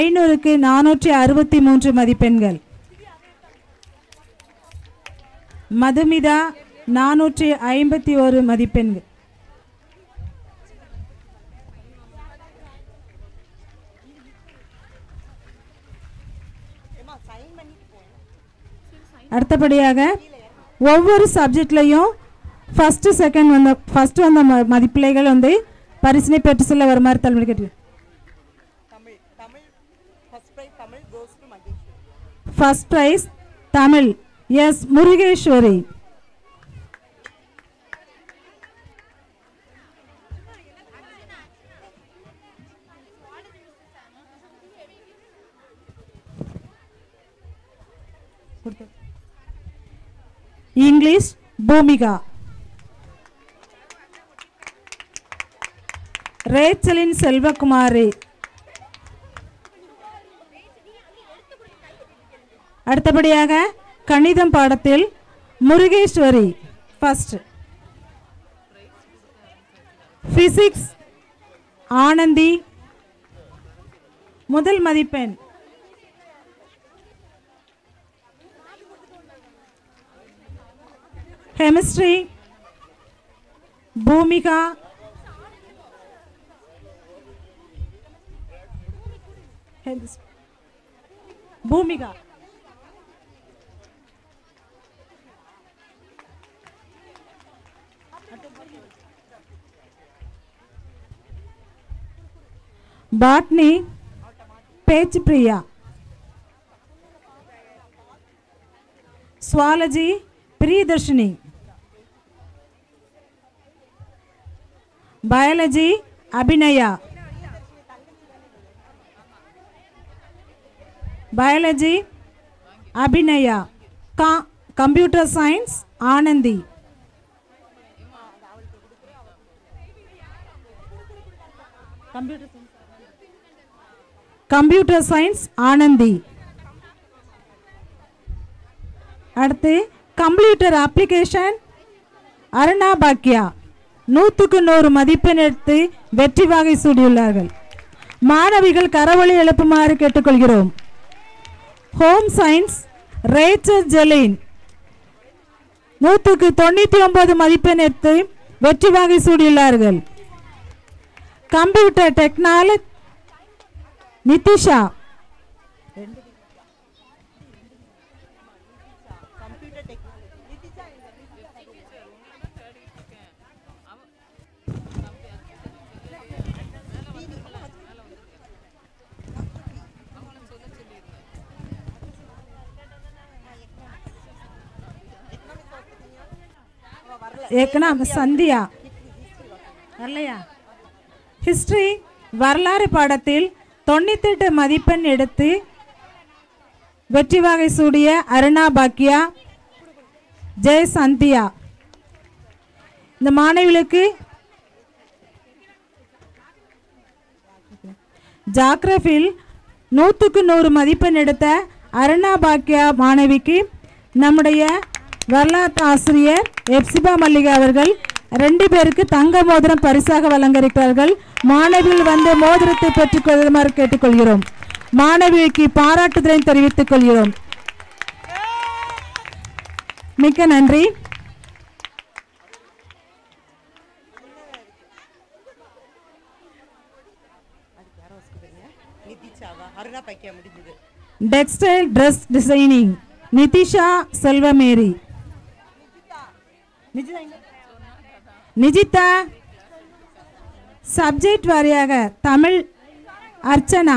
ஐநூறுக்கு நானூற்றி அறுபத்தி மூன்று மதிப்பெண்கள் மதுமிதா நானூற்றி ஐம்பத்தி ஒரு மதிப்பெண்கள் அடுத்தபடியாக ஒவ்வொரு சப்ஜெக்ட்லேயும் ஃபஸ்ட்டு செகண்ட் வந்த ஃபஸ்ட்டு வந்த ம மதிப்பிள்ளைகள் வந்து பரிசினை பெற்று செல்ல வருமாறு தலைமுறை கேட்டு first prize Tamil S Murugeshwari English Bhoomika ரேச்சலின் Selvakumari அடுத்தபடியாக கணிதம் பாடத்தில் முருகேஸ்வரி ஃபர்ஸ்ட் ஃபிசிக்ஸ் ஆனந்தி முதல் மதிப்பெண் केमिस्ट्री भूमिका भूमिका बाटनी पेच प्रिया स्वालजी प्रियदर्शिनी बयलजी अभिनय बयलजी अभिनय का computer science Anandi computer science Anandi अड़ते computer application Aruna Bhagya நூற்றுக்கு நூறு மதிப்பெண் எடுத்து வெற்றி வாகை சூடியுள்ளார்கள் மாணவிகள் கரவொழி எழுப்புமாறு கேட்டுக்கொள்கிறோம் ஹோம் சயின்ஸ் ரேச்சர் ஜெலின் நூற்றுக்கு தொண்ணூற்றி ஒன்பது மதிப்பெண் எடுத்து வெற்றி வாகை சூடியுள்ளார்கள் கம்ப்யூட்டர் டெக்னாலஜி நிதிஷா ஏக்கு சந்தியா வரலையா ஹிஸ்டரி வரலாறு பாடத்தில் தொண்ணூத்தெட்டு மதிப்பெண் எடுத்து வெற்றி வகை சூடிய அருணா பாக்கியா ஜெய சந்தியா இந்த மாணவிகளுக்கு ஜாக்ரஃபில் நூற்றுக்கு நூறு மதிப்பெண் எடுத்த அருணா பாக்கியா மாணவிக்கு நம்முடைய வரலாற்று ஆசிரியர் எப்சிபா மல்லிகா அவர்கள் ரெண்டு பேருக்கு தங்க மோதிரம் பரிசாக வழங்கரிப்பார்கள் மாணவியில் வந்து மோதிரத்தை பெற்றுக் கொள்ளுமாறு கேட்டுக்கொள்கிறோம் மாணவிக்கு பாராட்டுதலை தெரிவித்துக் கொள்கிறோம் மிக்க நன்றி textile dress designing Nithisha Selvamary Nijitha subject வாரியாக தமிழ் அர்ச்சனா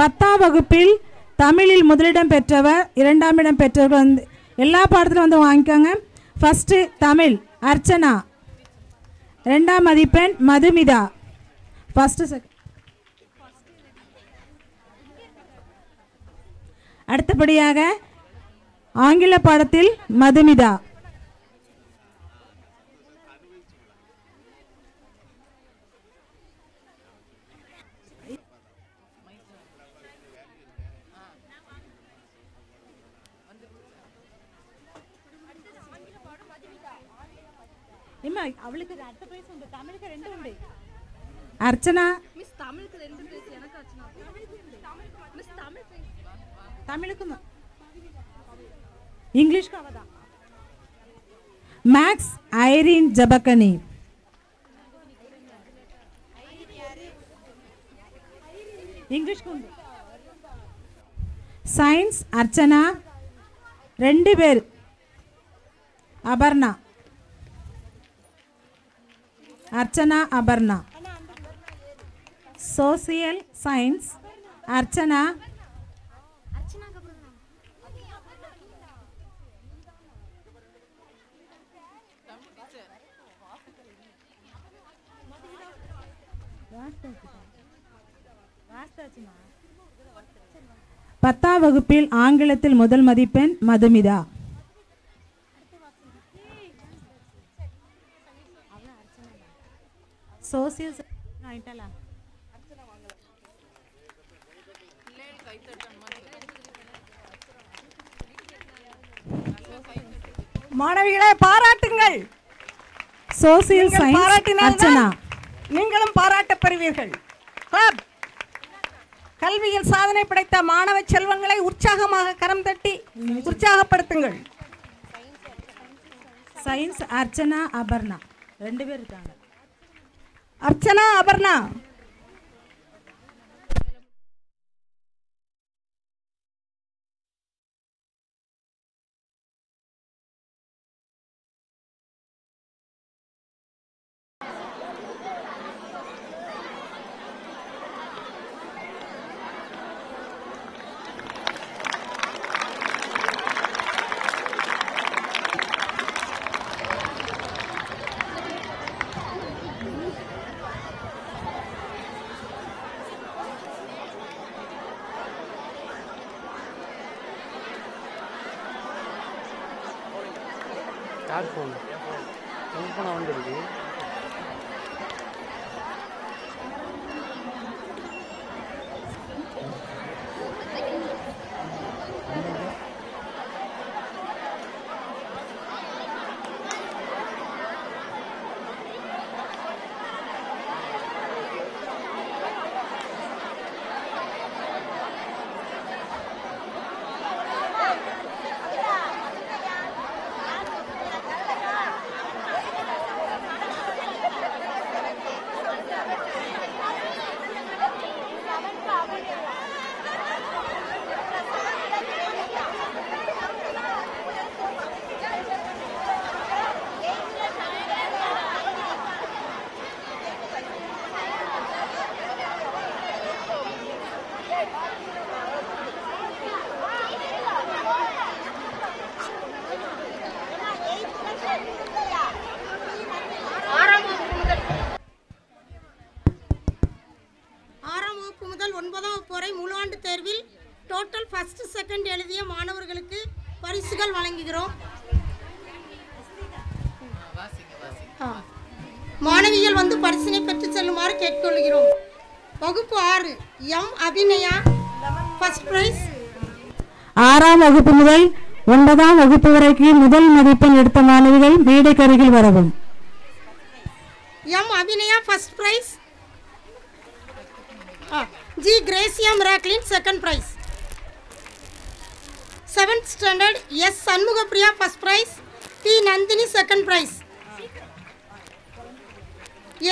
பத்தாம் வகுப்பில் தமிழில் முதலிடம் பெற்றவர் இரண்டாம் இடம் பெற்றவர்கள் வந்து எல்லா பாடத்திலும் வந்து வாங்கிக்கோங்க ஃபஸ்ட்டு தமிழ் அர்ச்சனா ரெண்டாம் மதிப்பெண் மதுமிதா ஃபஸ்ட்டு செகண்ட் அடுத்தபடியாக ஆங்கில பாடத்தில் மதுமிதா அர்ச்சனா தமிழுக்கும் ఇంగ్లీష్కు అవదా మ్యాక్స్ ఐరిన్ జబకని ఇంగ్లీష్కు ఉంది సైన్స్ అర్చన ரெண்டு பேர் அபர்ணா அர்ச்சனா அபர்ணா சோசியல் சயின்ஸ் அர்ச்சனா பத்தாம் வகுப்பில் ஆங்கிலத்தில் முதல் மதிப்பெண் மதுமிதா மாணவிகளை பாராட்டுங்கள் சோசியல் பாராட்டினா நீங்களும் பாராட்டப்படுவீர்கள் கல்வியில் சாதனை படைத்த மாணவ செல்வங்களை உற்சாகமாக கரம் தட்டி உற்சாகப்படுத்துங்கள் சயின்ஸ் அர்ச்சனா அபர்ணா ரெண்டு பேர் இருக்காங்க அர்ச்சனா அபர்ணா வகுப்பு முதல் ஒன்பதாம் வகுப்பு வரைக்கும் முதல் மதிப்பெண் எடுத்த மாணவிகள் மேடைக்கருகில் வரவும் M Abinaya first prize G Gracia Miraclin second prize seventh standard S Shanmugapriya first prize T Nandhini second prize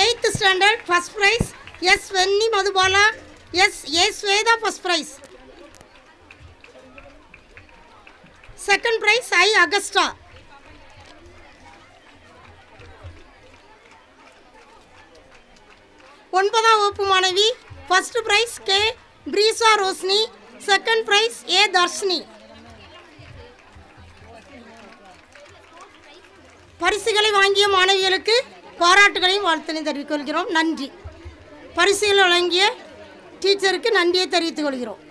eighth standard first prize S Venni Madhubala S A Swetha first prize second prize I Augusta ஒன்பதாம் வகுப்பு மாணவி first prize K Brezza Roshni second prize A Dharshini பரிசுகளை வாங்கிய மாணவிகளுக்கு பாராட்டுகளையும் வாழ்த்தனை தெரிவித்துக் கொள்கிறோம் நன்றி பரிசுகள் வழங்கிய டீச்சருக்கு நன்றியை தெரிவித்துக் கொள்கிறோம்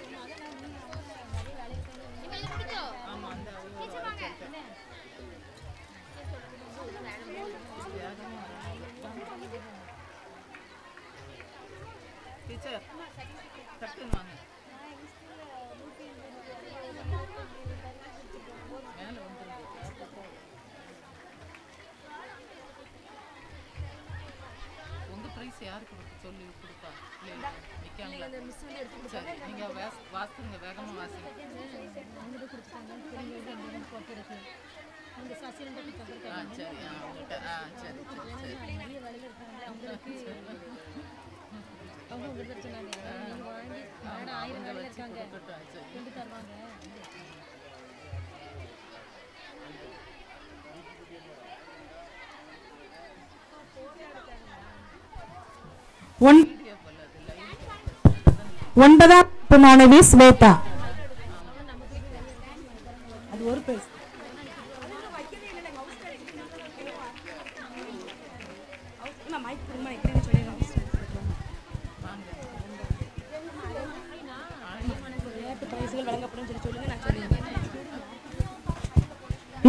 ஒன்பதாம் மாணவி ஸ்வேதா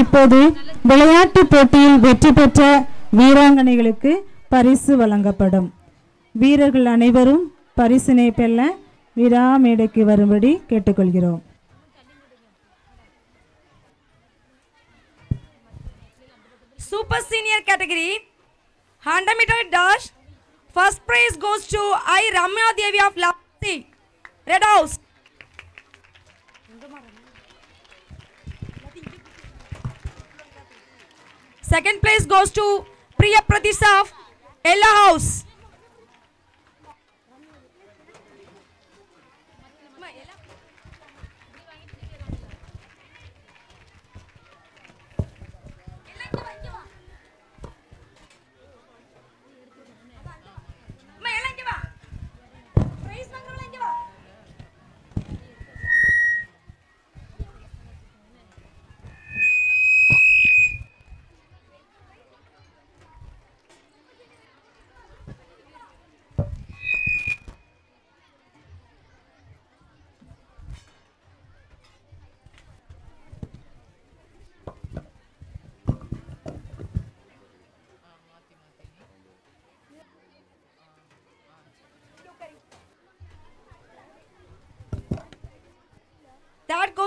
இப்போது விளையாட்டு போட்டியில் வெற்றி பெற்ற வீராங்கனைகளுக்கு பரிசு வழங்கப்படும் வீரர்கள் அனைவரும் பரிசினை பெல்ல விரா வரும்படி கேட்டுக்கொள்கிறோம் super senior category hundred metre dash first prize goes to I Ramya Devi of லாஸ்டி red house second place goes to Priya Prathish of yellow house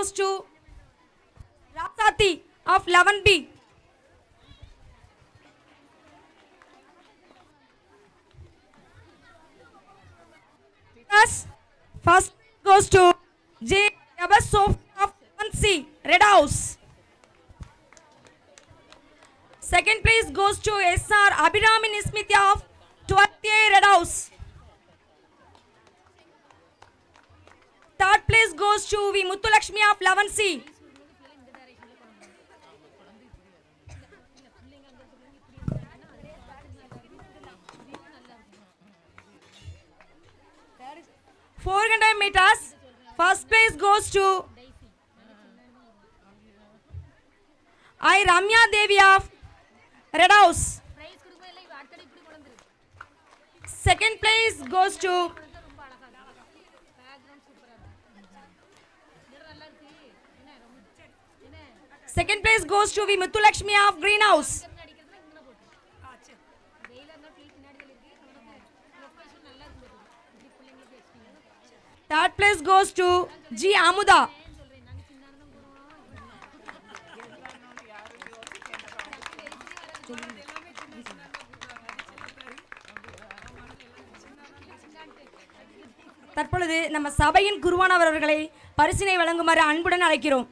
goes to Rasati of 11B. Thus, first goes to J. Yabasov of 1C, Red House. Second place goes to S.R. Abhiramin Smithya of 12A, Red House. Third place goes to V. Mutul Lakshmi of eleven C four hundred metres first place goes to E Ramya Devi of red house second place goes to second place goes to V Muthulakshmi of green house third place goes to G Amudha தற்பொழுது நம்ம சபையின் குருவானவர் அவர்களை பரிசினை வழங்குமாறு அன்புடன் அழைக்கிறோம்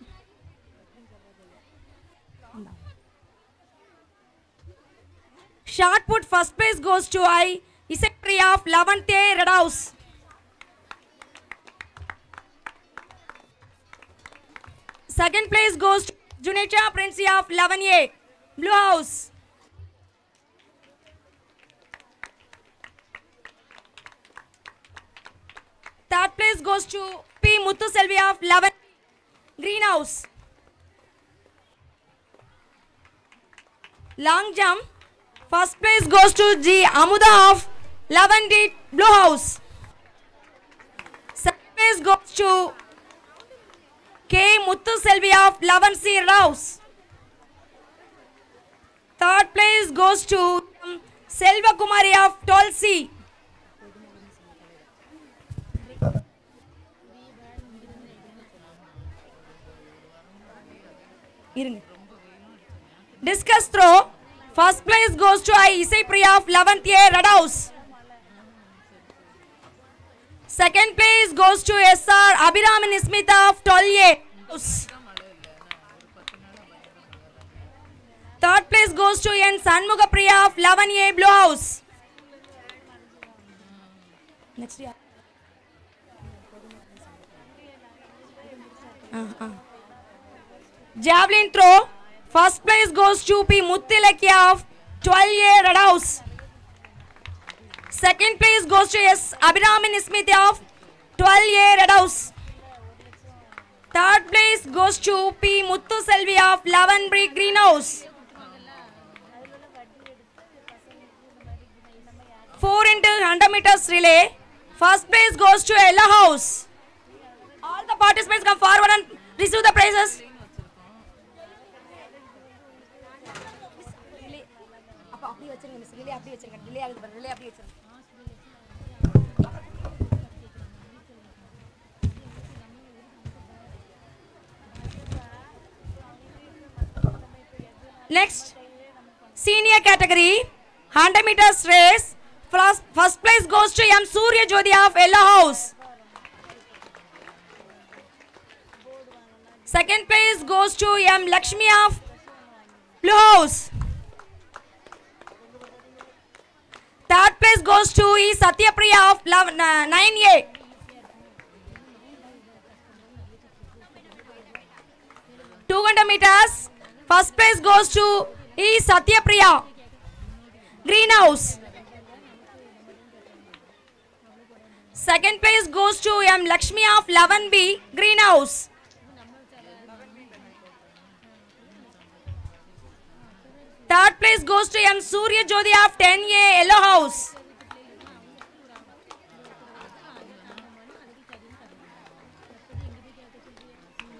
shot put first place goes to I इसेक्ट्री of eleventh A second place goes जुनेचा Prince of eleven blue house third place goes to P Muthu Selvi of eleven green house long jump First place goes to G. Amuda of Lavendi Blue House. Second place goes to K. Muthu Selvi of Lavan C. Rouse. Third place goes to um, Selva Kumari of Tulsi. Discuss throw. First place goes to I Isai Priya of 11th year Radaus. Second place goes to SR abiram and Ismita of 12 year. Third place goes to N Sanmuga Priya of 11 year Blue House. Next year. Uh -huh. Javelin throw. First place goes to P. Muttilakia of 12 year Radaus. Second place goes to S. Abhiramin Smith of 12 year Radaus. Third place goes to P. Muttu Selvi of Lavanbury Greenhouse. 4 into 100 meters relay. First place goes to Ella House. All the participants come forward and receive the prizes. Next, senior category, 100 meters race. First place goes to M. Surya Jyoti of Yellow House. Second place goes to M. Lakshmi of Blue House. Third place goes to is Satyapriya of 9A. Two hundred meters. First place goes to is Satyapriya. Greenhouse. Second place goes to M. Lakshmi of 11B, Greenhouse. Third place goes to M. Surya Jyoti of 10A Yellow House.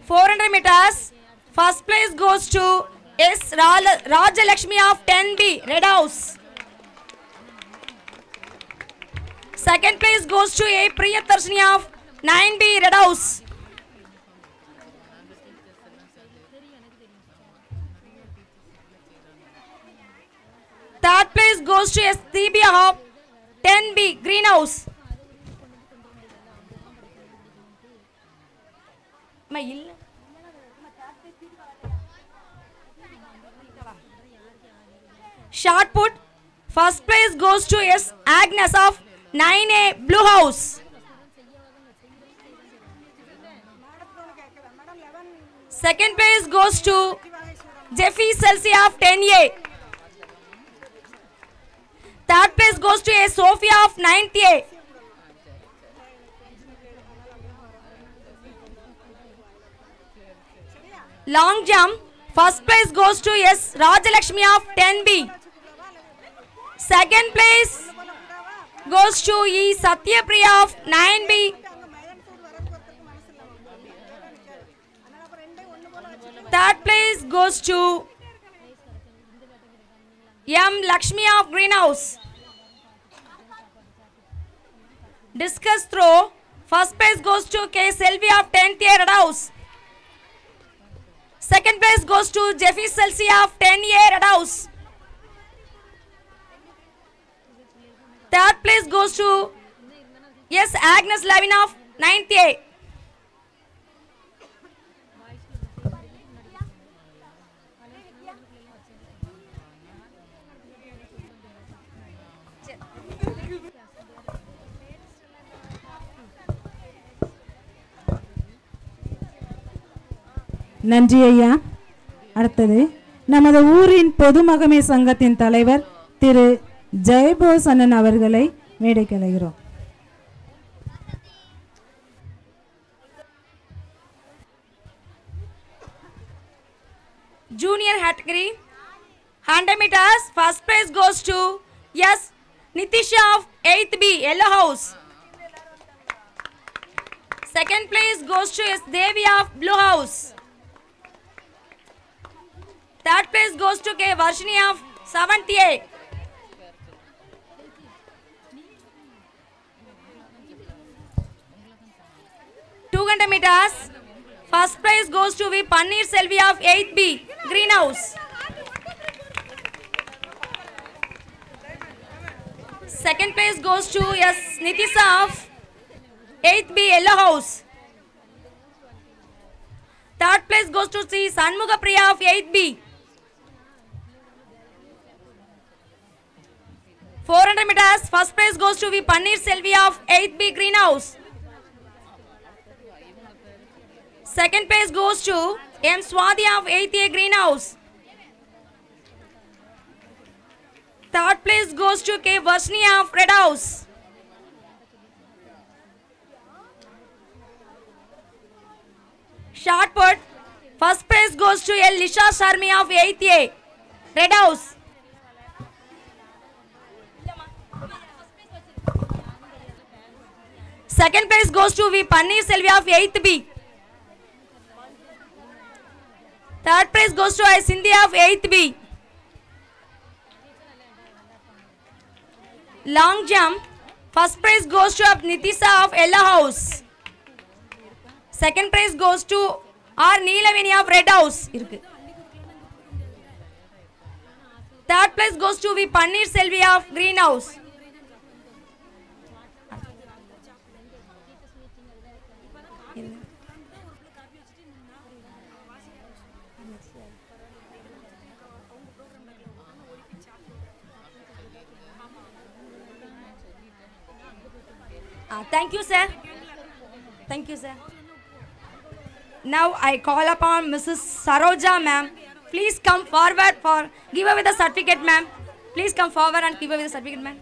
Four hundred meters. First place goes to S. Raja Lakshmi of 10B Red House. Second place goes to A. Priya Priyatarshini of 9B Red House. Third place goes to S. Dibia of 10B Greenhouse. Mail. Shot put. First place goes to S. Agnes of 9A Blue House. Second place goes to Jeffy Celsi of 10A Third place goes to a Sophia of 98. Long jump. First place goes to S. Rajalakshmi of 10B. Second place goes to E. Satyapriya of 9B. Third place goes to M. Lakshmi of Greenhouse. Discuss throw. First place goes to K. Selvi of 10th year at house. Second place goes to Jeffy Selsi of tenth year at house. Third place goes to yes Agnes Lavin of 9th year. நன்றி ஐயா அடுத்தது நமது ஊரின் பொதுமகமை சங்கத்தின் தலைவர் திரு ஜெயபோஸ் அண்ணன் அவர்களை மேடை கிளைகிறோம் junior category handamitas first prize goes to yes nitisha of 8th b yellow house second place goes to yes devi of blue house Third place goes to K. Varshini of 7th A. Two hundred meters. First prize goes to V. Panir Selvi of 8th B. Greenhouse. Second place goes to Yes. Nitisa of 8th B. Yellow House. Third place goes to C. Sanmuga Priya of 8th B. 400 meters, first place goes to the Panir Selvi of 8B Greenhouse. Second place goes to M. Swadhi of 8A Greenhouse. Third place goes to K. Vasni of Red House. Short put. First place goes to L. Lisha Sharmi of 8A Red House. Second place goes to V. Panir Selvia of 8th B. Third place goes to I. Sindhya of 8th B. Long jump. First prize goes to Nitisa of Ella House. Second prize goes to R. Neelavini of Red House. Third place goes to V. Panir Selvia of Green House. Ah, thank you, sir. Thank you, sir. Now I call upon Mrs. Saroja, ma'am. Please come forward for, give away the certificate, ma'am. Please come forward and give away the certificate, ma'am.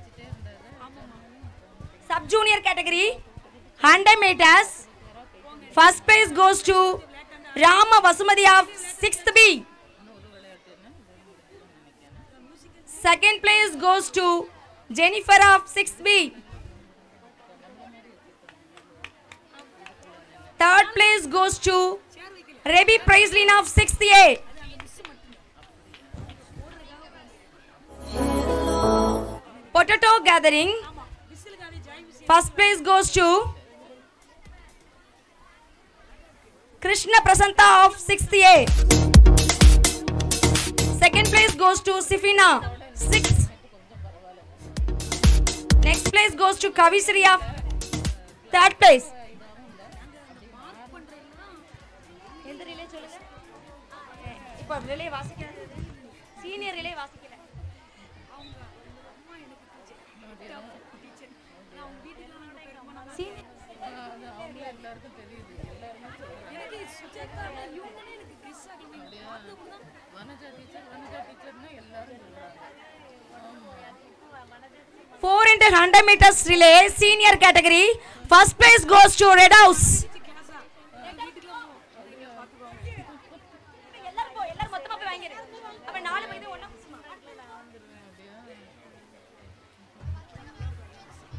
Sub-junior category, 100 meters. First place goes to Rama Vasumadi of 6th B. Second place goes to Jennifer of 6th B. Third place goes to Rebi Praislin of 68. Potato gathering. First place goes to Krishna Prasanta of 68. Second place goes to Sifina, 6. Next place goes to Kavisri 3rd place. Super relay வாசிக்கிறது senior relay அவங்க அம்மா எனக்கு தெரியுது எல்லாருமே எனக்கு சுஜாதா இவங்களே எனக்கு kiss ஆகணும் வனஜா டீச்சர் வனஜா டீச்சர்னா எல்லாரும் சொல்றாங்க relay senior category first place goes to red house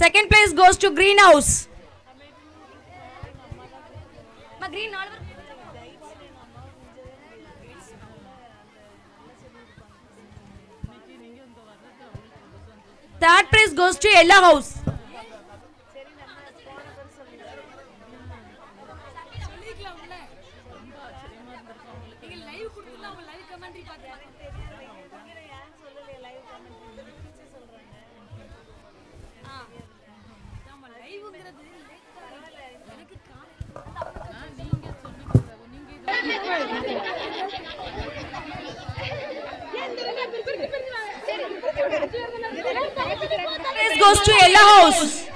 Second place goes to greenhouse. Third place goes to yellow house. goes to Ella House.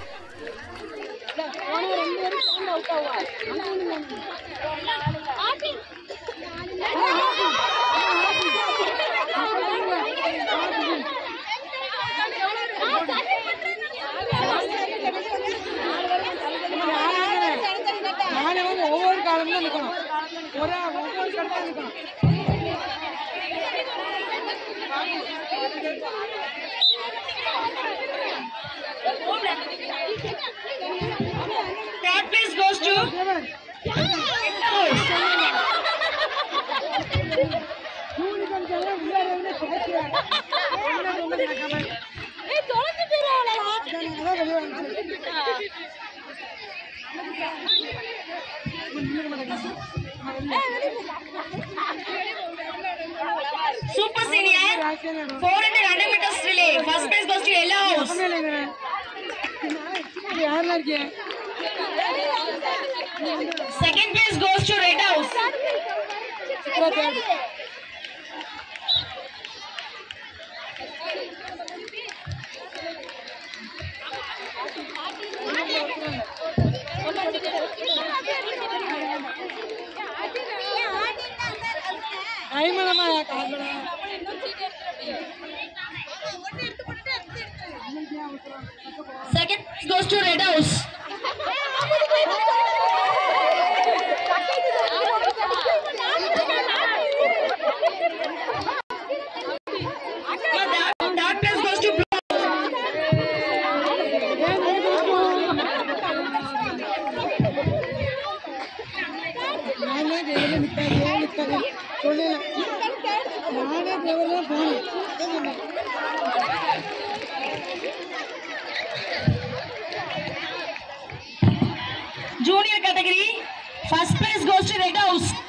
Third place goes to. Hey, super senior four in hundred metres relay first place goes to yellow house यार लग गया second place goes to red house கை மேலமா கால் மேலமா second goes to red house Thank you. நானே driver தான் போனேன் Junior category. First place goes to Red House. House.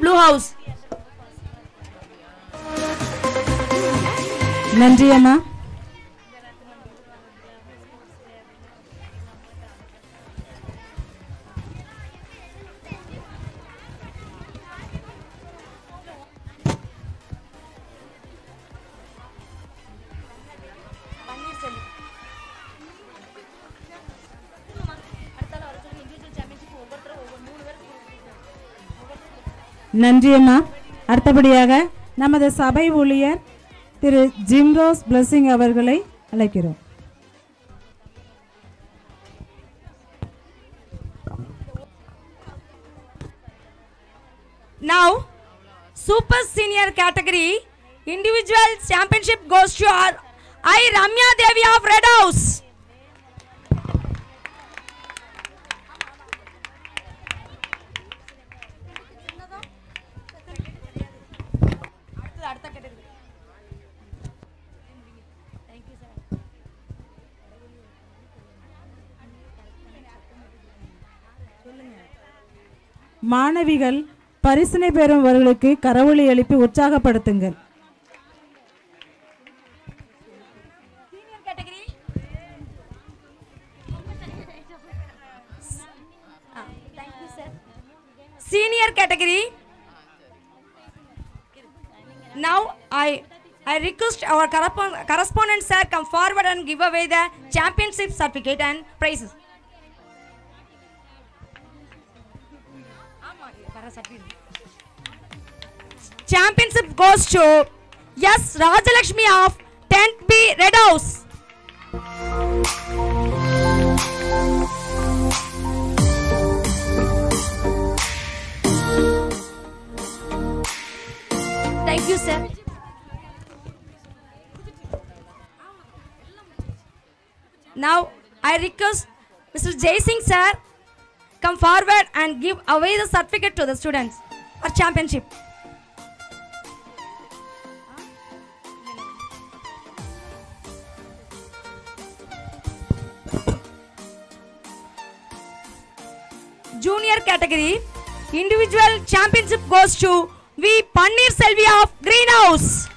Blue House. நன்றி அம்மா நன்றி அண்ணா அடுத்தபடியாக நமது சபை ஊழியர் திரு ஜிம்ரோஸ் பிளஸிங் அவர்களை அழைக்கிறோம் now super senior category individual championship goes to I Ramya Devi of red house மாணவிகள் பெறும் பெறும்வர்களுக்கு கரவொலி எழுப்பி உற்சாகப்படுத்துங்கள் senior category now I I request our correspondent sir come forward and give away the championship certificate and prizes Championship goes to Yes Rajalakshmi of 10th B Red House. Thank you, sir. Now I request Mr. Jay Singh sir come forward and give away the certificate to the students for championship. Junior category individual championship goes to V. Panir Selvi of Greenhouse.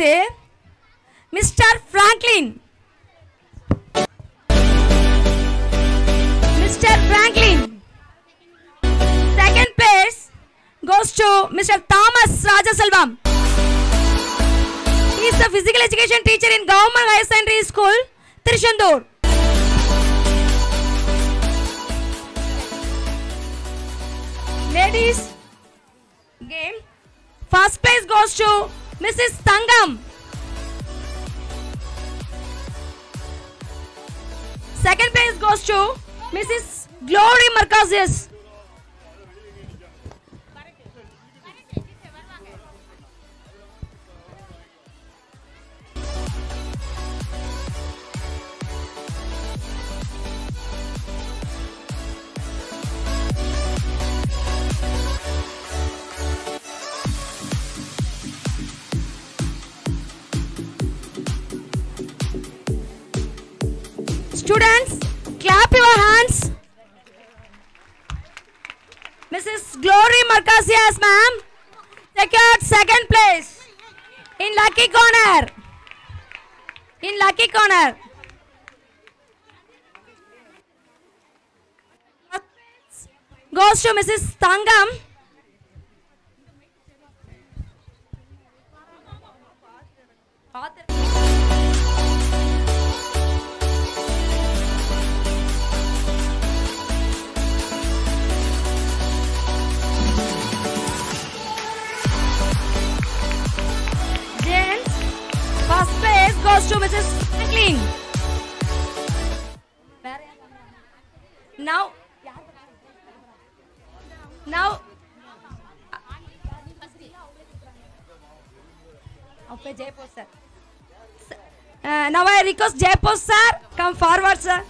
Mr. Franklin. Mr. Franklin. Second place goes to Mr. Thomas Rajaselvam. He is a physical education teacher in Government Higher Secondary School, Tirishandur. Ladies game. First place goes to Mrs. Tangam. Second place goes to Mrs. Glory Marcasius. Prakash ma'am secured second place in lucky corner. In lucky corner. Goes to Mrs. Tangam. goes Jaipur, sir. Come forward, sir.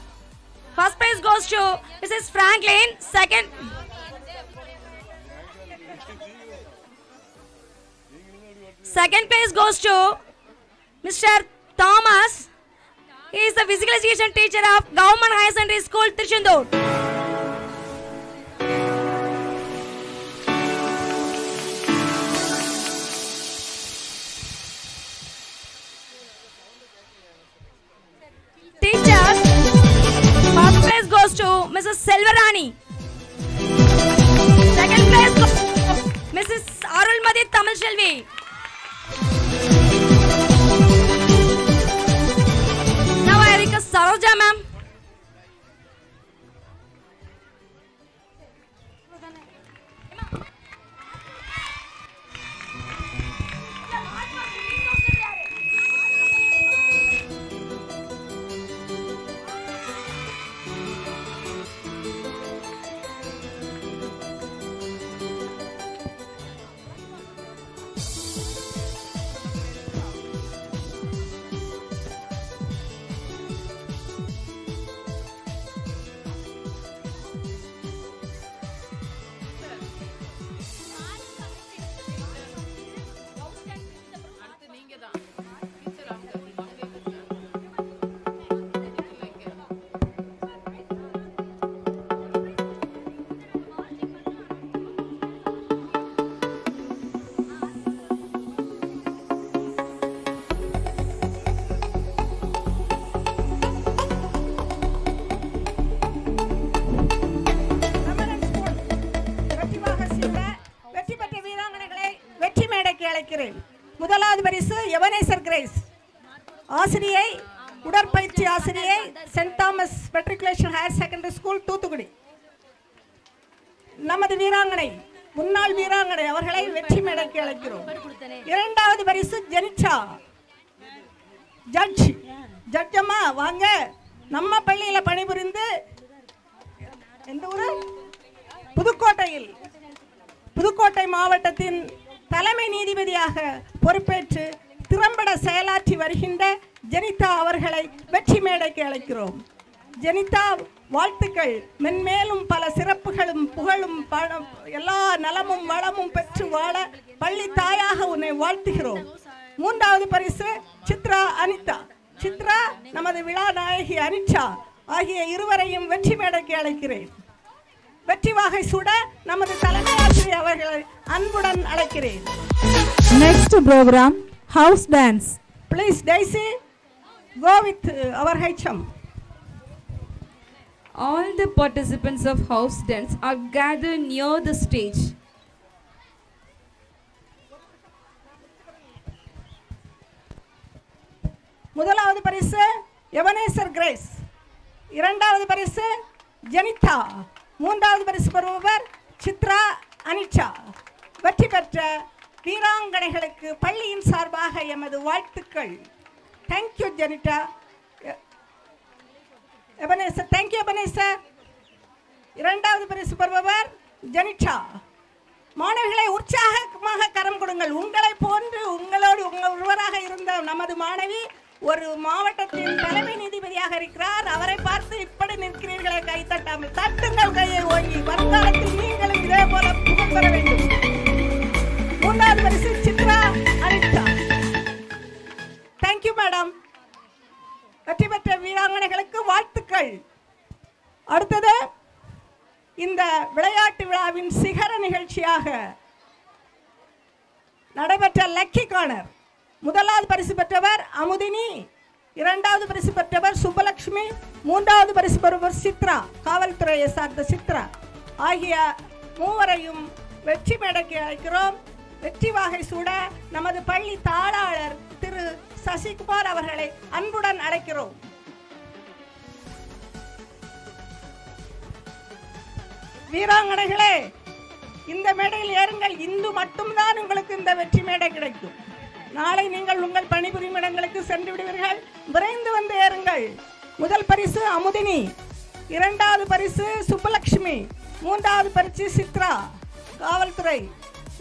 First place goes to Mrs. Franklin. Second. Second place goes to Mr. Thomas. He is the physical education teacher of Government High Secondary School, Tirishandur. Mrs. Selvarani. Second place goes Mrs. Arulmadi Tamil Shelvi. Now I request Saroja ma'am. ஆசிரியை உடற்பயிற்சி ஆசிரியை saint Thomas matriculation higher secondary school Thoothukudi நமது வீராங்கனை முன்னாள் வீராங்கனை அவர்களை வெற்றி மேடைக்கு அழைக்கிறோம் இரண்டாவது பரிசு ஜெனிச்சா ஜட்ஜ் ஜட்ஜம்மா வாங்க நம்ம பள்ளியில் பணிபுரிந்து எந்த ஊர் புதுக்கோட்டையில் புதுக்கோட்டை மாவட்டத்தின் தலைமை நீதிபதியாக பொறுப்பேற்று திறம்பட செயலாற்றி வருகின்ற ஜெனிதா அவர்களை வெற்றி மேடைக்கு அழைக்கிறோம் ஜெனிதா வாழ்த்துக்கள் மென்மேலும் பல சிறப்புகளும் புகழும் எல்லா நலமும் வளமும் பெற்று வாழ பள்ளி தாயாக உன்னை வாழ்த்துகிறோம் மூன்றாவது பரிசு சித்ரா அனிதா சித்ரா நமது விழா நாயகி அனிச்சா ஆகிய இருவரையும் வெற்றி மேடைக்கு அழைக்கிறேன் வெற்றி வாகை சுட நமது தலைமை ஆசிரியர் அவர்களை அன்புடன் அழைக்கிறேன் next programme house dance please Daisy go with uh, our HM. All the participants of house dance are gathered near the stage. முதலாவது பரிசு எவனேசர் கிரேஸ் இரண்டாவது பரிசு ஜெனிதா மூன்றாவது பரிசு பெறுபவர் சித்ரா அனிச்சா வெற்றி பெற்ற வீராங்கனைகளுக்கு பள்ளியின் சார்பாக எமது வாழ்த்துக்கள் Thank you, Janita. Ebenezer thank you Ebenezer இரண்டாவது பரிசு பெறுபவர் ஜெனிஷா மாணவிகளை உற்சாகமாக கரம் கொடுங்கள் உங்களை போன்று உங்களோடு உங்கள் ஒருவராக இருந்த நமது மாணவி ஒரு மாவட்டத்தின் தலைமை நீதிபதியாக இருக்கிறார் அவரை பார்த்து இப்படி நிற்கிறீர்களே கை தட்டாமல் தட்டுங்கள் கையை ஓங்கி வருங்காலத்தில் நீங்களும் இதே போல புகழ் பெற வேண்டும் மூன்றாவது பரிசு சித்ரா அனிஷா தேங்க்யூ மேடம் வெற்றி பெற்ற வீராங்கனைகளுக்கு வாழ்த்துக்கள் அடுத்தது இந்த விளையாட்டு விழாவின் சிகர நிகழ்ச்சியாக நடைபெற்ற லக்கி கார்னர் முதலாவது பரிசு பெற்றவர் அமுதினி இரண்டாவது பரிசு பெற்றவர் சுப்பலட்சுமி மூன்றாவது பரிசு பெறுவர் சித்ரா காவல்துறையை சார்ந்த சித்ரா ஆகிய மூவரையும் வெற்றி மேடக்கி அழைக்கிறோம் வெற்றி வாகை சூட நமது பள்ளி தாளாளர் திரு சசிகுமார் அவர்களை அன்புடன் அழைக்கிறோம் வீராங்கனைகளே இந்த மேடையில் ஏறுங்கள் இந்து மட்டும்தான் உங்களுக்கு இந்த வெற்றி மேடை கிடைக்கும் நாளை நீங்கள் உங்கள் பணிபுரியும் இடங்களுக்கு சென்று விடுவீர்கள் விரைந்து வந்து ஏறுங்கள் முதல் பரிசு அமுதினி இரண்டாவது பரிசு சுப்பலட்சுமி மூன்றாவது பரிசு சித்ரா காவல்துறை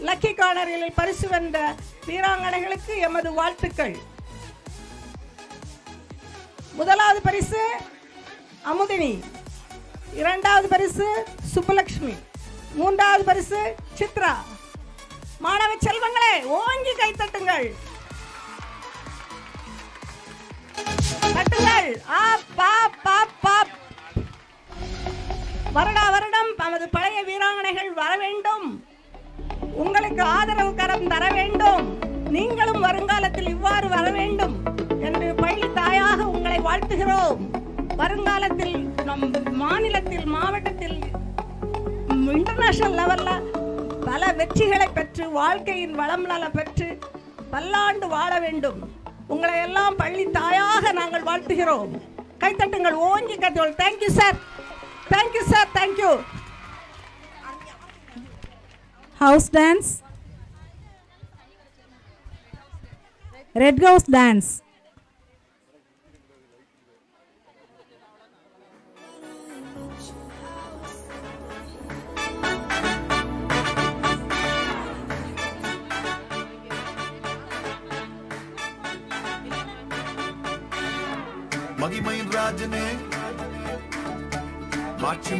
லக்கி கார்னரில் பரிசு வென்ற வீராங்கனைகளுக்கு எமது வாழ்த்துக்கள் முதலாவது பரிசு அமுதினி இரண்டாவது பரிசு சுப்புலக்ஷ்மி மூன்றாவது பரிசு சித்ரா மாணவ செல்வங்களே ஓங்கி கைத்தட்டுங்கள் தட்டுங்கள் வருடா வருடம் நமது பழைய வீராங்கனைகள் வர வேண்டும் உங்களுக்கு ஆதரவு கரம் தர வேண்டும் நீங்களும் வருங்காலத்தில் இவ்வாறு வர வேண்டும் என்று பள்ளி தாயாக உங்களை வாழ்த்துகிறோம் வருங்காலத்தில் நம் மாநிலத்தில் மாவட்டத்தில் இன்டர்நேஷனல் லெவல்ல பல வெற்றிகளை பெற்று வாழ்க்கையின் வளம் நல பெற்று பல்லாண்டு வாழ வேண்டும் உங்களை எல்லாம் பள்ளி தாயாக நாங்கள் வாழ்த்துகிறோம் கைத்தட்டுங்கள் ஓங்கி கத்தோல் thank you sir thank you sir thank you house dance Red House Dance.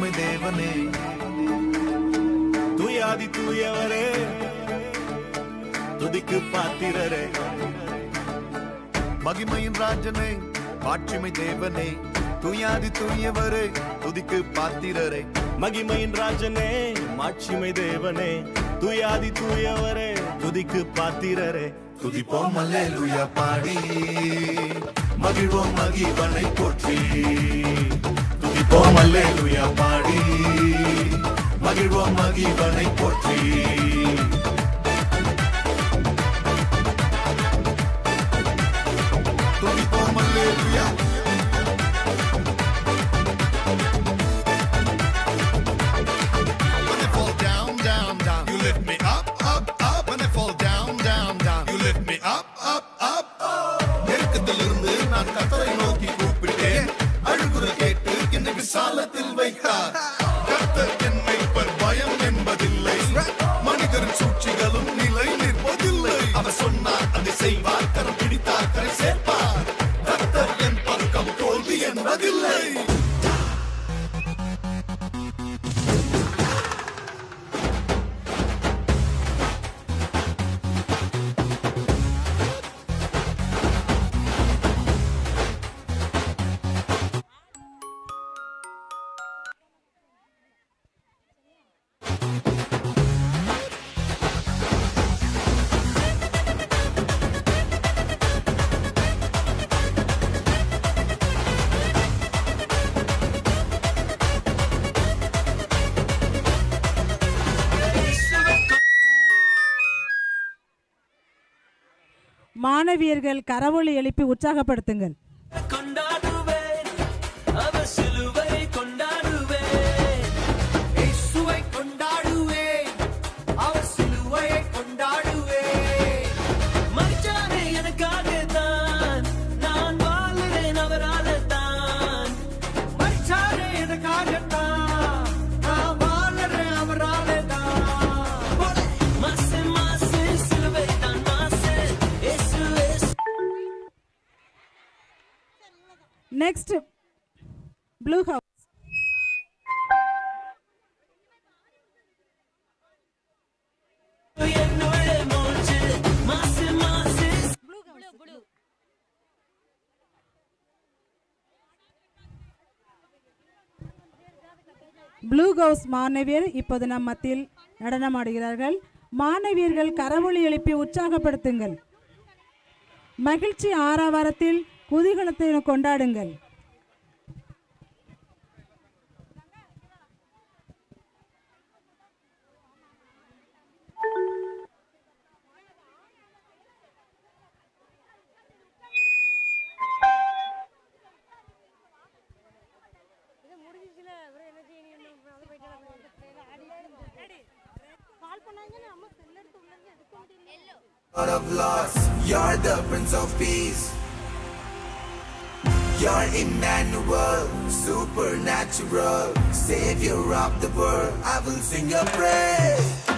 ने तू आदि तू पातिर रे மகிமையின் ராஜனே மாட்சிமை தேவனே துயாதி துணியவரே துதிக்கு பாத்திரரே மகிமையின் ராஜனே மாட்சிமை தேவனே துயாதி தூயவரே துதிக்கு பாத்திரரே துதிப்போம் அல்லேலுயா பாடி மகிழ்வோம் மகிவனை போற்றி துதிப்போம் அல்லேலுயா பாடி மகிழ்வோம் மகிவனை போற்றி வீரர்கள் கரவொலி எழுப்பி உற்சாகப்படுத்துங்கள் ப்ளூ மாணவியர் இப்போது நம் மத்தியில் நடனமாடுகிறார்கள் மாணவியர்கள் கரவொளி எழுப்பி உற்சாகப்படுத்துங்கள் மகிழ்ச்சி ஆரவாரத்தில் குதிகலத்தை கொண்டாடுங்கள் Lord of lords, you're the prince of peace You're Emmanuel, supernatural Savior of the world I will sing your praise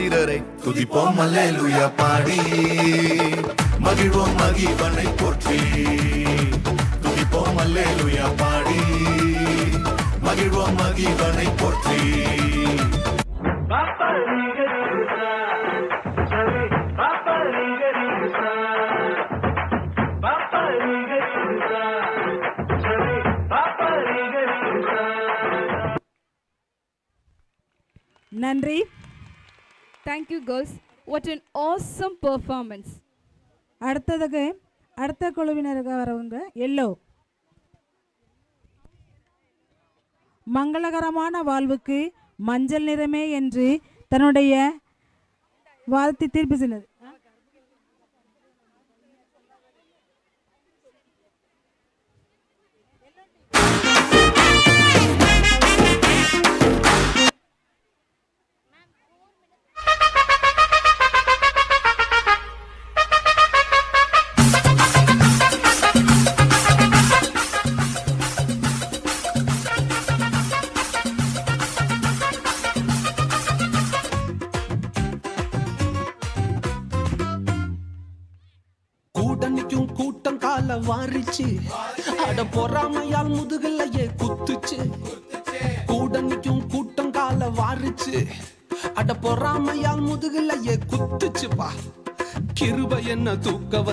மாத்திரரை துதிப்போம் அல்லேலுயா மகத்தான வாழ்வுக்கு மஞ்சள் நிறமே என்று தன்னுடைய வாதத்தை தீர்ப்பு செய்தது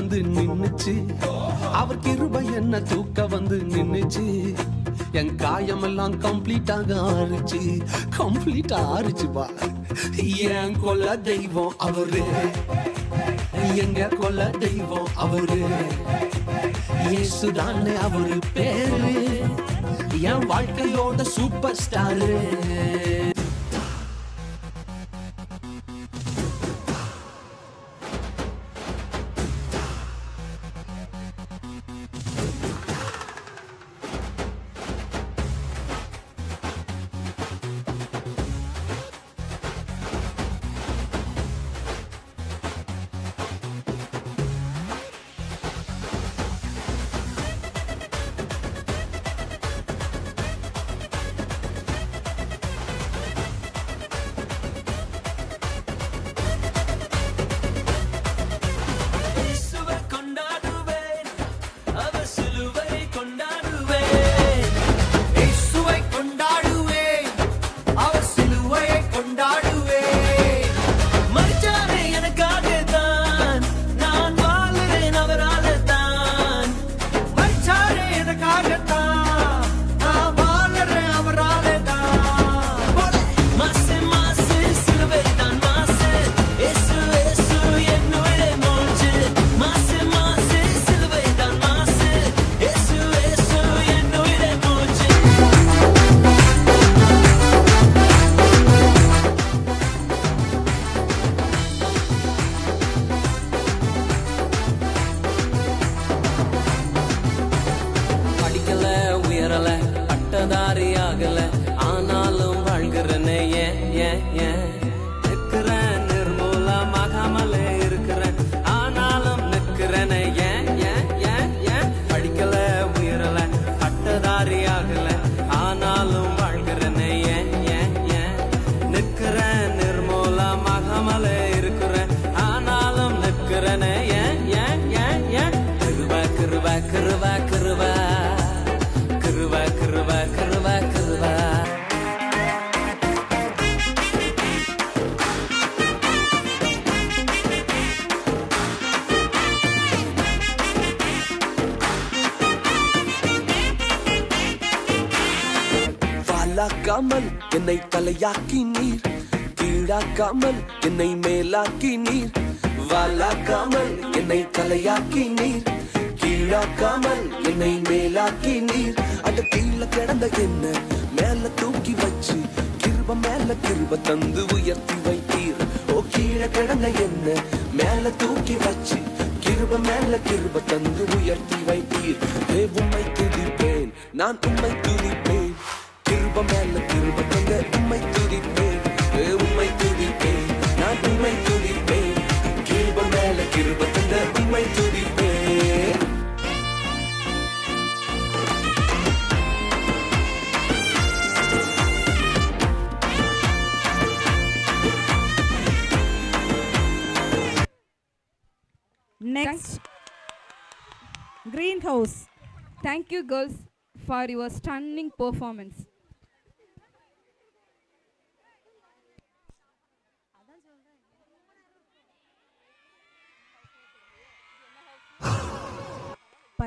வந்து நின்னுச்சு அவர் கிருபை என்ன தூக்க வந்து நின்னுச்சு என் காயமெல்லாம் ஆக ஆறுச்சு கம்ப்ளீட்டா ஆறுச்சுப்பா என் கொல்ல தெய்வம் அவரு எங்க கொல்ல தெய்வம் அவரு இயேசுதானே அவரு பேரு என் வாழ்க்கையோட சூப்பர் ஸ்டாரு Got money.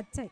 啊在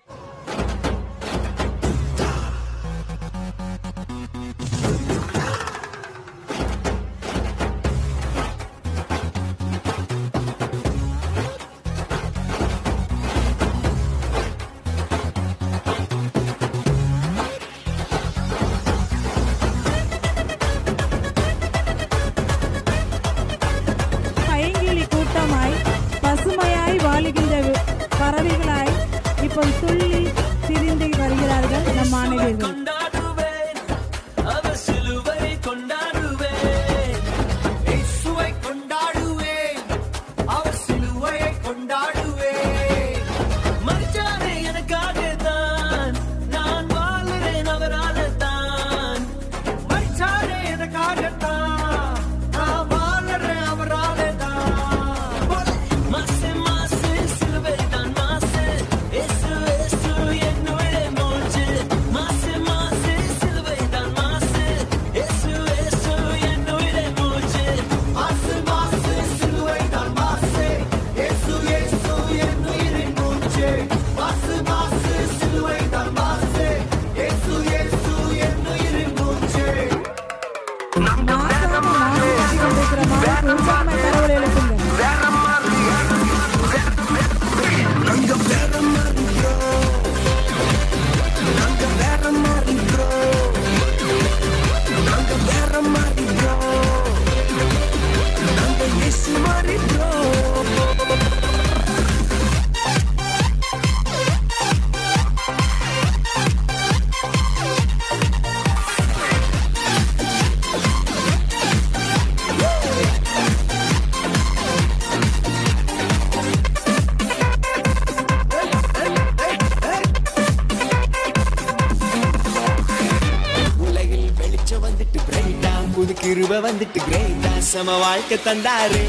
வந்துட்டு கிரேட்டா சம வாழ்க்கை தந்தாரு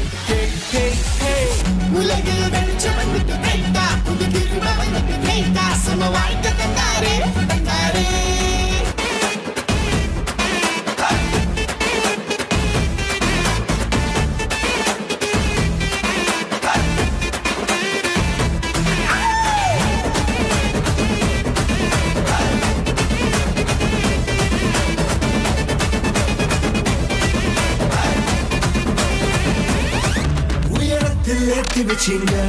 உலகில் 지친 것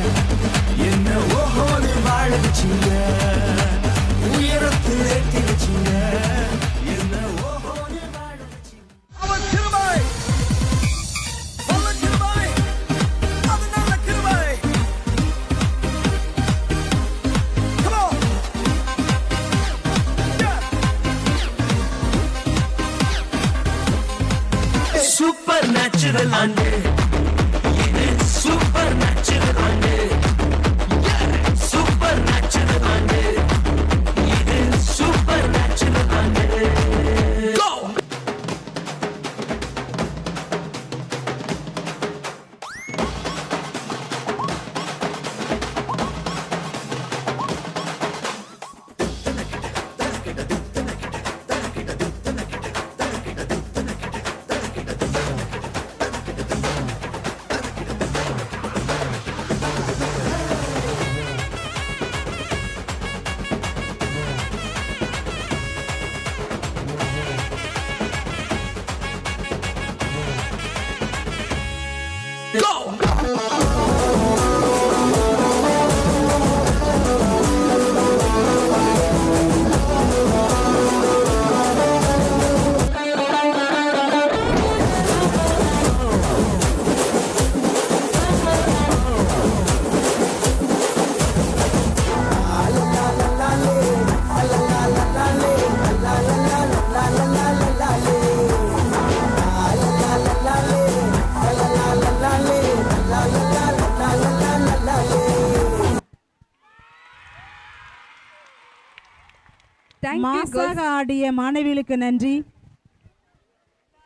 மாசாக girls. ஆடிய மாணவிகளுக்கு நன்றி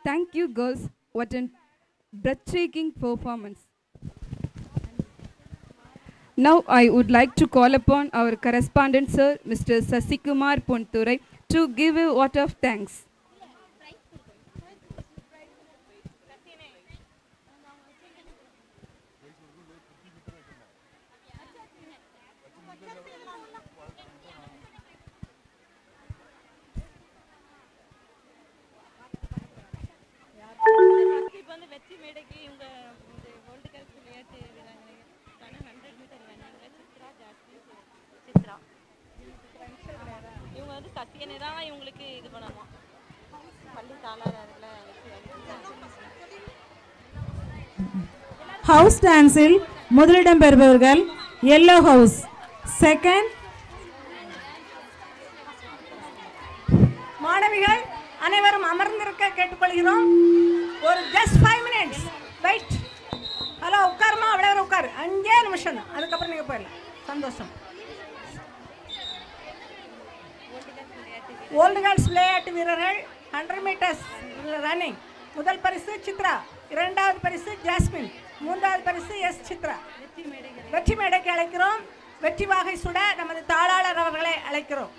Thank you, girls. What a breathtaking performance. Now, I would like to call upon our correspondent, sir, Mr. Sasikumar Ponturai, to give a vote of thanks. House டான்ஸில் முதலிடம் பெறுபவர்கள் எல்லோ ஹவுஸ் செகண்ட் மாணவிகள் அனைவரும் அமர்ந்திருக்க கேட்டுக்கொள்கிறோம் ஒரு just five minutes wait hello உட்காருமா அவ்வளோ உட்காரு அஞ்சே நிமிஷம் தான் அதுக்கப்புறம் நீங்கள் போயிடலாம் சந்தோஷம் ஓல்டு கேர்ள்ஸ் விளையாட்டு வீரர்கள் ஹண்ட்ரட் மீட்டர்ஸ் ரன்னிங் முதல் பரிசு சித்ரா இரண்டாவது பரிசு ஜாஸ்மின் மூன்றாவது பரிசு எஸ் சித்ரா வெற்றி மேடைக்கு அழைக்கிறோம் வெற்றி வாகை சுட நமது தாளாளர் அவர்களை அழைக்கிறோம்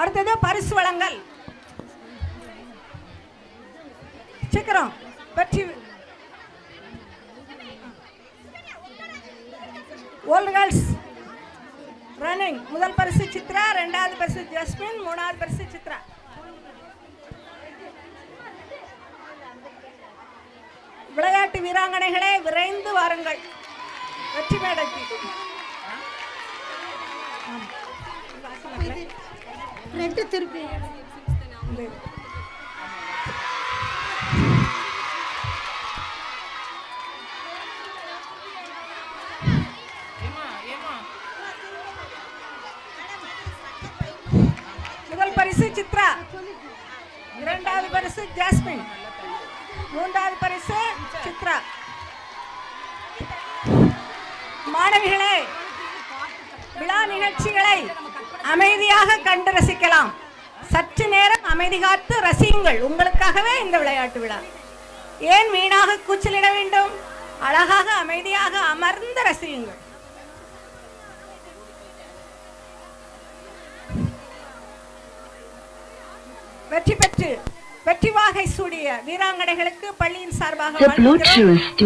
அடுத்தது பரிசு வழங்கல் சீக்கிரம் வெற்றி ஓல்டு கேர்ள்ஸ் ரன்னிங் முதல் பரிசு சித்ரா ரெண்டாவது பரிசு ஜஸ்மின் மூணாவது பரிசு சித்ரா விளையாட்டு வீராங்கனைகளே விரைந்து வாருங்கள் வெற்றி மேடைக்கு திருப்பி முதல் பரிசு சித்ரா இரண்டாவது பரிசு ஜாஸ்மின் மூன்றாவது பரிசு சித்ரா மாணவிகளே விழா நிகழ்ச்சிகளை அமைதியாக கண்டு ரசிக்கலாம் சற்று நேரம் அமைதி காத்து ரசியுங்கள் உங்களுக்காகவே இந்த விளையாட்டு விழா ஏன் வீணாக கூச்சலிட வேண்டும் அழகாக அமைதியாக அமர்ந்து ரசியுங்கள் வெற்றி பெற்று வெற்றிவாகை சூடிய வீராங்கனைகளுக்கு பள்ளியின் சார்பாக The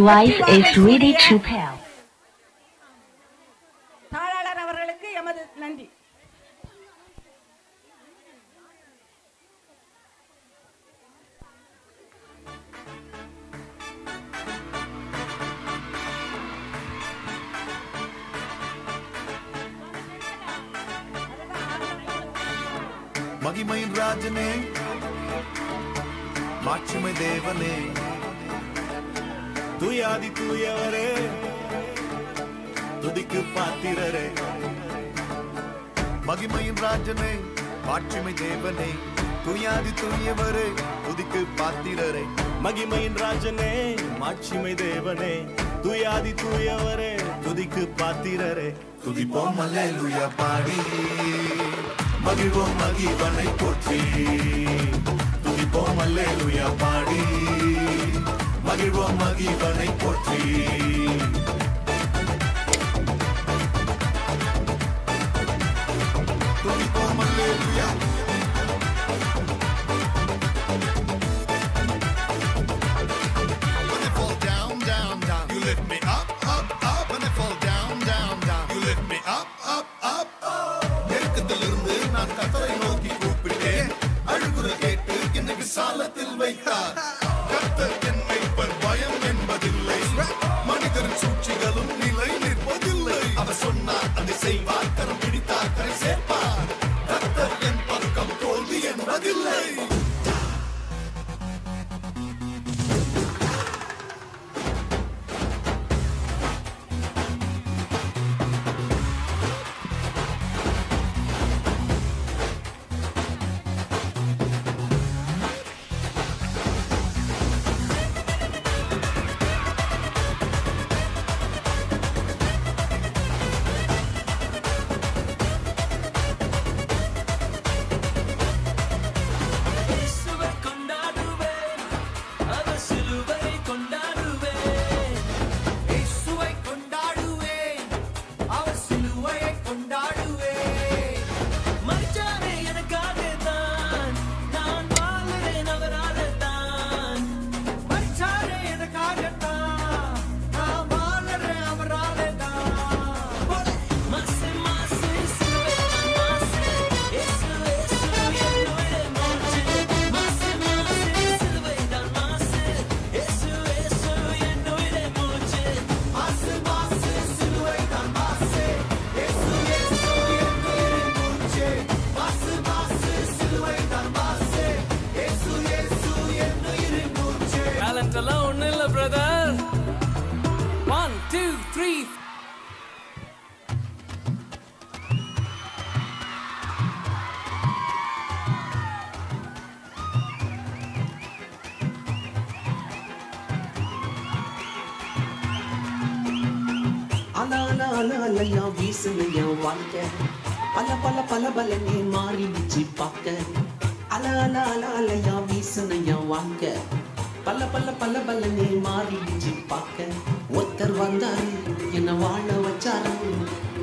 தாளாளர் அவர்களுக்கு எமது நன்றி மகிமையின் ராஜனே மாட்சுமை தேவனே தூயாதி தூயவரே துதிக்கு பாத்திரரே மகிமையின் ராஜனே மாட்சிமை தேவனே துயாதி துயவரே துதிக்கு பாத்திரரே மகிமையின் ராஜனே மாட்சிமை தேவனே துயாதி தூயவரே துதிக்கு பாத்திரரே துதிப்போம் அல்லேலுயா பாடி மகிழ்வோம் மகிவனை போற்றி துதிப்போம் அல்லேலுயா பாடி மகிழ்வோம் மகிழ்வனை போற்றி துதிப்போம் அல்லேலுயா விசாலத்தில் வைத்தார் பேசுங்க வாழ்க்கை பல பல பல பலனே மாறிடுச்சு பார்க்க அல அல அல அலையா வீசுனையா வாழ்க்கை பல பல பல பலனே மாறிடுச்சு பார்க்க ஒருத்தர் வந்தாரு என்ன வாழ வச்சாரு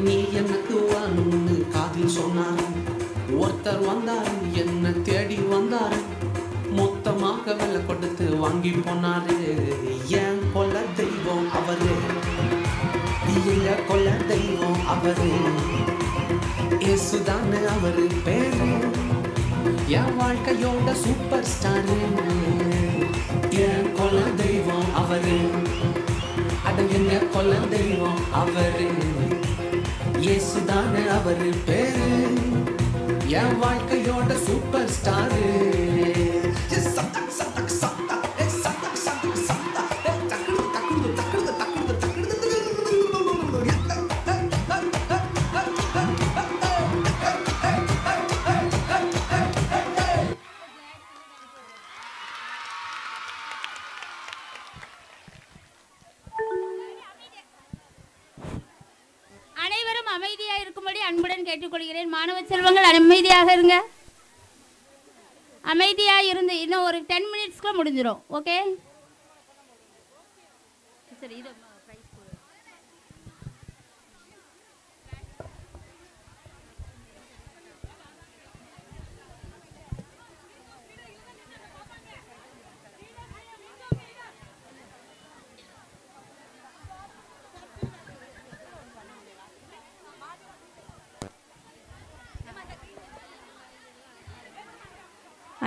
நீ எனக்கு வாணும்னு காதில் சொன்னார் ஒருத்தர் வந்தார் என்ன தேடி வந்தார் மொத்தமாக விலை கொடுத்து வாங்கி போனாரு ஏன் போல தெய்வம் அவரு உயிர கொல்ல தெய்வம் அவரு இயேசுதானு அவரு பேரு என் வாழ்க்கையோட சூப்பர் ஸ்டாரு என் கொல்ல தெய்வம் அவரு அது என்ன கொல்ல தெய்வம் அவரு இயேசுதானு அவரு பேரு என் வாழ்க்கையோட சூப்பர் ஸ்டாரு அமைதியாக இருங்க அமைதியாக இருந்து இன்னும் ஒரு டென் மினிட்ஸ்க்கு முடிஞ்சிடும் ஓகே சரி இது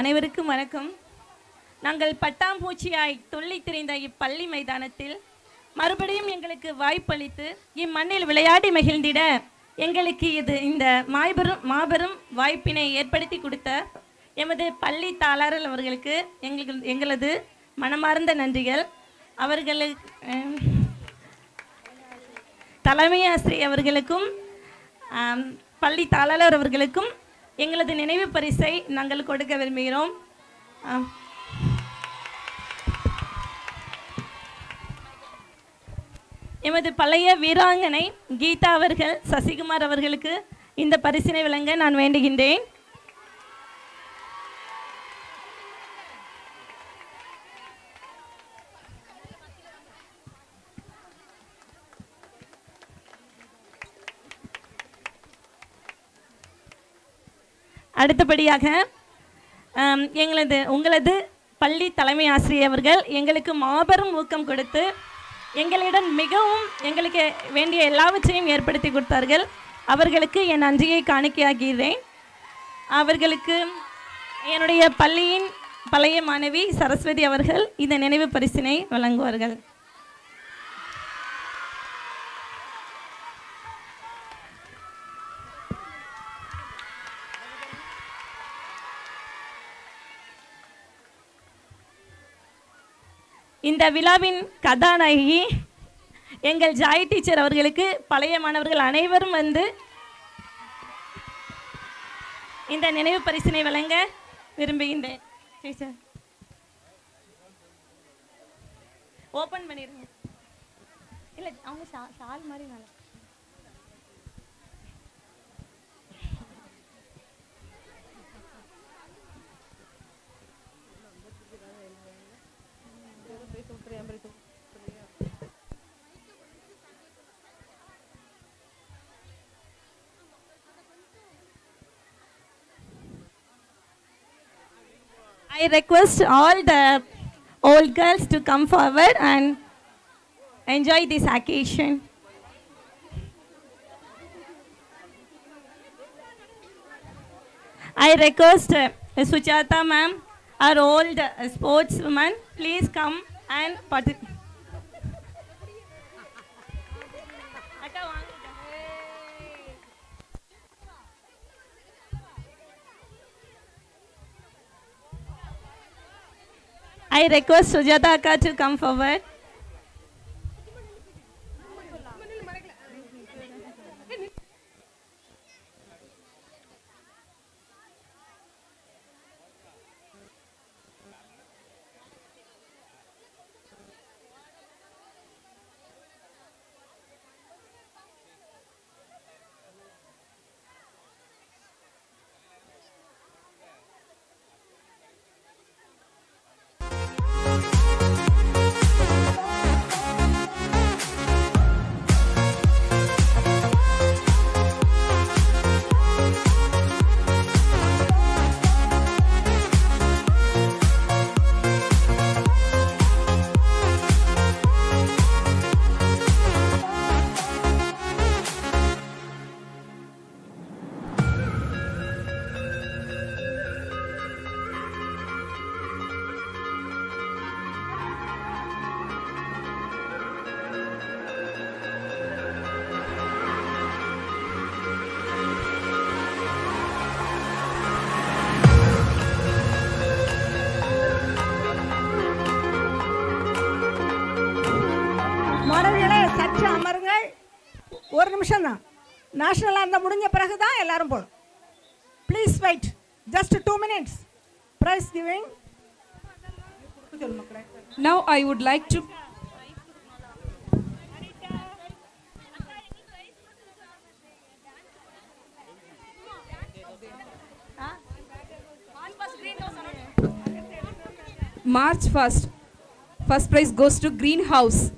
அனைவருக்கும் வணக்கம் நாங்கள் பட்டாம்பூச்சியாய் துள்ளி திரிந்த இப்பள்ளி மைதானத்தில் மறுபடியும் எங்களுக்கு வாய்ப்பளித்து இம்மண்ணில் விளையாடி மகிழ்ந்திட எங்களுக்கு இது இந்த மாபெரும் மாபெரும் வாய்ப்பினை ஏற்படுத்தி கொடுத்த எமது பள்ளி தாளரல் அவர்களுக்கு எங்களுக்கு எங்களது மனமார்ந்த நன்றிகள் அவர்களுக்கு தலைமை ஆசிரியர் அவர்களுக்கும் பள்ளி தாளர் அவர்களுக்கும் எங்களது நினைவு பரிசை நாங்கள் கொடுக்க விரும்புகிறோம் எமது பழைய வீராங்கனை கீதா அவர்கள் சசிகுமார் அவர்களுக்கு இந்த பரிசினை விளங்க நான் வேண்டுகின்றேன் அடுத்தபடியாக எங்களது உங்களது பள்ளி தலைமை ஆசிரியர்கள் எங்களுக்கு மாபெரும் ஊக்கம் கொடுத்து எங்களிடம் மிகவும் எங்களுக்கு வேண்டிய எல்லாவற்றையும் ஏற்படுத்தி கொடுத்தார்கள் அவர்களுக்கு என் நன்றியை காணிக்கையாகிறேன் அவர்களுக்கு என்னுடைய பள்ளியின் பழைய மாணவி சரஸ்வதி அவர்கள் இந்த நினைவு பரிசினை வழங்குவார்கள் இந்த விழாவின் கதாநாயகி எங்கள் ஜாய் டீச்சர் அவர்களுக்கு பழைய மாணவர்கள் அனைவரும் வந்து இந்த நினைவு பரிசினை வழங்க விரும்புகின்றேன் டீச்சர் ஓப்பன் பண்ணிடுங்க இல்லை அவங்க சா ஷால் மாதிரி நல்லா I request all the old girls to come forward and enjoy this occasion. I request uh, Suchata ma'am, our old uh, sportswoman, please come and participate. I request Sujata Akka to come forward. Price prize giving. Now I would like to March 1st, first prize goes to Greenhouse.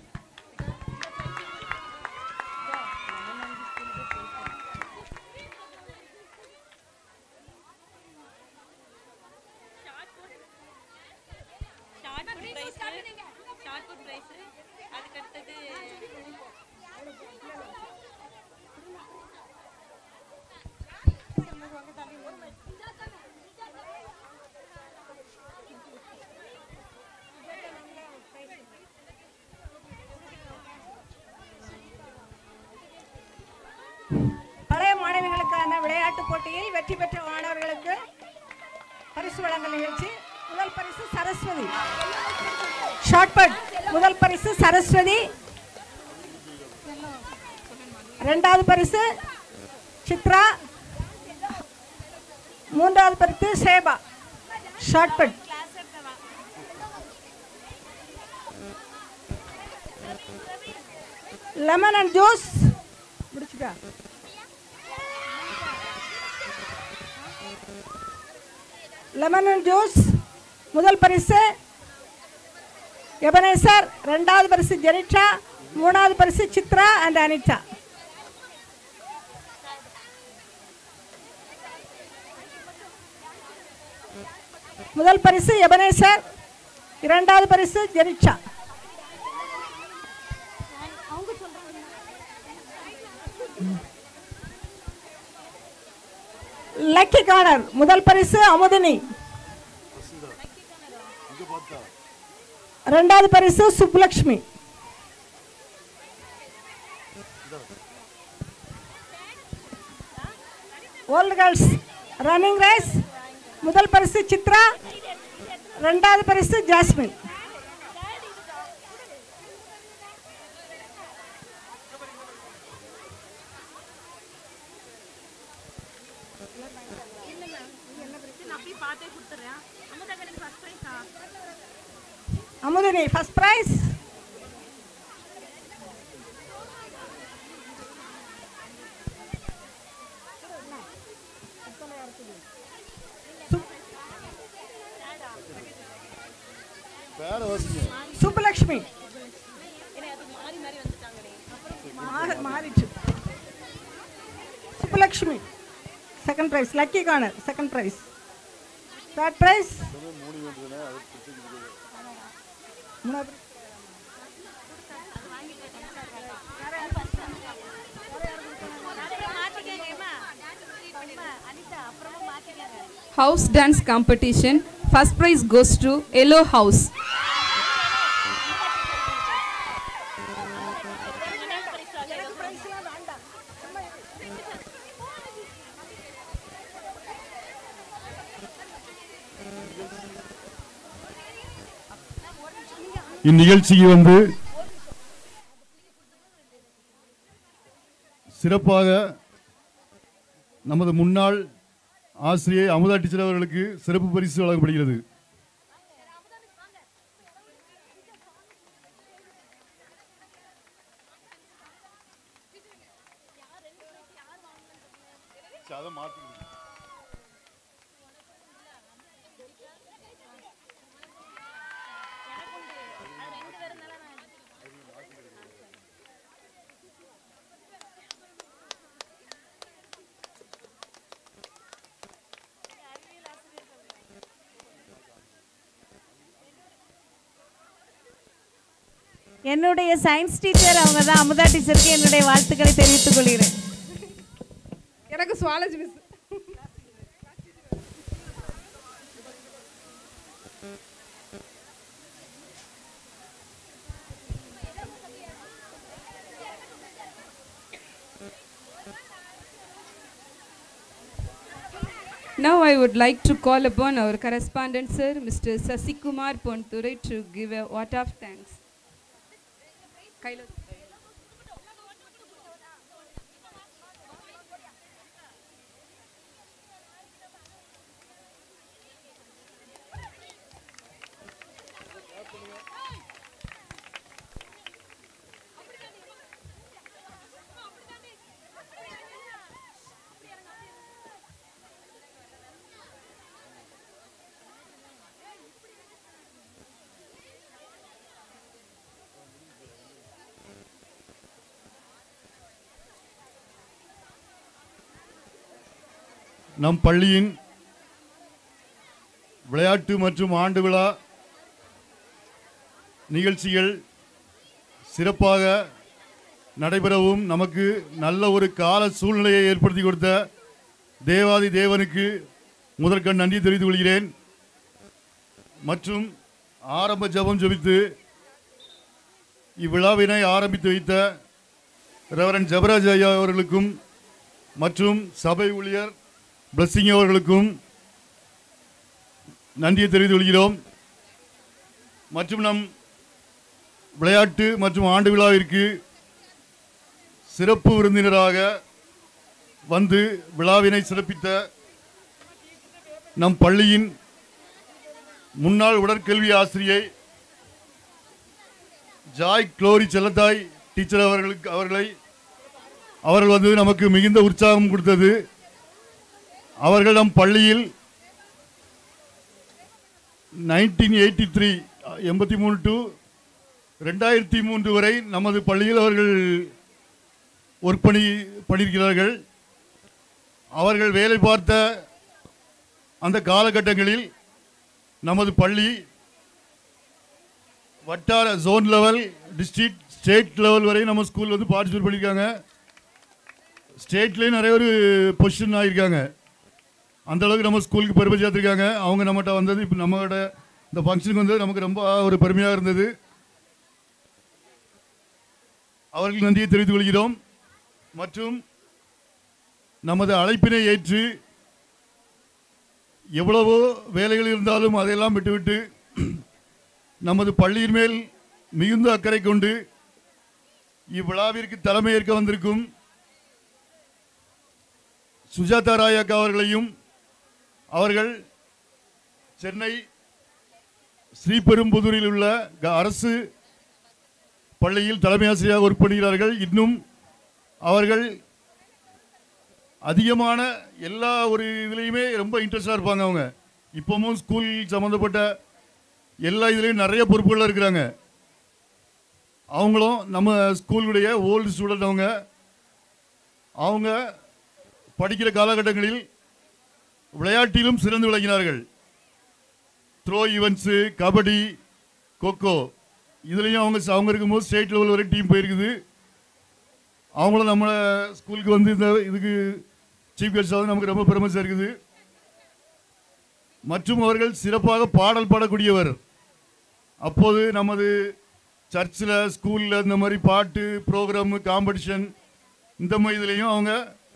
Ebenezer ரெண்டாவது பரிசு ஜெனிஷா மூணாவது பரிசு Chitra and Anitha முதல் பரிசு எபனேசர் இரண்டாவது பரிசு Jenisha lucky corner முதல் பரிசு அமுதினி రెండవది పరిస్థితి Subbulakshmi old girls running race మొదల పరిస్థితి చిత్ర రెండవది పరిస్థితి Jasmine Nandhini first prize Subbulakshmi மாறிச்சு Subbulakshmi second prize lucky corner second prize third prize house dance competition. First prize goes to Yellow House. இந்நிகழ்ச்சிக்கு வந்து சிறப்பாக நமது முன்னாள் ஆசிரியை அமுதா டீச்சர் அவர்களுக்கு சிறப்பு பரிசு வழங்கப்படுகிறது என்னுடைய சயின்ஸ் டீச்சர் அவங்க தான் அமுதா டீச்சருக்கு என்னுடைய வாழ்த்துக்களை தெரிவித்துக் கொள்கிறேன் எனக்கு zoology miss Now I would like to call upon our correspondent sir, Mr. Sasikumar Ponture to give a vote of thanks. Kylo. நம் பள்ளியின் விளையாட்டு மற்றும் ஆண்டு விழா நிகழ்ச்சிகள் சிறப்பாக நடைபெறவும் நமக்கு நல்ல ஒரு கால சூழ்நிலையை ஏற்படுத்தி கொடுத்த தேவாதி தேவனுக்கு முதற்கண் நன்றி தெரிவித்துக் கொள்கிறேன் மற்றும் ஆரம்ப ஜபம் ஜபித்து இவ்விழாவினை ஆரம்பித்து வைத்த ரெவரன் ஜபராஜ் ஐயா அவர்களுக்கும் மற்றும் சபை ஊழியர் பிளஸ்ஸிங் அவர்களுக்கும் நன்றியை தெரிவித்துக் கொள்கிறோம் மற்றும் நம் விளையாட்டு மற்றும் ஆண்டு விழாவிற்கு சிறப்பு விருந்தினராக வந்து விழாவினை சிறப்பித்த நம் பள்ளியின் முன்னாள் உடற்கல்வி ஆசிரியை ஜாய் குளோரி செல்லத்தாய் டீச்சர் அவர்களுக்கு அவர்களை அவர்கள் வந்து நமக்கு மிகுந்த உற்சாகம் கொடுத்தது அவர்களிடம் பள்ளியில் நைன்டீன் எயிட்டி த்ரீ எண்பத்தி மூணு டு ரெண்டாயிரத்தி மூன்று வரை நமது பள்ளியில் அவர்கள் ஒர்க் பண்ணி பண்ணியிருக்கிறார்கள் அவர்கள் வேலை பார்த்த அந்த காலகட்டங்களில் நமது பள்ளி வட்டார zone level district state level வரை நம்ம ஸ்கூல் வந்து பார்ட்டிசிபேட் பண்ணியிருக்காங்க ஸ்டேட்லேயும் நிறைய ஒரு பொசிஷன் ஆகியிருக்காங்க அந்த அளவுக்கு நம்ம ஸ்கூலுக்கு பெருமை சேர்த்துருக்காங்க அவங்க நம்மகிட்ட வந்தது இப்போ நம்மகிட்ட இந்த ஃபங்க்ஷனுக்கு வந்தது நமக்கு ரொம்ப ஒரு பெருமையாக இருந்தது அவர்களுக்கு நன்றியை தெரிவித்துக் கொள்கிறோம் மற்றும் நமது அழைப்பினை ஏற்று எவ்வளவோ வேலைகள் இருந்தாலும் அதையெல்லாம் விட்டுவிட்டு நமது பள்ளியின் மேல் மிகுந்த அக்கறை கொண்டு இவ்விழாவிற்கு தலைமையேற்க வந்திருக்கும் சுஜாதா ராயக்கா அவர்களையும் அவர்கள் சென்னை ஸ்ரீபெரும்புதூரில் உள்ள அரசு பள்ளியில் தலைமை ஆசிரியராக ஒர்க் பண்ணுகிறார்கள் இன்னும் அவர்கள் அதிகமான எல்லா ஒரு இதுலேயுமே ரொம்ப இன்ட்ரெஸ்டாக இருப்பாங்க அவங்க இப்போவும் ஸ்கூல் சம்மந்தப்பட்ட எல்லா இதுலேயும் நிறைய பொறுப்புகளாக இருக்கிறாங்க அவங்களும் நம்ம ஸ்கூலுடைய ஓல்டு ஸ்டூடெண்ட் அவங்க அவங்க படிக்கிற காலகட்டங்களில் விளையாட்டிலும் சிறந்து விளங்கினார்கள் த்ரோ ஈவெண்ட்ஸு கபடி கொக்கோ இதுலேயும் அவங்க அவங்க இருக்கும்போது ஸ்டேட் லெவல் வரை டீம் போயிருக்குது அவங்களும் நம்ம ஸ்கூலுக்கு வந்து இந்த இதுக்கு சீஃப் கெஸ்டாக நமக்கு ரொம்ப பெருமை சேர்க்குது மற்றும் அவர்கள் சிறப்பாக பாடல் பாடக்கூடியவர் அப்போது நமது சர்ச்சில் ஸ்கூலில் இந்த மாதிரி பாட்டு ப்ரோக்ராமு காம்படிஷன் இந்த மாதிரி இதுலேயும் அவங்க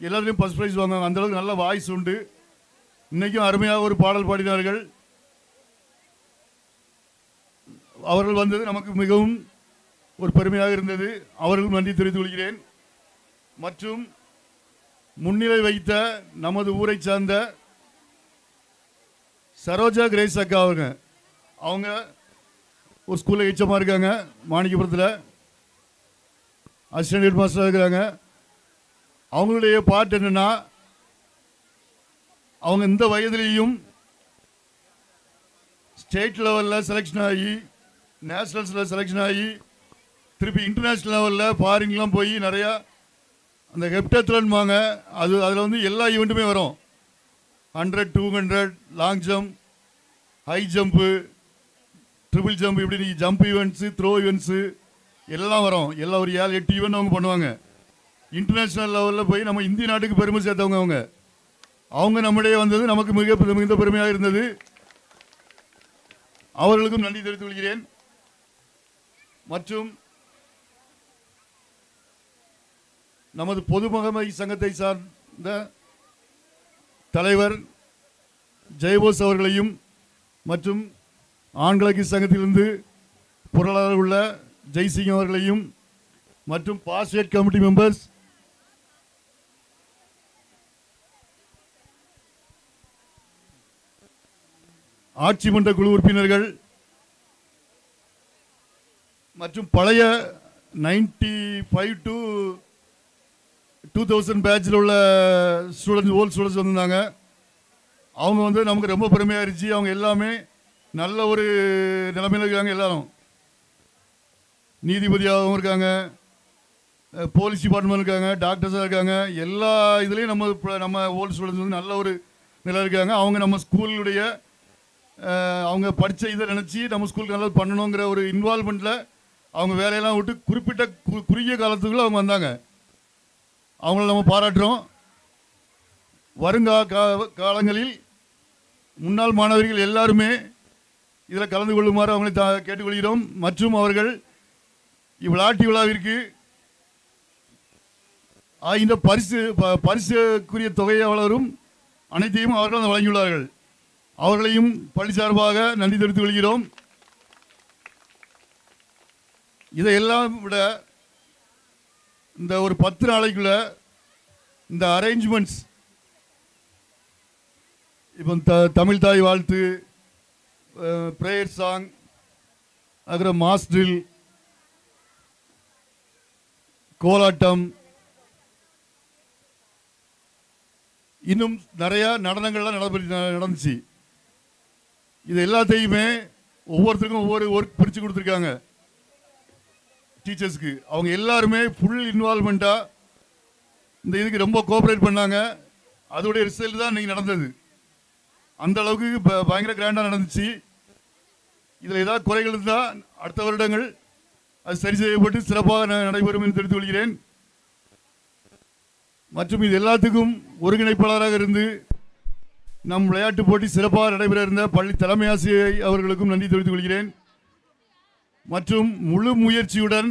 எல்லாத்துலேயும் ஃபஸ்ட் ப்ரைஸ் வாங்குவாங்க அந்தளவுக்கு நல்ல வாய்ஸ் உண்டு இன்றைக்கும் அருமையாக ஒரு பாடல் பாடினார்கள் அவர்கள் வந்தது நமக்கு மிகவும் ஒரு பெருமையாக இருந்தது அவர்களும் நன்றி தெரிவித்துக் கொள்கிறேன் மற்றும் முன்னிலை வைத்த நமது ஊரை சார்ந்த சரோஜா கிரேஸ் அக்கா அவங்க அவங்க ஒரு ஸ்கூலில் எச்சமாக இருக்காங்க மாணிக்கபுரத்தில் அசிஸ்டன்ட் ஹெட் மாஸ்டராக இருக்கிறாங்க அவங்களுடைய பாட்டு என்னென்னா அவங்க இந்த வயதுலேயும் ஸ்டேட் லெவலில் செலெக்ஷன் ஆகி நேஷ்னல்ஸில் செலெக்ஷன் ஆகி திருப்பி இன்டர்நேஷ்னல் லெவலில் ஃபாரின்லாம் போய் நிறையா அந்த ஹெப்டத்லான்பாங்க அது அதில் வந்து எல்லா ஈவெண்ட்டுமே வரும் hundred two hundred long jump high jump triple jump இப்படி நீ ஜம்ப் ஈவெண்ட்ஸு த்ரோ ஈவெண்ட்ஸு எல்லாம் வரும் எல்லாம் ஒரு ஏழு எட்டு ஈவெண்ட் அவங்க பண்ணுவாங்க இன்டர்நேஷ்னல் லெவலில் போய் நம்ம இந்திய நாட்டுக்கு பெருமை சேர்த்தவங்க அவங்க அவங்க நம்முடைய வந்தது நமக்கு மிக மிகுந்த பெருமையாக இருந்தது அவர்களுக்கும் நன்றி தெரிவித்துக் கொள்கிறேன் மற்றும் நமது பொதுமகமை சங்கத்தை சார்ந்த தலைவர் ஜெயபோஸ் அவர்களையும் மற்றும் ஆண்களுக்கு சங்கத்திலிருந்து பொருளாளர் உள்ள ஜெய்சிங் அவர்களையும் மற்றும் பாஸ்வேட் கமிட்டி மெம்பர்ஸ் ஆட்சி மன்ற குழு உறுப்பினர்கள் மற்றும் பழைய ninety five to two thousand பேட்சில் உள்ள ஸ்டூடெண்ட்ஸ் ஓல்ட் ஸ்டூடெண்ட்ஸ் வந்திருந்தாங்க அவங்க வந்து நமக்கு ரொம்ப பெருமையாக இருந்துச்சு அவங்க எல்லாமே நல்ல ஒரு நிலைமையில் இருக்காங்க எல்லாரும் நீதிபதியாகவும் இருக்காங்க போலீஸ் டிபார்ட்மெண்ட் இருக்காங்க டாக்டர்ஸாக இருக்காங்க எல்லா இதுலேயும் நம்ம நம்ம ஓல்ட் ஸ்டூடெண்ட்ஸ் வந்து நல்ல ஒரு நிலை இருக்காங்க அவங்க நம்ம ஸ்கூலுடைய அவங்க படித்த இதை நினச்சி நம்ம ஸ்கூலுக்கு நல்லது பண்ணணுங்கிற ஒரு இன்வால்மெண்ட்டில் அவங்க வேலையெல்லாம் விட்டு குறிப்பிட்ட கு குறுகிய காலத்துக்குள்ளே அவங்க வந்தாங்க அவங்கள நம்ம பாராட்டுறோம் வருங்கா காலங்களில் முன்னாள் மாணவர்கள் எல்லாருமே இதில் கலந்து கொள்ளுமாறு அவங்களை த கேட்டுக்கொள்கிறோம் மற்றும் அவர்கள் இவ்விளாட்டி விழாவிற்கு ஆகின்ற பரிசு பரிசுக்குரிய தொகை எவ்வளவும் அனைத்தையும் அவர்கள் வழங்கியுள்ளார்கள் அவர்களையும் பணி சார்பாக நன்றி தெரிவித்துக் கொள்கிறோம் இதையெல்லாம் விட இந்த ஒரு பத்து நாளைக்குள்ள இந்த அரேஞ்ச்மெண்ட்ஸ் இப்போ the Tamil Thai Vazhthu prayer song அப்புறம் மாஸ்ட்ரில் கோலாட்டம் இன்னும் நிறையா நடனங்கள்லாம் நடந்துச்சு இது எல்லாத்தையுமே ஒவ்வொருத்தருக்கும் ஒவ்வொரு ஒர்க் பிரித்து கொடுத்துருக்காங்க டீச்சர்ஸ்க்கு அவங்க எல்லாருமே ஃபுல் இன்வால்மெண்ட்டாக இந்த இதுக்கு ரொம்ப கோஆப்ரேட் பண்ணாங்க அதோடைய ரிசல்ட் தான் இன்றைக்கி நடந்தது அந்த அளவுக்கு பயங்கர கிராண்டாக நடந்துச்சு இதில் ஏதாவது குறைகள் இருந்தால் அடுத்த வருடங்கள் அது சரி செய்யப்பட்டு சிறப்பாக நடைபெறும் என்று தெரிந்து கொள்கிறேன் மற்றும் இது எல்லாத்துக்கும் ஒருங்கிணைப்பாளராக இருந்து நம் விளையாட்டுப் போட்டி சிறப்பாக நடைபெற இருந்த பள்ளி தலைமை ஆசிரியை அவர்களுக்கும் நன்றி தெரிவித்துக் கொள்கிறேன் மற்றும் முழு முயற்சியுடன்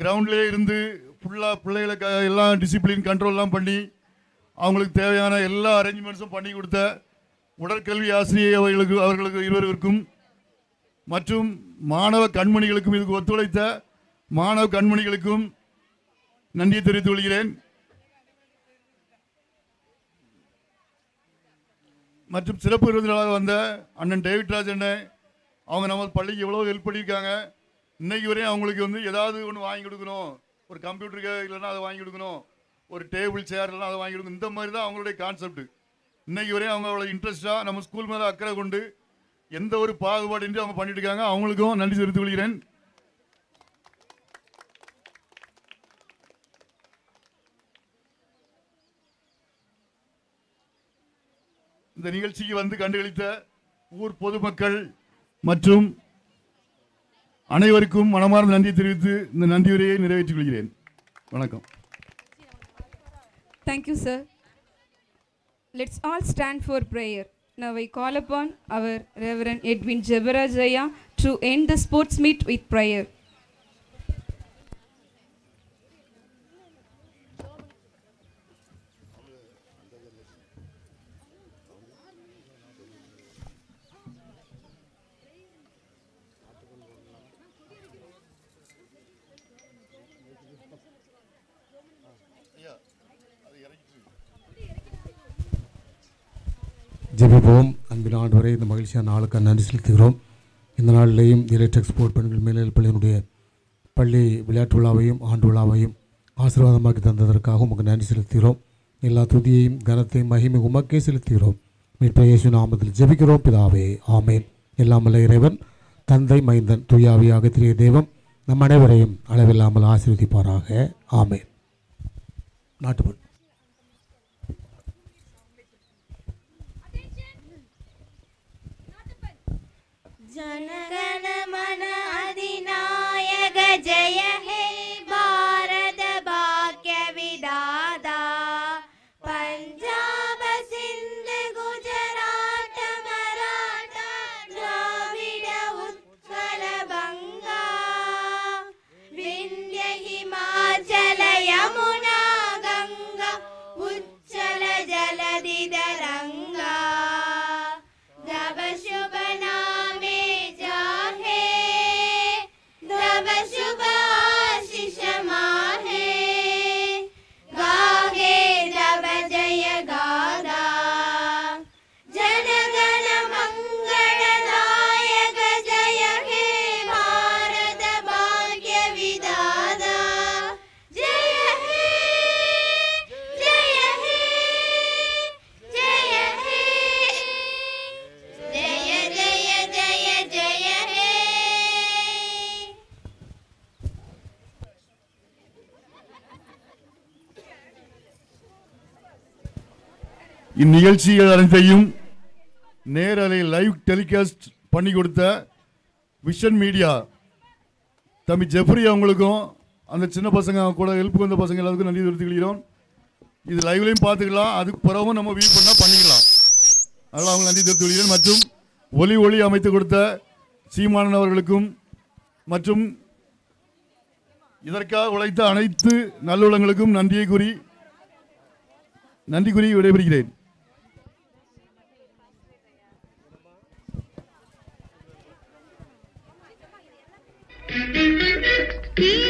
கிரவுண்டிலே இருந்து ஃபுல்லாக பிள்ளைகளுக்கு எல்லாம் டிசிப்ளின் கண்ட்ரோல்லாம் பண்ணி அவங்களுக்கு தேவையான எல்லா அரேஞ்ச்மெண்ட்ஸும் பண்ணி கொடுத்த உடற்கல்வி ஆசிரியை அவர்களுக்கு அவர்களுக்கு இருவருக்கும் மற்றும் மாணவ கண்மணிகளுக்கும் இதுக்கு ஒத்துழைத்த மாணவ கண்மணிகளுக்கும் நன்றியை தெரிவித்துக் கொள்கிறேன் மற்றும் சிறப்பு விருந்தினராக வந்த அண்ணன் ராஜ் அண்ணன் அவங்க நம்ம பள்ளிக்கு எவ்வளோ ஹெல்ப் பண்ணியிருக்காங்க இன்றைக்கு வரையும் அவங்களுக்கு வந்து ஏதாவது ஒன்று வாங்கி கொடுக்கணும் ஒரு கம்ப்யூட்டருக்கு இல்லைன்னா அதை வாங்கி கொடுக்கணும் ஒரு டேபிள் சேர் இல்லைனா அதை வாங்கி கொடுக்கணும் இந்த மாதிரி தான் அவங்களுடைய கான்செப்ட் இன்றைக்கு வரையும் அவங்க அவ்வளோ இன்ட்ரெஸ்ட்டாக நம்ம ஸ்கூல் மேலே அக்கறை கொண்டு எந்த ஒரு பாகுபாடின்றி அவங்க பண்ணிட்டுருக்காங்க இருக்காங்க அவங்களுக்கும் நன்றி தெரிவித்துக் கொள்கிறேன் இந்த நிகழ்ச்சிக்கு வந்து கண்டுகளித்த ஊர் பொதுமக்கள் மற்றும் அனைவருக்கும் மனமார்ந்த நன்றி தெரிவித்து இந்த உரையை நிறைவேற்றிக் கொள்கிறேன் வணக்கம் thank you sir let's all stand for prayer now I call our reverend Edwin Edwin to end the sports meet with prayer ஜெபிப்போம் அன்பின் வரை இந்த மகிழ்ச்சியான நாளுக்கு நன்றி செலுத்துகிறோம் இந்த நாளிலேயும் எலைட் போர்ட் பெண்கள் மேல்நிலைப் பள்ளியினுடைய பள்ளி விளையாட்டு விழாவையும் ஆண்டு விழாவையும் ஆசீர்வாதமாக்கி தந்ததற்காக உமக்கு நன்றி செலுத்துகிறோம் எல்லா துதியையும் கனத்தையும் மகிமை உமக்கே செலுத்துகிறோம் மீட்பு நாமத்தில் ஜெபிக்கிறோம் பிதாவே ஆமேன் எல்லாமல்ல இறைவன் தந்தை மைந்தன் துயாவியாக திரிய தெய்வம் நம் அனைவரையும் அளவில்லாமல் ஆசீர்வதிப்பாராக ஆமேன் நாட்டுப்பட்டு जय हे இந்நிகழ்ச்சிகள் அனைத்தையும் நேரலை லைவ் டெலிகாஸ்ட் பண்ணி கொடுத்த விஷன் மீடியா தம்பி ஜெஃப்ரி அவங்களுக்கும் அந்த சின்ன பசங்க கூட ஹெல்ப் வந்த பசங்க எல்லாத்துக்கும் நன்றி கொள்கிறோம் இது லைவ்லையும் பார்த்துக்கலாம் அதுக்கு பிறகும் நம்ம வியூ பண்ணால் பண்ணிக்கலாம் அதனால் அவங்க நன்றி கொள்கிறோம் மற்றும் ஒலி ஒளி அமைத்து கொடுத்த சீமானன் அவர்களுக்கும் மற்றும் இதற்காக உழைத்த அனைத்து நல்லுள்ளங்களுக்கும் நன்றியை கூறி நன்றி கூறி விடைபெறுகிறேன் Yeah. Mm.